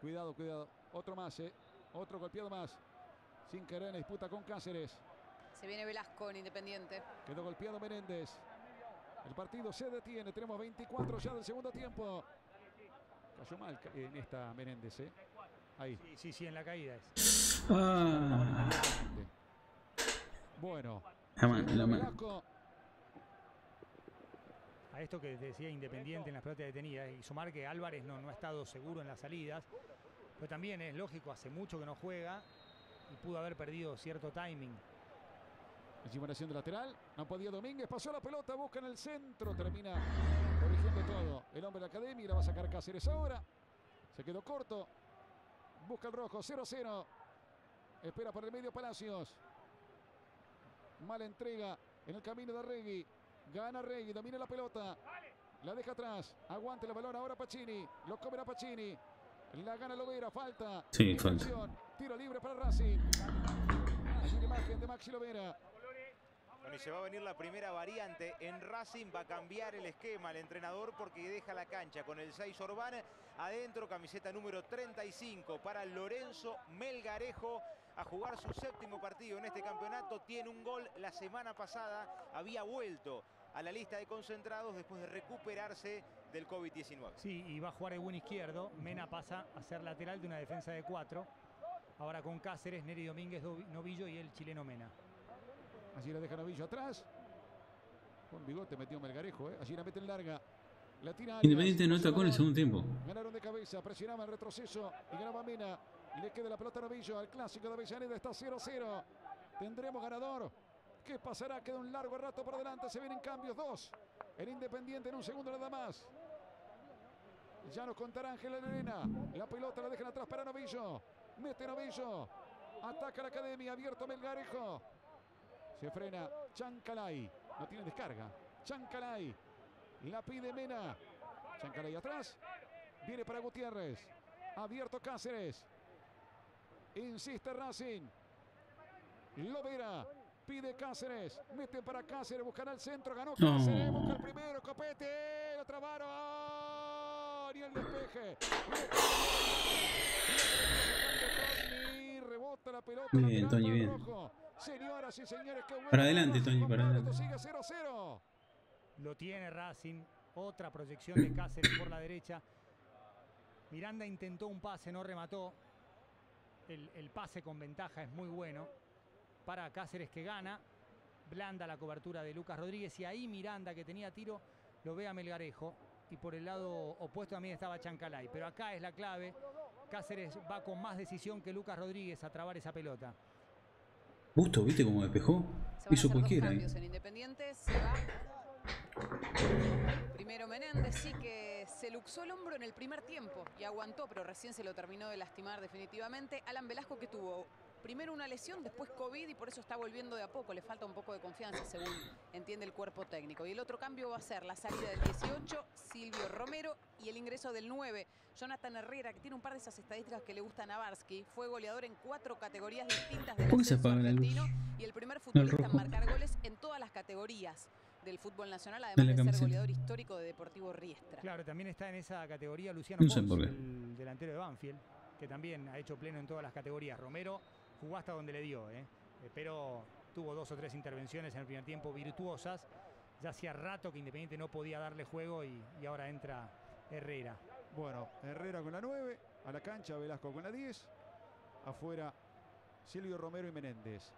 Cuidado, cuidado. Otro más, eh. Otro golpeado más. Sin querer en la disputa con Cáceres. Se viene Velasco en Independiente. Quedó golpeado Menéndez. El partido se detiene. Tenemos 24 ya del segundo tiempo. Cayó mal en esta Menéndez, ¿eh? Ahí. Sí, sí, sí, en la caída es. Ah. Bueno. La mano, la mano. Velasco. A esto que decía Independiente en las pelotas detenidas y sumar que Álvarez no, no ha estado seguro en las salidas. Pero también es lógico, hace mucho que no juega y pudo haber perdido cierto timing. Encimeración de lateral. No podía Domínguez. Pasó la pelota. Busca en el centro. Termina corrigiendo todo. El hombre de la academia. La va a sacar Cáceres ahora. Se quedó corto. Busca el rojo. 0-0. Espera por el medio Palacios. Mala entrega en el camino de Regui. Gana Regui. Domina la pelota. La deja atrás. Aguante el balón ahora Pacini. Lo comerá Pacini. La gana Lovera, falta. Sí, falta. Tiro libre para Racing. Allí la imagen de Maxi Lovera. Bueno, y se va a venir la primera variante. En Racing va a cambiar el esquema el entrenador porque deja la cancha con el 6 Orbán. Adentro, camiseta número 35 para Lorenzo Melgarejo a jugar su séptimo partido en este campeonato. Tiene un gol la semana pasada. Había vuelto a la lista de concentrados después de recuperarse del COVID-19. Sí, y va a jugar el buen izquierdo. Mena pasa a ser lateral de una defensa de cuatro. Ahora con Cáceres, Neri Domínguez, Novillo y el chileno Mena. Allí la deja Novillo atrás. Con bigote metió Melgarejo, ¿eh? Allí la meten larga. La tira. Independiente no atacó en el segundo tiempo. Ganaron de cabeza, presionaba el retroceso y ganaba Mena. Le queda la pelota a Novillo al clásico de Avellaneda. Está 0-0. Tendremos ganador. ¿Qué pasará? Queda un largo rato por delante. Se vienen cambios. Dos. El Independiente en un segundo nada más. Ya nos contará Ángel Arena. La pelota la dejan atrás para Novillo. Mete Novillo. Ataca la academia. Abierto Melgarejo. Se frena Chancalay. No tiene descarga. Chancalay. La pide Mena. Chancalay atrás. Viene para Gutiérrez. Abierto Cáceres. Insiste Racing. Lovera. Pide Cáceres. Mete para Cáceres. Buscará el centro. Ganó No. Cáceres. Busca el primero. Copete. Lo trabaron. Y el despeje. Y rebota la pelota. Bien, lateral Toñi, bien. Señoras y señores, qué bueno. Para adelante, Toñi, para adelante. Esto sigue 0-0. Lo tiene Racing. Otra proyección de Cáceres por la derecha. Miranda intentó un pase, no remató. El, el pase con ventaja es muy bueno. Para Cáceres que gana. Blanda la cobertura de Lucas Rodríguez. Y ahí Miranda, que tenía tiro, lo ve a Melgarejo. Y por el lado opuesto también estaba Chancalay. Pero acá es la clave. Cáceres va con más decisión que Lucas Rodríguez a trabar esa pelota. Justo, ¿viste cómo despejó? Hizo cualquiera. ¿eh? cambios en Independiente. Se va primero Menéndez, sí que se luxó el hombro en el primer tiempo y aguantó, pero recién se lo terminó de lastimar definitivamente. Alan Velasco que tuvo primero una lesión, después COVID y por eso está volviendo de a poco. Le falta un poco de confianza, según entiende el cuerpo técnico. Y el otro cambio va a ser la salida del 18, Silvio Romero, y el ingreso del 9, Jonathan Herrera, que tiene un par de esas estadísticas que le gusta a Navarsky. Fue goleador en cuatro categorías distintas del ¿Por qué se apaga la luz? argentino y el primer futbolista en marcar goles en todas las categorías del fútbol nacional, además de ser goleador histórico de Deportivo Riestra. Claro, también está en esa categoría Luciano No Pons, el delantero de Banfield, que también ha hecho pleno en todas las categorías. Romero jugó hasta donde le dio, ¿eh? Eh, pero tuvo dos o tres intervenciones en el primer tiempo virtuosas. Ya hacía rato que Independiente no podía darle juego y, y ahora entra Herrera. Bueno, Herrera con la 9, a la cancha, Velasco con la 10, afuera Silvio Romero y Menéndez.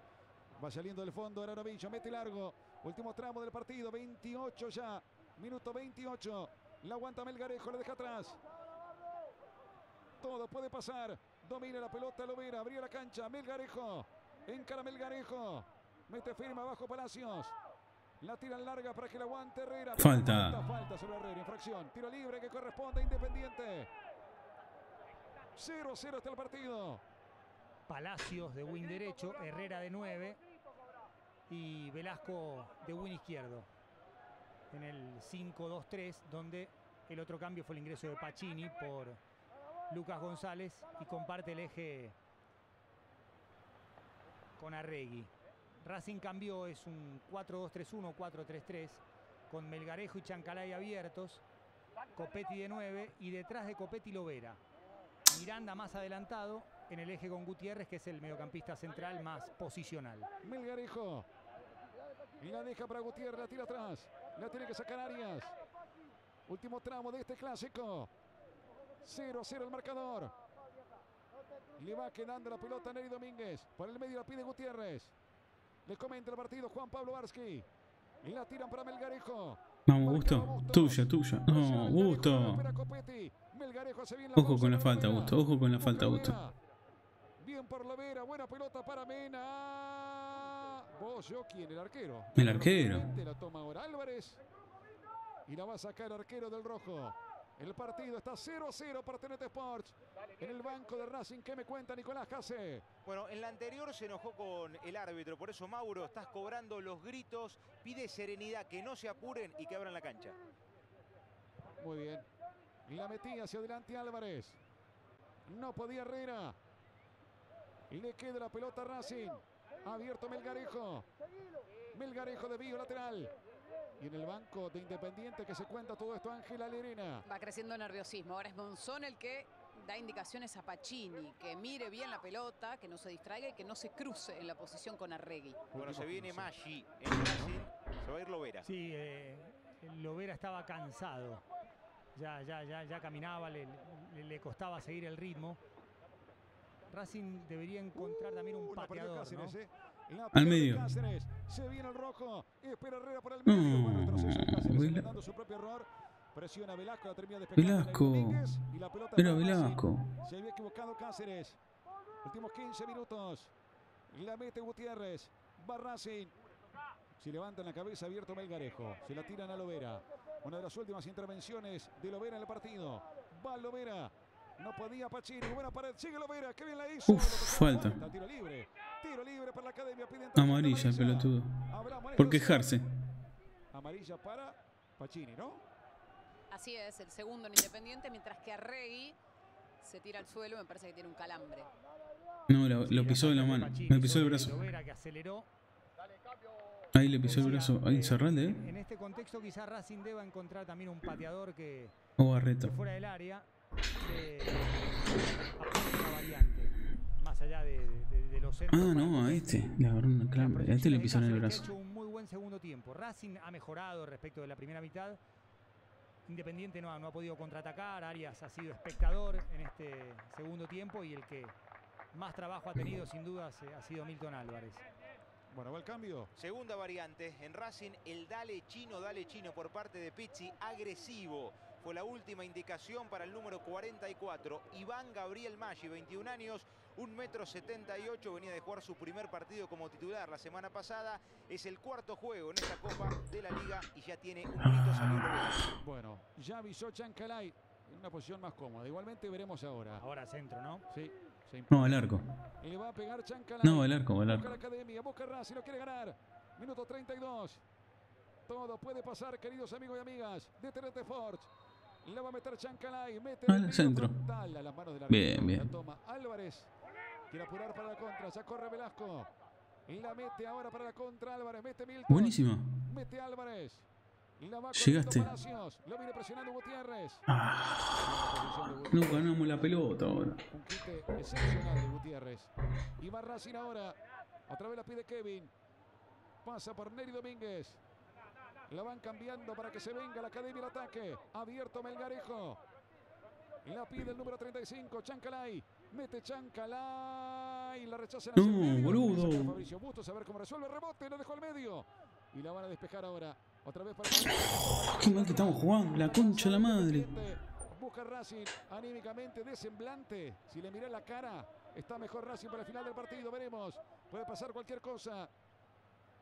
Va saliendo del fondo, ahora Novillo, mete largo, último tramo del partido, 28 ya, minuto 28, la aguanta Melgarejo, le deja atrás. Todo puede pasar, domina la pelota Lovera, abría la cancha, Melgarejo, encara Melgarejo, mete firma abajo Palacios. La tiran larga para que la aguante Herrera. Falta. Falta, falta sobre Herrera, infracción. Tiro libre que corresponde a Independiente. 0-0 está el partido. Palacios de win derecho, Herrera de 9 y Velasco de win izquierdo. En el 5-2-3, donde el otro cambio fue el ingreso de Pacini por Lucas González y comparte el eje con Arregui. Racing cambió, es un 4-2-3-1, 4-3-3, con Melgarejo y Chancalay abiertos, Copetti de 9 y detrás de Copetti Lovera. Miranda más adelantado en el eje con Gutiérrez, que es el mediocampista central más posicional. Melgarejo. Y la deja para Gutiérrez, la tira atrás. La tiene que sacar Arias. Último tramo de este clásico. 0-0 el marcador. Le va quedando la pelota a Neri Domínguez. Por el medio la pide Gutiérrez. Le comenta el partido Juan Pablo Varsky. Y la tiran para Melgarejo. Vamos, Gusto. Tuya, tuya. No, Gusto. Espera Copetti. Melgarejo hace bien la Ojo con la falta, Gusto. Ojo con la falta, Gusto. Bien por Lovera, buena pelota para Mena. Vos, yo, ¿quién? El arquero. El arquero. La toma ahora Álvarez. Y la va a sacar el arquero del rojo. El partido está 0 a 0 para TNT Sports. En el banco de Racing, ¿qué me cuenta Nicolás Case? Bueno, en la anterior se enojó con el árbitro, por eso Mauro, estás cobrando los gritos, pide serenidad, que no se apuren y que abran la cancha. Muy bien. Y la metí hacia adelante Álvarez. No podía Herrera. Y le queda la pelota a Racing. Abierto Melgarejo. Melgarejo de Vío lateral. Y en el banco de Independiente que se cuenta todo esto, Ángela Lerena. Va creciendo nerviosismo. Ahora es Monzón el que da indicaciones a Pacini, que mire bien la pelota, que no se distraiga y que no se cruce en la posición con Arregui. Bueno, se viene Maggi en Racing. Se va a ir Lovera. Sí, eh, Lovera estaba cansado. Ya, ya, ya, ya caminaba, le, le- le costaba seguir el ritmo. Racing debería encontrar también un Uh, pateador, Cáceres, ¿no? eh. Al medio. Cáceres. Se viene el rojo. Espera Herrera por el medio. No, Bueno, de Cáceres, Vela- su propio error. Presiona Velasco, la termina el Velasco. Domínguez, y la pelota Era. Velasco. Se había equivocado Cáceres. Últimos 15 minutos. La mete Gutiérrez. Va Racing. Si levantan la cabeza abierto Melgarejo. Se la tiran a Lovera. Una de las últimas intervenciones de Lovera en el partido. Va Lovera. No podía Pachini. Buena pared. Sigue Lovera. Qué bien la hizo. Uf, falta. Tiro libre. Tiro libre para la academia. Piden Amarilla, el pelotudo. Por quejarse. Amarilla para Pachini, ¿no? Así es, el segundo en Independiente, mientras que Arregui se tira al suelo, me parece que tiene un calambre. No, lo, lo pisó de la mano. Me pisó el brazo. Ahí le pisó el brazo. Ahí, Cerralde, ¿eh? En este contexto quizás Racing deba encontrar también un pateador que O Barreto. de fuera del área una variante. Más allá de, de- de los centros. Ah, no, a este. Le agarró una calambre. A este le pisó en el brazo. Ha hecho un muy buen segundo tiempo. Racing ha mejorado respecto de la primera mitad. Independiente no ha, no ha podido contraatacar. Arias ha sido espectador en este segundo tiempo y el que más trabajo ha tenido sin dudas eh, ha sido Milton Álvarez. Bueno, va el cambio. Segunda variante en Racing, el dale chino, dale chino por parte de Pizzi, agresivo. Fue la última indicación para el número 44, Iván Gabriel Maggi, 21 años, 1 metro 78, venía de jugar su primer partido como titular la semana pasada. Es el cuarto juego en esta Copa de la Liga y ya tiene un grito Lovera. Bueno, ya avisó Chancalay en una posición más cómoda. Igualmente veremos ahora. Ahora centro, ¿no? Sí. No, al arco. Le va a pegar Chancalay. No, al arco, al Busca arco. la academia, busca Racing, lo quiere ganar. Minuto 32. Todo puede pasar, queridos amigos y amigas de TRT Forge. Le va a meter Chancalay, mete Al centro. frontal a las manos de la Bien, bien. La toma Álvarez. Quiere apurar para la contra, ya corre Velasco. La mete ahora para la contra Álvarez, mete Milton. Buenísima. Mete Álvarez. La va Llegaste. Palacios. Lo viene presionando Gutiérrez. No ganamos la pelota ahora. Un quite excepcional de Gutiérrez. Y va Racing ahora. Otra vez la pide Kevin. Pasa por Neri Domínguez. La van cambiando para que se venga la academia el ataque. Abierto Melgarejo. La pide el número 35, Chancalay. Mete Chancalay. La rechaza en el medio. boludo. Fabricio Bustos a ver cómo resuelve el rebote. Lo dejó al medio. Y la van a despejar ahora. Otra vez para. Qué mal que estamos jugando. La concha de la madre. Busca Racing anímicamente de semblante. Si le miré la cara, está mejor Racing para el final del partido. Veremos. Puede pasar cualquier cosa.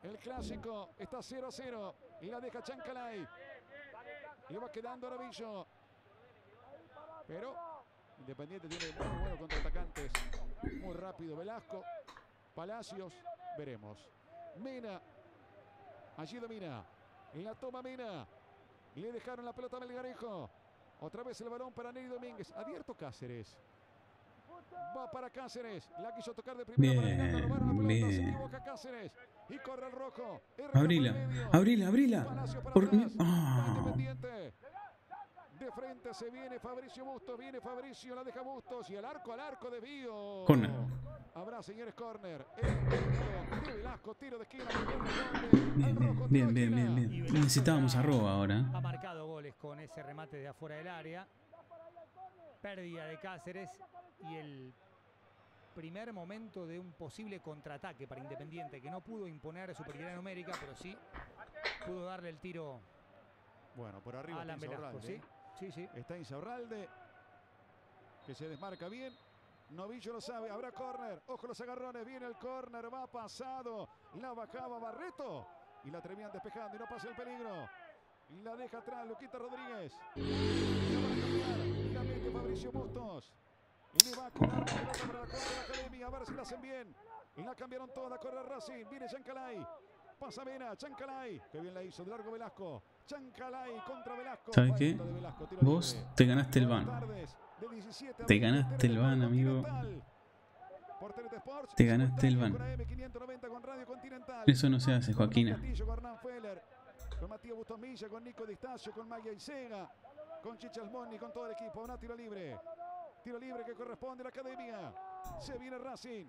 El clásico está 0 a 0. Y la deja Chancalay. Le va quedando Aravillo. Pero Independiente tiene muy buenos contraatacantes. Muy rápido. Velasco. Palacios. Veremos. Mena. Allí domina. La toma Mena. Le dejaron la pelota a Melgarejo. Otra vez el balón para Neri Domínguez. Abierto Cáceres. Va para Cáceres. La quiso tocar de primera para Bien, intentar bien. el el Abrila. medio. Abrila, abrila. Por... Independiente. De frente se viene Fabricio Bustos. Viene Fabricio. La deja Bustos. Y al arco, al arco de Bío. Corner. Habrá, señores, corner. El intento de Velasco. Tiro de esquina. Bien, bien, bien, bien, bien. Necesitábamos arroba ahora. Ha marcado goles con ese remate de afuera del área. Pérdida de Cáceres y el primer momento de un posible contraataque para Independiente que no pudo imponer superioridad numérica, pero sí pudo darle el tiro Bueno, por arriba está Velasco. Insaurralde. Sí, sí, sí. Está Insaurralde. Que se desmarca bien. Novillo lo sabe. Habrá córner. Ojo los agarrones. Viene el córner. Va pasado. La bajaba Barreto. Y la terminan despejando. Y no pasa el peligro. Y la deja atrás Luquita Rodríguez. La van a cambiar. Y la mete Fabricio Bustos. A ver Velasco. ¿Sabes qué? Vos te ganaste el ban. Tardes, de 17 a Te 20, ganaste el ban, amigo. Te ganaste el simultáneo ban. con AM590 con Radio Continental. Eso no se hace, Joaquina. Con Matías con Nico Distacio, con con con todo el equipo. Libre. Tiro libre que corresponde a la academia. Se viene Racing.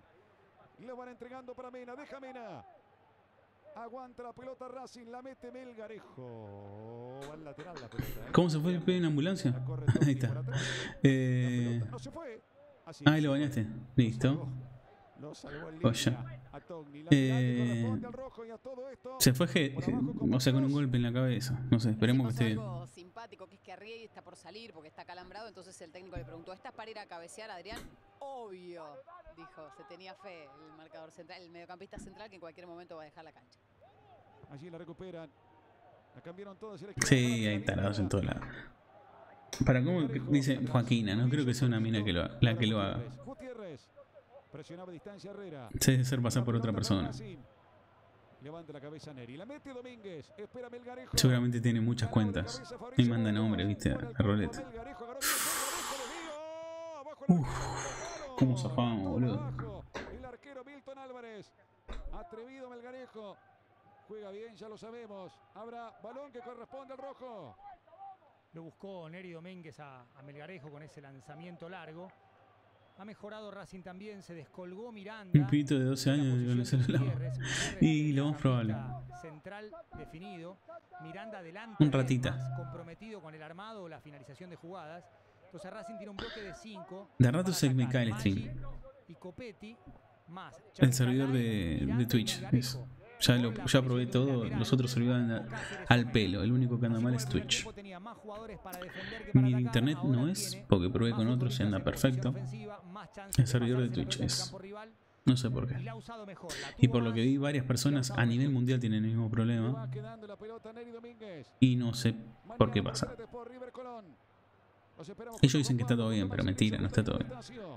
Lo van entregando para Mena. Deja Mena. Aguanta la pelota Racing. La mete Melgarejo. Al lateral la pelota. ¿eh? ¿Cómo se fue en la ambulancia? (laughs) Ahí está. Eh, No se fue. Así. ahí lo bañaste. Listo. Oye. Eh, se fue, G- o sea, con un golpe en la cabeza. No sé, esperemos que esté bien. Simpático que es que Arriegui está por salir porque está calambrado, entonces el técnico le preguntó, ¿estás para ir a cabecear, Adrián? Obvio, dijo, se tenía fe el marcador central, el mediocampista central que en cualquier momento va a dejar la cancha. Allí la recuperan. La cambiaron todas. Sí, hay tarados en todos lados. Para cómo dice Joaquina, no creo que sea una mina que lo, la que lo haga. Gutiérrez. Presionaba distancia Herrera. Se debe hacer pasar por otra persona. Levanta la cabeza Neri. La mete Domínguez. Espera Melgarejo. Seguramente tiene muchas cuentas. Y manda nombre, viste, a la roleta. Uf, cómo zafamos, boludo. El arquero Milton Álvarez. Atrevido Melgarejo. Juega bien, ya lo sabemos. Habrá balón que corresponde al rojo. Lo buscó Neri Domínguez a, a Melgarejo con ese lanzamiento largo. Ha mejorado Racing también, se descolgó Miranda. Un pibito de 12 años. Y lo más probable. Central definido. Miranda adelante. Un ratita. Más comprometido con el armado o la finalización de jugadas. Entonces Racing tiene un bloque de 5. De rato se me cae el stream. Y Copetti más. El servidor de, de Twitch. Ya, lo, ya probé todo. Los otros andan al pelo. El único que anda mal es Twitch. Mi internet no es, porque probé con otros y anda perfecto. El servidor de Twitch es. No sé por qué. Y por lo que vi, varias personas a nivel mundial tienen el mismo problema. Y no sé por qué pasa. Ellos dicen que está todo bien, pero mentira, no está todo bien.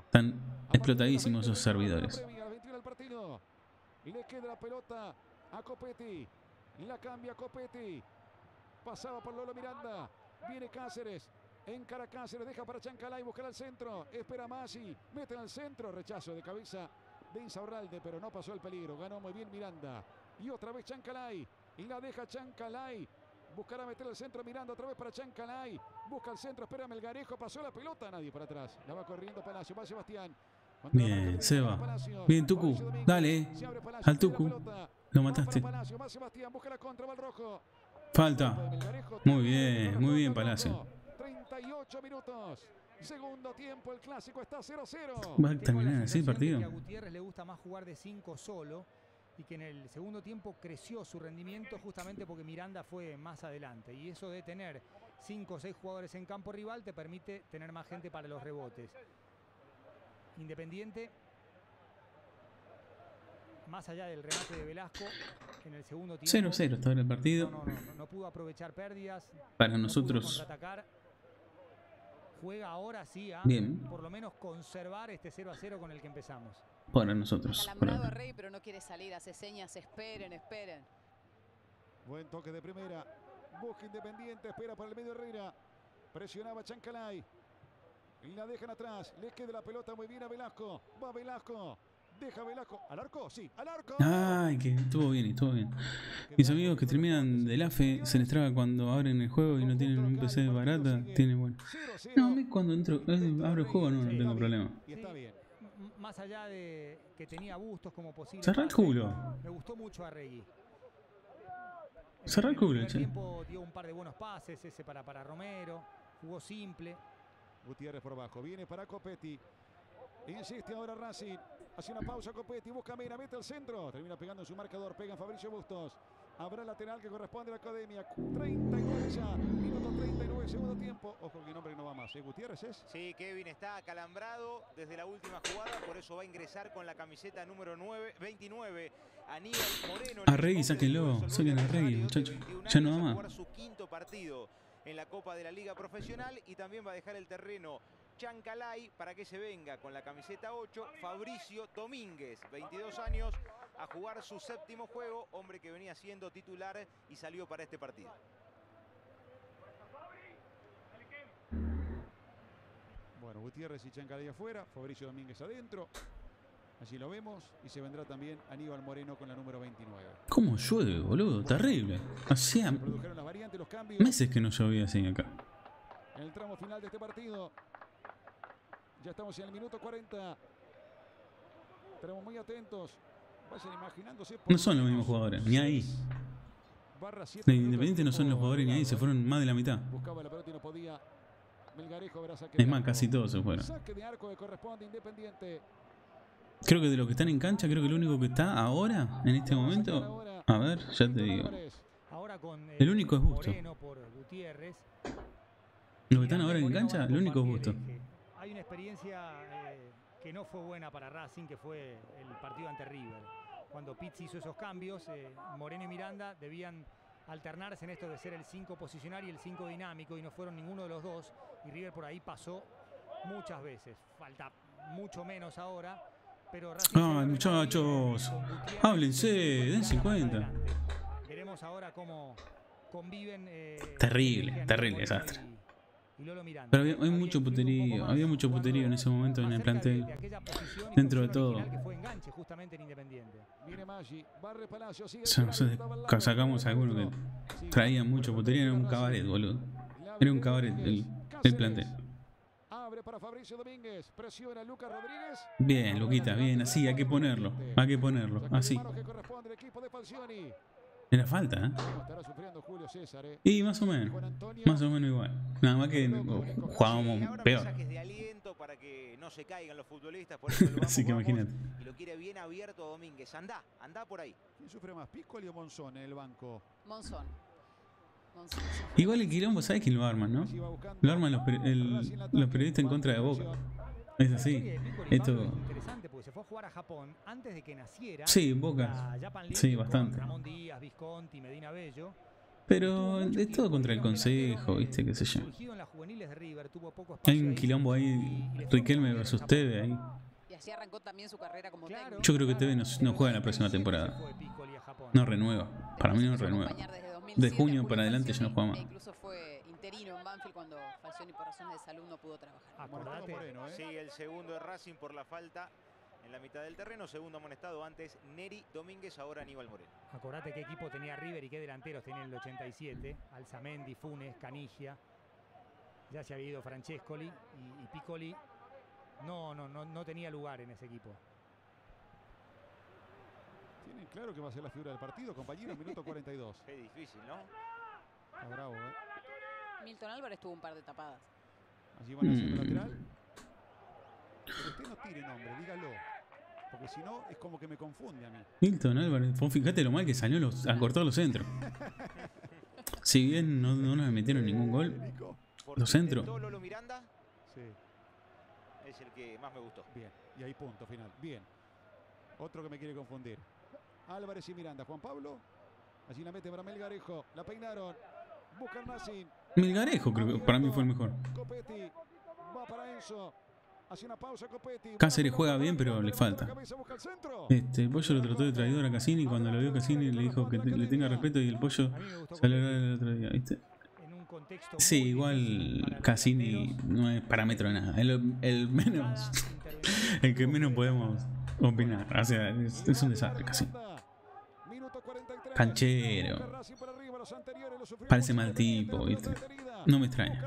Están explotadísimos esos servidores. Premia al 21 del partido. Le queda la pelota a Copetti. La cambia Copetti. Pasaba por Lolo Miranda. Viene Cáceres. Encara Cáceres. Deja para Chancalay. Buscar al centro. Espera Masi. Meten al centro. Rechazo de cabeza de Insaurralde. Pero no pasó el peligro. Ganó muy bien Miranda. Y otra vez Chancalay. Y la deja Chancalay. Buscará meter el centro Miranda otra vez para Chancalay. Busca el centro, espera Melgarejo. Pasó la pelota, nadie para atrás. La va corriendo Palacio. Va Sebastián. Bien, Seba. Bien, Tucu. Dale. Palacios, Al Tucu. Lo mataste. Falta. Muy bien, muy bien, Palacio. 38 minutos. Segundo tiempo, el clásico está 0-0. Va a terminar así el partido. A Gutiérrez le gusta más jugar de 5 solo y que en el segundo tiempo creció su rendimiento justamente porque Miranda fue más adelante. Y eso de tener 5 o 6 jugadores en campo rival te permite tener más gente para los rebotes. Independiente, más allá del remate de Velasco, en el segundo tiempo 0-0 está ahora el partido. no, no, no, no pudo aprovechar pérdidas. Para nosotros. Juega ahora sí a Bien. por lo menos conservar este 0 a 0 con el que empezamos. Para nosotros. ahora. Rey, pero no quiere salir, hace señas, esperen, esperen. Buen toque de primera. Busca Independiente, espera para el medio Herrera. Presionaba Chancalay. Y la dejan atrás. Le queda la pelota muy bien a Velasco. Va Velasco. Deja Velasco. ¿Al arco? Sí, al arco. Ay, que estuvo bien, estuvo bien. Mis amigos que terminan del AFE se les traba cuando abren el juego y no tienen un PC barata. Tienen bueno. No, a mí cuando entro, eh, abro el juego no, no tengo problema. Y está bien. Más allá de que tenía bustos como posible. Cerrá el culo. Me gustó mucho a Regui. Cerrá el culo, En che. el tiempo dio un par de buenos pases, ese para, para Romero. Jugó simple. Gutiérrez por abajo. Viene para Copetti. Insiste ahora Racing. Hace una pausa Copetti. Busca Mena. Mete al centro. Termina pegando en su marcador. Pega en Fabricio Bustos. Habrá lateral que corresponde a la academia. 39 ya. Minuto 39, segundo tiempo. Ojo que el nombre no va más. ¿eh? Gutiérrez es. Sí, Kevin está acalambrado desde la última jugada, por eso va a ingresar con la camiseta número 9, 29. Aníbal Moreno. el Arregui, sáquenlo, Rosario, Arregui, de muchacho. 21 Ya no va más. jugar su quinto partido en la Copa de la Liga Profesional y también va a dejar el terreno Chancalay para que se venga con la camiseta 8, Fabricio Domínguez, 22 años, a jugar su séptimo juego, hombre que venía siendo titular y salió para este partido. Bueno, Gutiérrez y Chancalay afuera, Fabricio Domínguez adentro. Allí lo vemos y se vendrá también Aníbal Moreno con la número 29. ¿Cómo llueve, boludo? Terrible. Hacía meses que no llovía así acá. En el tramo final de este partido. Ya estamos en el minuto 40. Estaremos muy atentos. Vayan imaginándose. No son lo los mismos jugadores, ni ahí. barra De Independiente no son los jugadores ni ahí, se fueron más de la mitad. Buscaba la pelota y no podía. Es más, casi todos se fueron. Creo que de los que están en cancha, creo que el único que está ahora, en este momento. A ver, ya te digo. El único es Busto. Los que están ahora en cancha, el único es Busto. Hay una experiencia eh, que no fue buena para Racing, que fue el partido ante River. Cuando Pizzi hizo esos cambios, eh, Moreno y Miranda debían alternarse en esto de ser el 5 posicional y el 5 dinámico, y no fueron ninguno de los dos. Y River por ahí pasó muchas veces. Falta mucho menos ahora. Ay, muchachos. Háblense, dense más cuenta. adelante. Veremos ahora cómo conviven. eh, Terrible, terrible desastre. Pero había, hay mucho puterío, había mucho puterío en ese momento en el plantel. Dentro de todo. que fue enganche justamente en Independiente. Viene Maggi, barre Palacio, sigue O sea, no sé, ca- sacamos a alguno que traía mucho puterío, era un cabaret, boludo. Era un cabaret el, el plantel. Abre para Fabricio Domínguez, presiona a Lucas Rodríguez. Bien, Luquita, bien, así, hay que ponerlo, hay que ponerlo, así. Era falta, ¿eh? Eh. Y más o menos, más o menos igual. Nada más que jugábamos peor. (laughs) Así que imagínate. Y lo quiere bien abierto Domínguez. Andá, andá por ahí. ¿Quién sufre más, Piccoli o Monzón en el banco? Monzón. Igual el quilombo, ¿sabes quién lo arman, no? Lo arman los, peri- el- los periodistas en contra de Boca. Es así. Esto. Sí, Boca. Sí, bastante. Pero es todo contra el consejo, ¿viste? ¿Qué sé yo? Hay un quilombo ahí, Riquelme versus Teve ahí. Yo creo que Teve no, no juega en la próxima temporada. No renueva. Para mí no renueva. De junio para adelante ya no juega más. incluso fue interino en Banfield cuando Falcioni por razones de salud no pudo trabajar. Acordate, Sí, el segundo de Racing por la falta en la mitad del terreno. Segundo amonestado antes Neri Domínguez, ahora Aníbal Moreno. acordate qué equipo tenía River y qué delanteros tenía en el 87. Alzamendi, Funes, Canigia. Ya se había ido Francescoli y, y Piccoli. No, no, no, no tenía lugar en ese equipo. Tienen claro que va a ser la figura del partido, compañeros, minuto 42. (laughs) Qué difícil, ¿no? Está bravo, ¿eh? Milton Álvarez tuvo un par de tapadas. Allí van haciendo Mm. lateral. Pero usted no tire nombre, dígalo. Porque si no, es como que me confunde a mí. Milton Álvarez, fíjate lo mal que salió los, a cortar los centros. (laughs) Si bien no, no nos metieron ningún gol, los centros. Lolo Miranda, Sí, es el que más me gustó. bien. Y ahí punto final. Bien. Otro que me quiere confundir. Álvarez y Miranda. Juan Pablo. Allí la mete para Melgarejo. La peinaron. Buscan Racing. Milgarejo creo que para mí fue el mejor. Copetti. Va para Enzo. Hace una pausa Copetti. Cáceres juega bien, pero le falta. Este, el pollo lo trató de traidor a Cassini y cuando lo vio Cassini le dijo que te- le tenga respeto y el pollo salió el otro día, ¿viste? Sí, igual Cassini no es parámetro de nada. El, el menos. (laughs) El que menos podemos opinar. O sea, es, es un desastre Cassini. Minuto 43. Canchero. Busca Racing por arriba, los anteriores lo sufrió Parece mal tipo, ¿viste? No me extraña.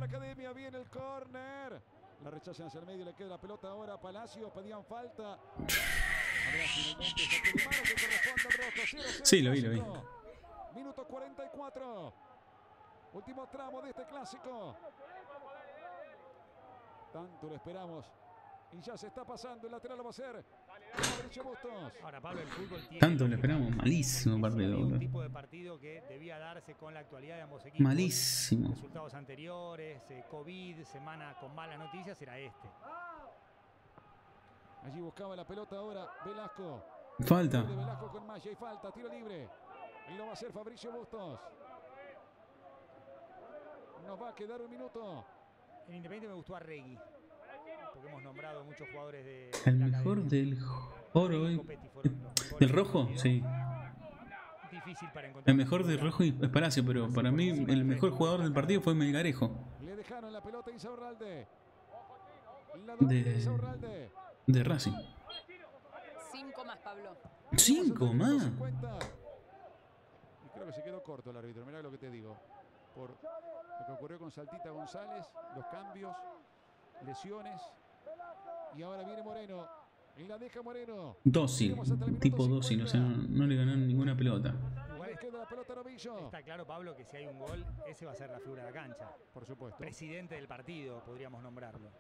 La rechazan hacia el medio, le queda la pelota ahora Palacio, pedían falta. Habrá finalmente saque de mano que corresponde al rojo. 0-0 Sí, lo vi, lo vi. Minuto 44. Último tramo de este clásico. Tanto lo esperamos. Y ya se está pasando. El lateral lo va a hacer. Fabricio Bustos. Ahora, Pablo, el fútbol tiene. Tanto lo esperamos. Malísimo Si partido, un tipo de partido que debía darse con la actualidad de ambos equipos. Malísimo. Resultados anteriores, eh, COVID, semana con malas noticias, era este. Allí buscaba la pelota ahora Velasco. Falta. De Velasco con Maya y falta, tiro libre. Y lo va a hacer Fabricio Bustos. Nos va a quedar un minuto. En Independiente me gustó a Regui. Porque hemos nombrado muchos jugadores de. El mejor del oro. Eh. ¿Del rojo? Sí. El mejor del rojo y Palacio, pero para mí el mejor jugador del partido fue Melgarejo. Le dejaron la pelota a Insaurralde. de, de Racing. Cinco más, Pablo. ¿Cinco más? Y creo que se quedó corto el árbitro. Mirá lo que te digo. Por lo que ocurrió con Saltita González, los cambios, lesiones. Y ahora viene Moreno. Y la deja Moreno. Dócil, tipo dócil, o sea, no, no le ganó ninguna pelota. La. Está claro, Pablo, que si hay un gol, ese va a ser la figura de la cancha. Por supuesto. Presidente del partido, podríamos nombrarlo.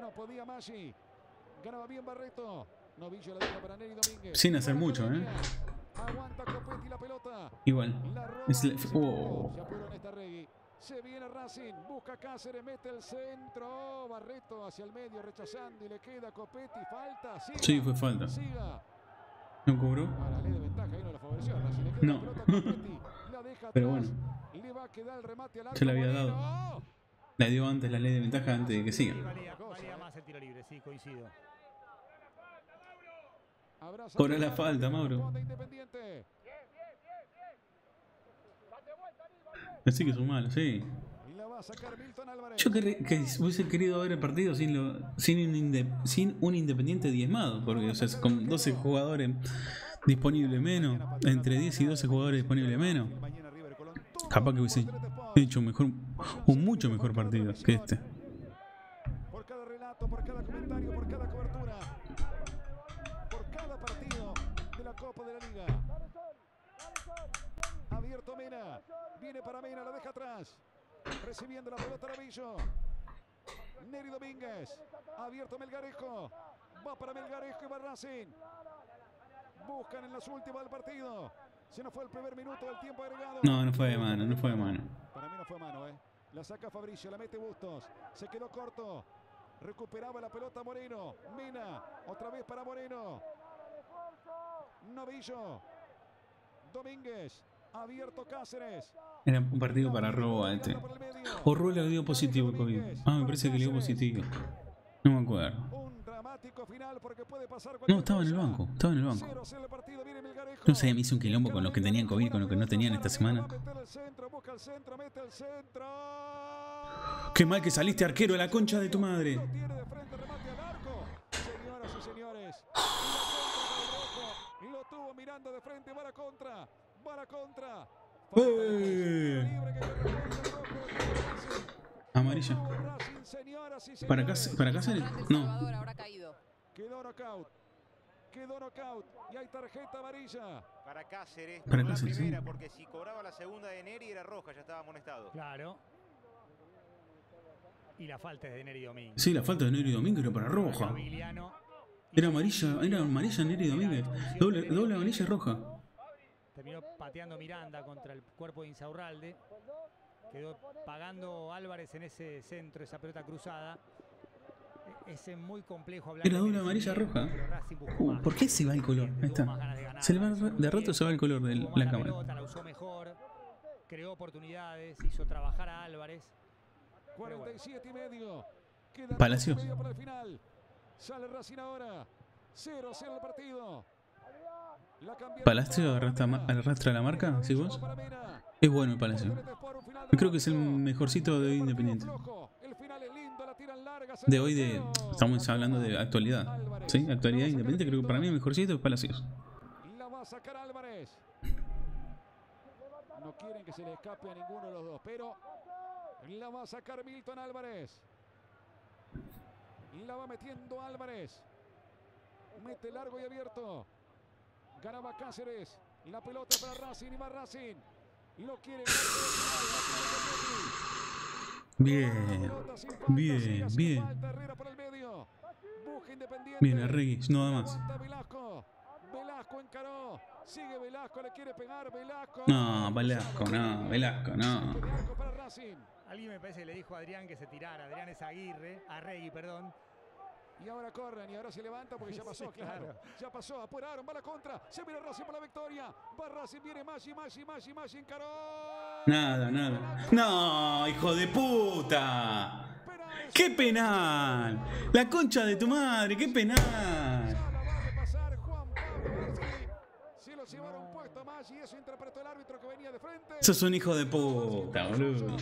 No podía Maggi. Ganaba bien Barreto. Novillo la deja para Neri Domínguez. Sin hacer mucho, ¿eh? Aguanta Copetti la pelota. Igual. La Es la- oh. Se viene Racing, busca Cáceres, mete el centro. Barreto hacia el medio, rechazando y le queda Copetti. Falta, siga. Sí, fue falta. Siga. ¿No cobró? Ahora ley de ventaja, ahí no la favoreció. Racing le queda No. la pelota a Copetti. La deja Pero atrás. bueno. Le va a quedar el remate al arco. Se la había dado. La dio antes la ley de ventaja antes de que siga. Abraza Cobra la falta, Mauro. Responde Independiente. Así que son malos, sí. Yo que hubiese querido ver el partido sin, lo, sin, un, sin un independiente diezmado, porque o sea, con 12 jugadores disponibles menos, entre 10 y 12 jugadores disponibles menos, capaz que hubiese hecho un mejor, un mucho mejor partido que este. Viene para Mena, la deja atrás. Recibiendo la pelota Novillo. Neri Domínguez. Abierto Melgarejo. Va para Melgarejo y va Racing. Buscan en las últimas del partido. Se nos fue el primer minuto del tiempo agregado. No, no fue de mano, no fue de mano. Para mí no fue mano, ¿eh? La saca Fabricio, la mete Bustos. Se quedó corto. Recuperaba la pelota Moreno. Mina. Otra vez para Moreno. Novillo. Domínguez. Abierto Cáceres. Era un partido para Robo este. O Robo le dio positivo el COVID. Ah, me parece que le dio positivo. No me acuerdo. No, estaba en el banco, estaba en el banco. 0-0 el partido, viene Melgarejo. No sé, me hice un quilombo con los que tenían COVID, con los que no tenían esta semana. Qué mal que saliste arquero la concha de tu madre. Mirando de frente. Contra. Contra. ¡Eh! Amarilla. Para acá, para acá sale- No. Salvador habrá caído. Quedó knockout. Quedó knockout. Y hay tarjeta amarilla. Para Cáceres, Para la Cáceres, sí. primera, porque si cobraba la segunda de Neri era roja, ya estaba amonestado. Claro. Y la falta es de Neri Domínguez. Sí, la falta de Neri Domínguez era para roja. Era amarilla, era amarilla Neri Domínguez. Doble, doble amarilla roja. Terminó pateando Miranda contra el cuerpo de Insaurralde. Quedó pagando Álvarez en ese centro, esa pelota cruzada. Es muy complejo hablar Era de doble amarilla roja. Uh. ¿Por qué se va el color? Ahí está. Se le va de rato se va el color de la cámara. pelota, la usó mejor, creó oportunidades, hizo trabajar a Álvarez. 47 y medio. Queda Palacios. 10 y medio para el final. Sale Racing ahora. 0-0 el partido. ¿Palacio arrastra, la marca? ¿Sí vos? Es bueno el Palacio. Creo que es el mejorcito de hoy Independiente. De hoy de. Estamos hablando de actualidad. ¿Sí? Actualidad Independiente, creo que para mí el mejorcito es Palacios. No quieren que se le escape a ninguno de los dos, pero la va a sacar Milton Álvarez. La va metiendo Álvarez. Mete largo y abierto. Ganaba Cáceres. La pelota para Racing y va Racing. Lo quiere. Bien. Bien, bien. Bien, Arregui, no da más. Velasco. Encaró. Sigue Velasco, le quiere pegar Velasco. No, Velasco, no, Velasco, no. Para Racing. Alguien me parece que le dijo a Adrián que se tirara. Adrián es Aguirre, a Regui, perdón. Y ahora corren y ahora se levanta porque ya (laughs) pasó, Sí, claro. Ya pasó, apuraron, va la contra. Se viene Racing para la victoria. Va Racing, viene Maggi, Maggi, Maggi, Maggi encaró. Nada, nada. No, hijo de puta. ¡Qué penal! La concha de tu madre, qué penal. Sos un hijo de puta, boludo.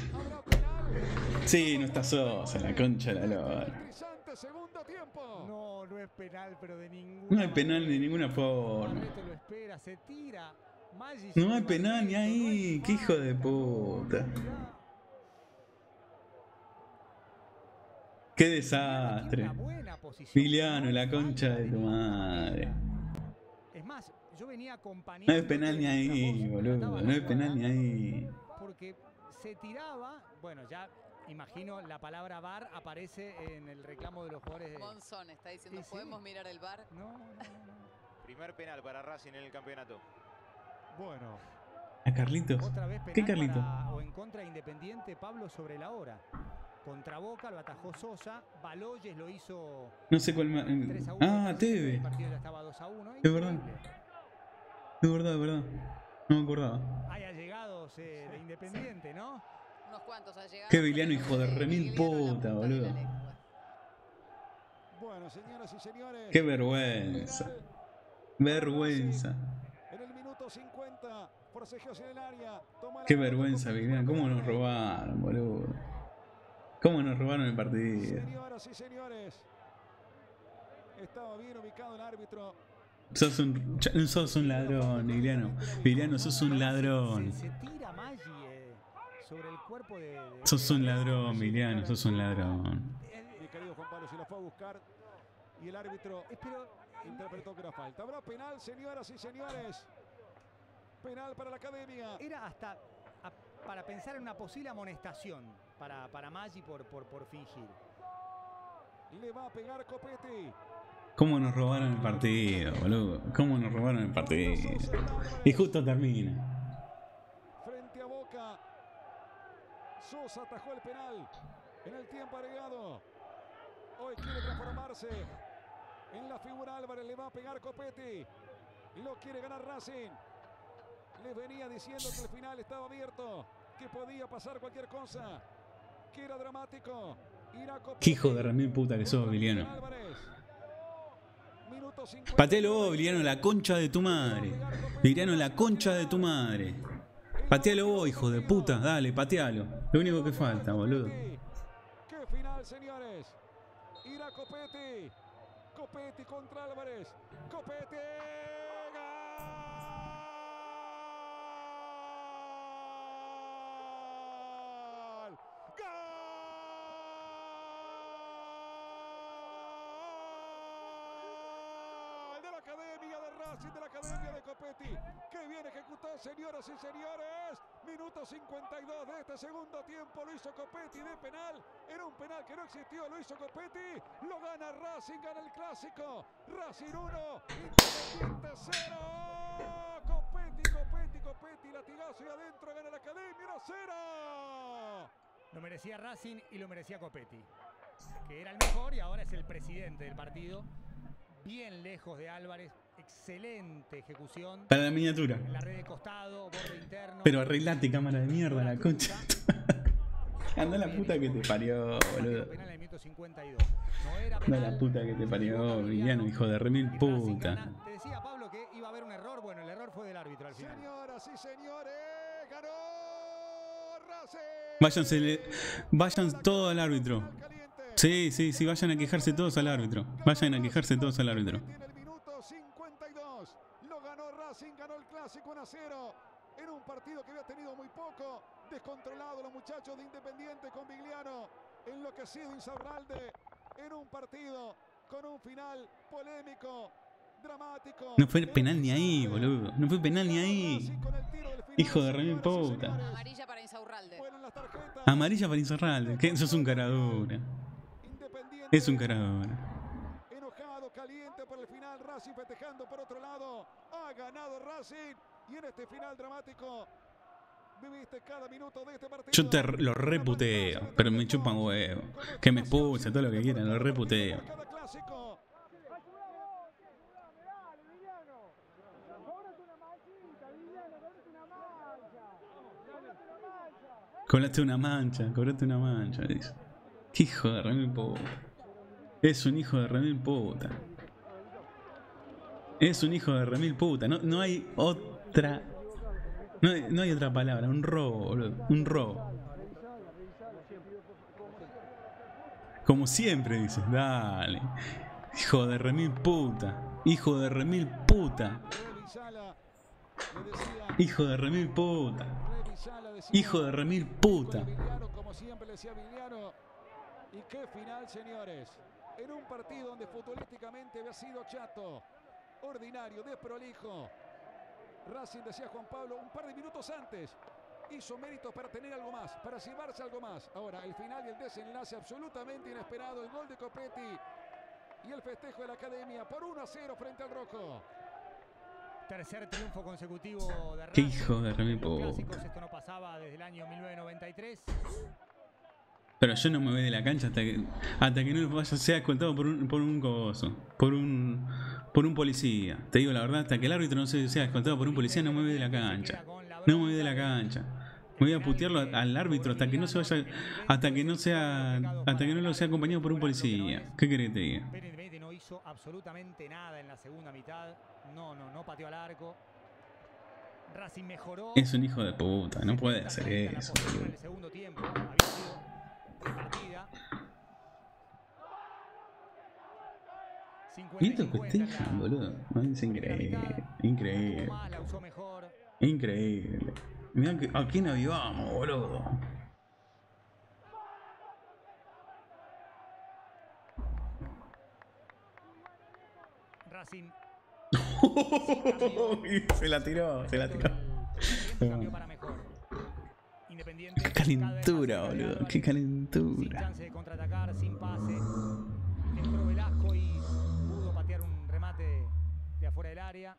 Sí, no está Sosa, la concha de la lora. Interesante segundo tiempo. No, no es penal, pero de ninguna No hay penal de ninguna forma. Barreto lo espera, se tira. Maggi No hay penal ni Barreto, no ahí. Qué hijo de puta. Qué desastre. Una buena posición. Emiliano, la concha de tu madre. Es más, yo venía No acompañando. hay penal ni ahí, boludo. No hay penal ni ahí. Porque se tiraba, bueno, ya imagino la palabra bar aparece en el reclamo de los jugadores de. Monzón está diciendo, Sí, sí. ¿podemos mirar el bar? No, no, no. Primer penal para Racing en el campeonato. Bueno, ¿A Carlitos? Otra vez penal ¿Qué Carlito? para- o en contra de Independiente, Pablo sobre la hora. Contra Boca lo atajó Sosa, Baloyes lo hizo No sé cuál más. 3 a 1. Ah, El Teve. partido ya estaba 2 a 1. Es verdad. Es verdad, es verdad. No me acordaba. Hay allegados eh, de Independiente, ¿no? Unos cuantos ha llegado. Qué Viliano, hijo de remil puta, boludo. bueno, señoras y señores. Qué vergüenza. Vergüenza. En el minuto 50, forcejeos en el área. Toma la Qué vergüenza, Vivian. ¿Cómo nos robaron, boludo? ¿Cómo nos robaron el partido? Señoras y señores. Estaba bien ubicado el árbitro. Sos un, sos un ladrón, Viliano. Viliano, sos un ladrón. Sobre el cuerpo de. de- Sos un ladrón, Viliano. Sos un ladrón. Mi querido Juan Pablo se la fue a buscar. Y el árbitro interpretó que era falta. Habrá penal, señoras y señores. Penal para la academia. Era hasta a- para pensar en una posible amonestación para, para Maggi por, por, por fingir. Le va a pegar Copetti. ¿Cómo nos robaron el partido, boludo? ¿Cómo nos robaron el partido? Y justo termina. Frente a Boca. Sosa atajó el penal. En el tiempo agregado. Hoy quiere transformarse en la figura Álvarez. Le va a pegar Copetti. Lo quiere ganar Racing. Les venía diciendo que el final estaba abierto. Que podía pasar cualquier cosa. Que era dramático. Qué hijo de remil puta que sos, Viliano. Álvarez. Minuto 50. Patealo vos, Viliano, la concha de tu madre. Viliano, la concha de tu madre. Patealo vos, hijo de puta. Dale, patealo. Lo único que falta, boludo. ¡Qué final, señores! Irá Copetti. Copetti contra Álvarez. Copetti. ¡Gol! ¡Gol! De la Academia de Racing, de la Academia de Copetti. Que bien ejecutó, señoras y señores. Minuto 52 de este segundo tiempo. Lo hizo Copetti de penal. Era un penal que no existió. Lo hizo Copetti. Lo gana Racing, gana el clásico. Racing 1, Independiente 0. Copetti, Copetti, Copetti. Latigazo y adentro gana la Academia 1 0. Lo merecía Racing y lo merecía Copetti, que era el mejor y ahora es el presidente del partido. Bien lejos de Álvarez, excelente ejecución. Para la miniatura. La red de costado, borde interno. Pero arreglate, cámara de mierda, la concha. (laughs) Anda la puta que te parió, boludo. Penal en el minuto 52. No era Anda la puta que te parió, Viliano, hijo de remil puta. Te decía Pablo que iba a haber un error. Bueno, el error fue del árbitro al final. Señoras y señores, ganó Racing. Váyanse, le- vayan todos al árbitro. Sí, sí, sí, vayan a quejarse todos al árbitro. Vayan a quejarse todos al árbitro. En el minuto 52 lo ganó Racing, ganó el clásico 1 a 0. En un partido que había tenido muy poco, descontrolado los muchachos de Independiente con Vigliano, enloquecido Insaurralde, en un partido con un final polémico, dramático. No fue penal ni ahí, boludo. No fue penal ni ahí. Hijo de remil puta. Amarilla para Insaurralde. Amarilla para Insorralde. Que eso es un caradura. Es un caradura. Caliente por el final, Racing festejando por otro lado. Ha ganado Racing y en este final dramático viviste cada minuto de este partido. Yo te lo reputeo, pero me chupan huevo. Que me expulse, todo lo que quieran, lo reputeo. Cobraste una mancha, cobraste una mancha, dice. Hijo de remil puta. Es un hijo de remil puta. Es un hijo de remil puta. No, no hay otra. No hay, no hay otra palabra. Un robo, boludo. Un robo. Como siempre dices, dale. Hijo de remil puta. Hijo de remil puta. Hijo de remil puta. Hijo de remil puta. Y qué final, señores. En un partido donde futbolísticamente había sido chato, ordinario, desprolijo. Racing, decía Juan Pablo, un par de minutos antes hizo méritos para tener algo más, para llevarse algo más. Ahora, el final y el desenlace absolutamente inesperado, el gol de Copetti y el festejo de la academia por 1 a 0 frente al Rojo. Tercer triunfo consecutivo de Qué Racing. hijo de clásicos esto no pasaba desde el año 1993. Pero yo no me voy de la cancha hasta que, hasta que no vaya, sea descontado por un, por un coboso, por un, por un policía. Te digo la verdad, hasta que el árbitro no se- sea descontado por un policía, no me voy de la cancha. No me voy de la cancha. Me voy a putearlo al árbitro hasta que no se vaya, hasta que no sea, hasta que no lo sea acompañado por un policía. ¿Qué querés que te diga? No hizo absolutamente nada en la segunda mitad. No, no, no pateó al arco. Racing mejoró. Es un hijo de puta, no puede hacer eso. Y esto festejan, boludo. Es increíble, increíble, increíble. Mirá que, a quién avivamos, boludo. Racing (laughs) se la tiró, se la tiró. Independiente. Qué calentura, boludo. Qué Sin calentura. chance de contraatacar, sin pase. Entró Velasco y pudo patear un remate de afuera del área.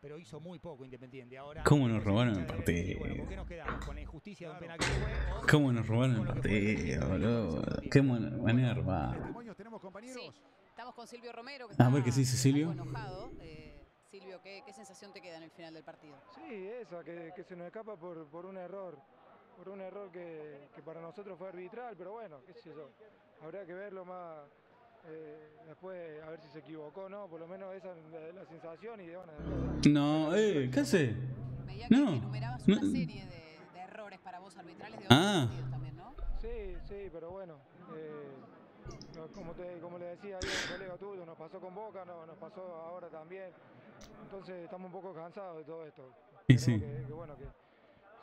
Pero hizo muy poco Independiente. Ahora. ¿Cómo nos robaron el partido? Bueno, ¿con qué nos quedamos? ¿Con la injusticia de un penal que fue? o ¿Cómo nos robaron el partido, boludo? Qué buena manera de robar. Testimonios tenemos, compañeros. Sí, estamos con Silvio Romero. Que A ver qué se dice Silvio. algo enojado. Eh, Silvio, ¿qué, qué sensación te queda en el final del partido? Sí, esa, que, que se nos escapa por, por un error, por un error que, que para nosotros fue arbitral, pero bueno, qué sé yo, habrá que verlo más eh, después, a ver si se equivocó o no, por lo menos esa es la, la sensación y bueno, después- No, eh, ¿qué hace? Veía que No. enumerabas no. una serie de, de errores para vos arbitrales de otros Ah. partidos también, ¿no? Sí, sí, pero bueno, eh, como, te, como le decía ahí a un colega tuyo, nos pasó con Boca, no, nos pasó ahora también, entonces estamos un poco cansados de todo esto. Y sí. que- que bueno, que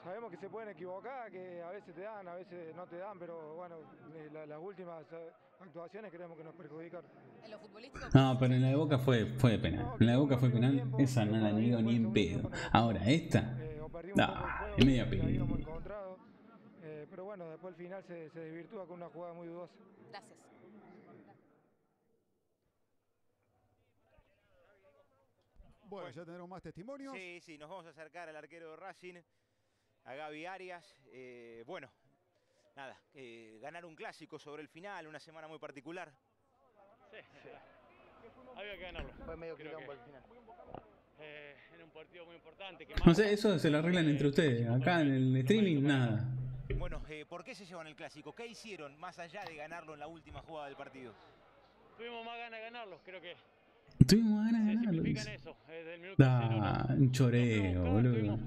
sabemos que se pueden equivocar, que a veces te dan, a veces no te dan, pero bueno, eh, la- las últimas eh, actuaciones creemos que nos perjudicaron. En lo futbolístico. No, pero en la de Boca fue, fue de penal. En la de Boca fue penal, esa no la niego ni en pedo. Ahora, esta, nah, es media encontrado, eh, pero bueno, después el final se, se desvirtúa con una jugada muy dudosa. Gracias. Bueno, ya tendremos más testimonios. Sí, sí, nos vamos a acercar al arquero de Racing, a Gaby Arias. Eh, bueno, nada, eh, ganar un clásico sobre el final, una semana muy particular. Sí, había que ganarlo. Fue medio Creo quilombo que, el final. eh, era un partido muy importante. Que No sé, eso se lo arreglan entre ustedes. Acá en el streaming, nada. Bueno, eh, ¿por qué se llevan el clásico? ¿Qué hicieron más allá de ganarlo en la última jugada del partido? Tuvimos más ganas de ganarlo, creo que Tuvimos ganas de ganarlo. Da, un choreo, boludo.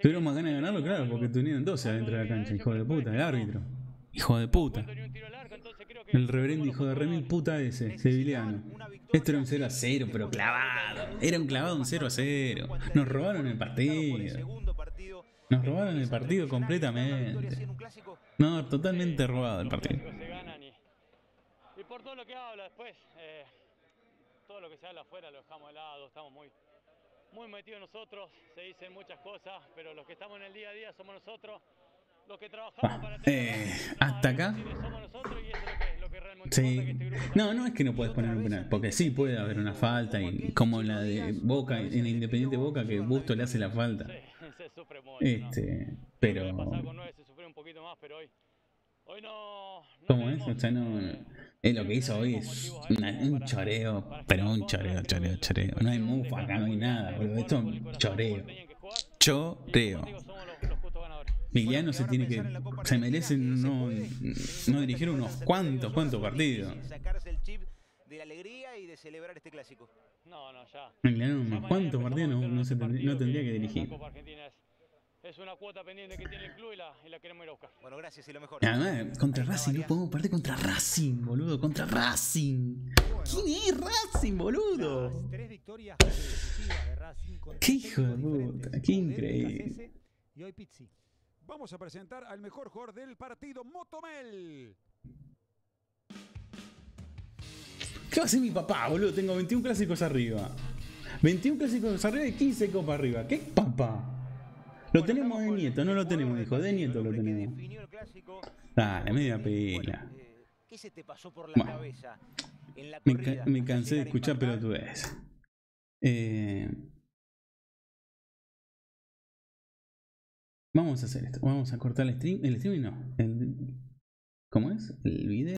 Tuvieron más ganas de ganarlo, claro, porque tuvieron 12 adentro de la cancha, hijo de puta, el árbitro. Hijo de puta. El reverendo hijo de remil puta ese, seviliano. Esto era un 0 a 0, pero clavado. Era un clavado un 0 a 0. Nos robaron el partido. Nos robaron el partido completamente. No, totalmente robado el partido. y por todo lo que habla después, eh, todo lo que se habla afuera lo dejamos de lado, estamos muy, muy metidos nosotros, se dicen muchas cosas, pero los que estamos en el día a día somos nosotros, los que trabajamos para Eh, hasta acá. somos nosotros y eso es lo que, lo que realmente Sí. No, no es que no puedes poner un penal, porque sí puede haber una falta, y como la de Boca, en Independiente Boca, que Busto le hace la falta. (laughs) se sufre mucho. Este, pero. Pasar con 9 se sufrió un poquito más, pero hoy, hoy no, ¿Cómo es? O sea, no. Es lo que hizo hoy es un choreo, pero un choreo, choreo, choreo. No hay mufa acá, no hay nada, boludo. Esto es un choreo. Choreo. Vigliano se tiene que. Se merece no, no dirigir unos cuantos, cuantos partidos. Sacarse el chip de la alegría y de celebrar clásico. No, no, ya. Vigliano unos cuantos partidos no, no se tendría, no tendría que dirigir. Es, una cuota pendiente que tiene el club y la, y la queremos ir a buscar. Bueno, gracias y lo mejor. Además, contra Racing, no podemos perder contra Racing, boludo. Contra Racing. ¿Quién es Racing, boludo? Las tres victorias de Racing contra Qué hijo de puta, qué increíble. Cacese Y hoy Pizzi. Vamos a presentar al mejor jugador del partido, Motomel. ¿Qué va a hacer mi papá, boludo? Tengo 21 clásicos arriba. 21 clásicos arriba y 15 copas arriba. ¿Qué papá? Lo tenemos de nieto, no lo tenemos, hijo. De nieto lo tenemos. Dale, media pila. ¿Qué se te pasó por la Bueno. cabeza en la Me, ca- cansé de escuchar pelotudes. Eh, vamos a hacer esto. Vamos a cortar el stream. El streaming no. El, ¿Cómo es? El video.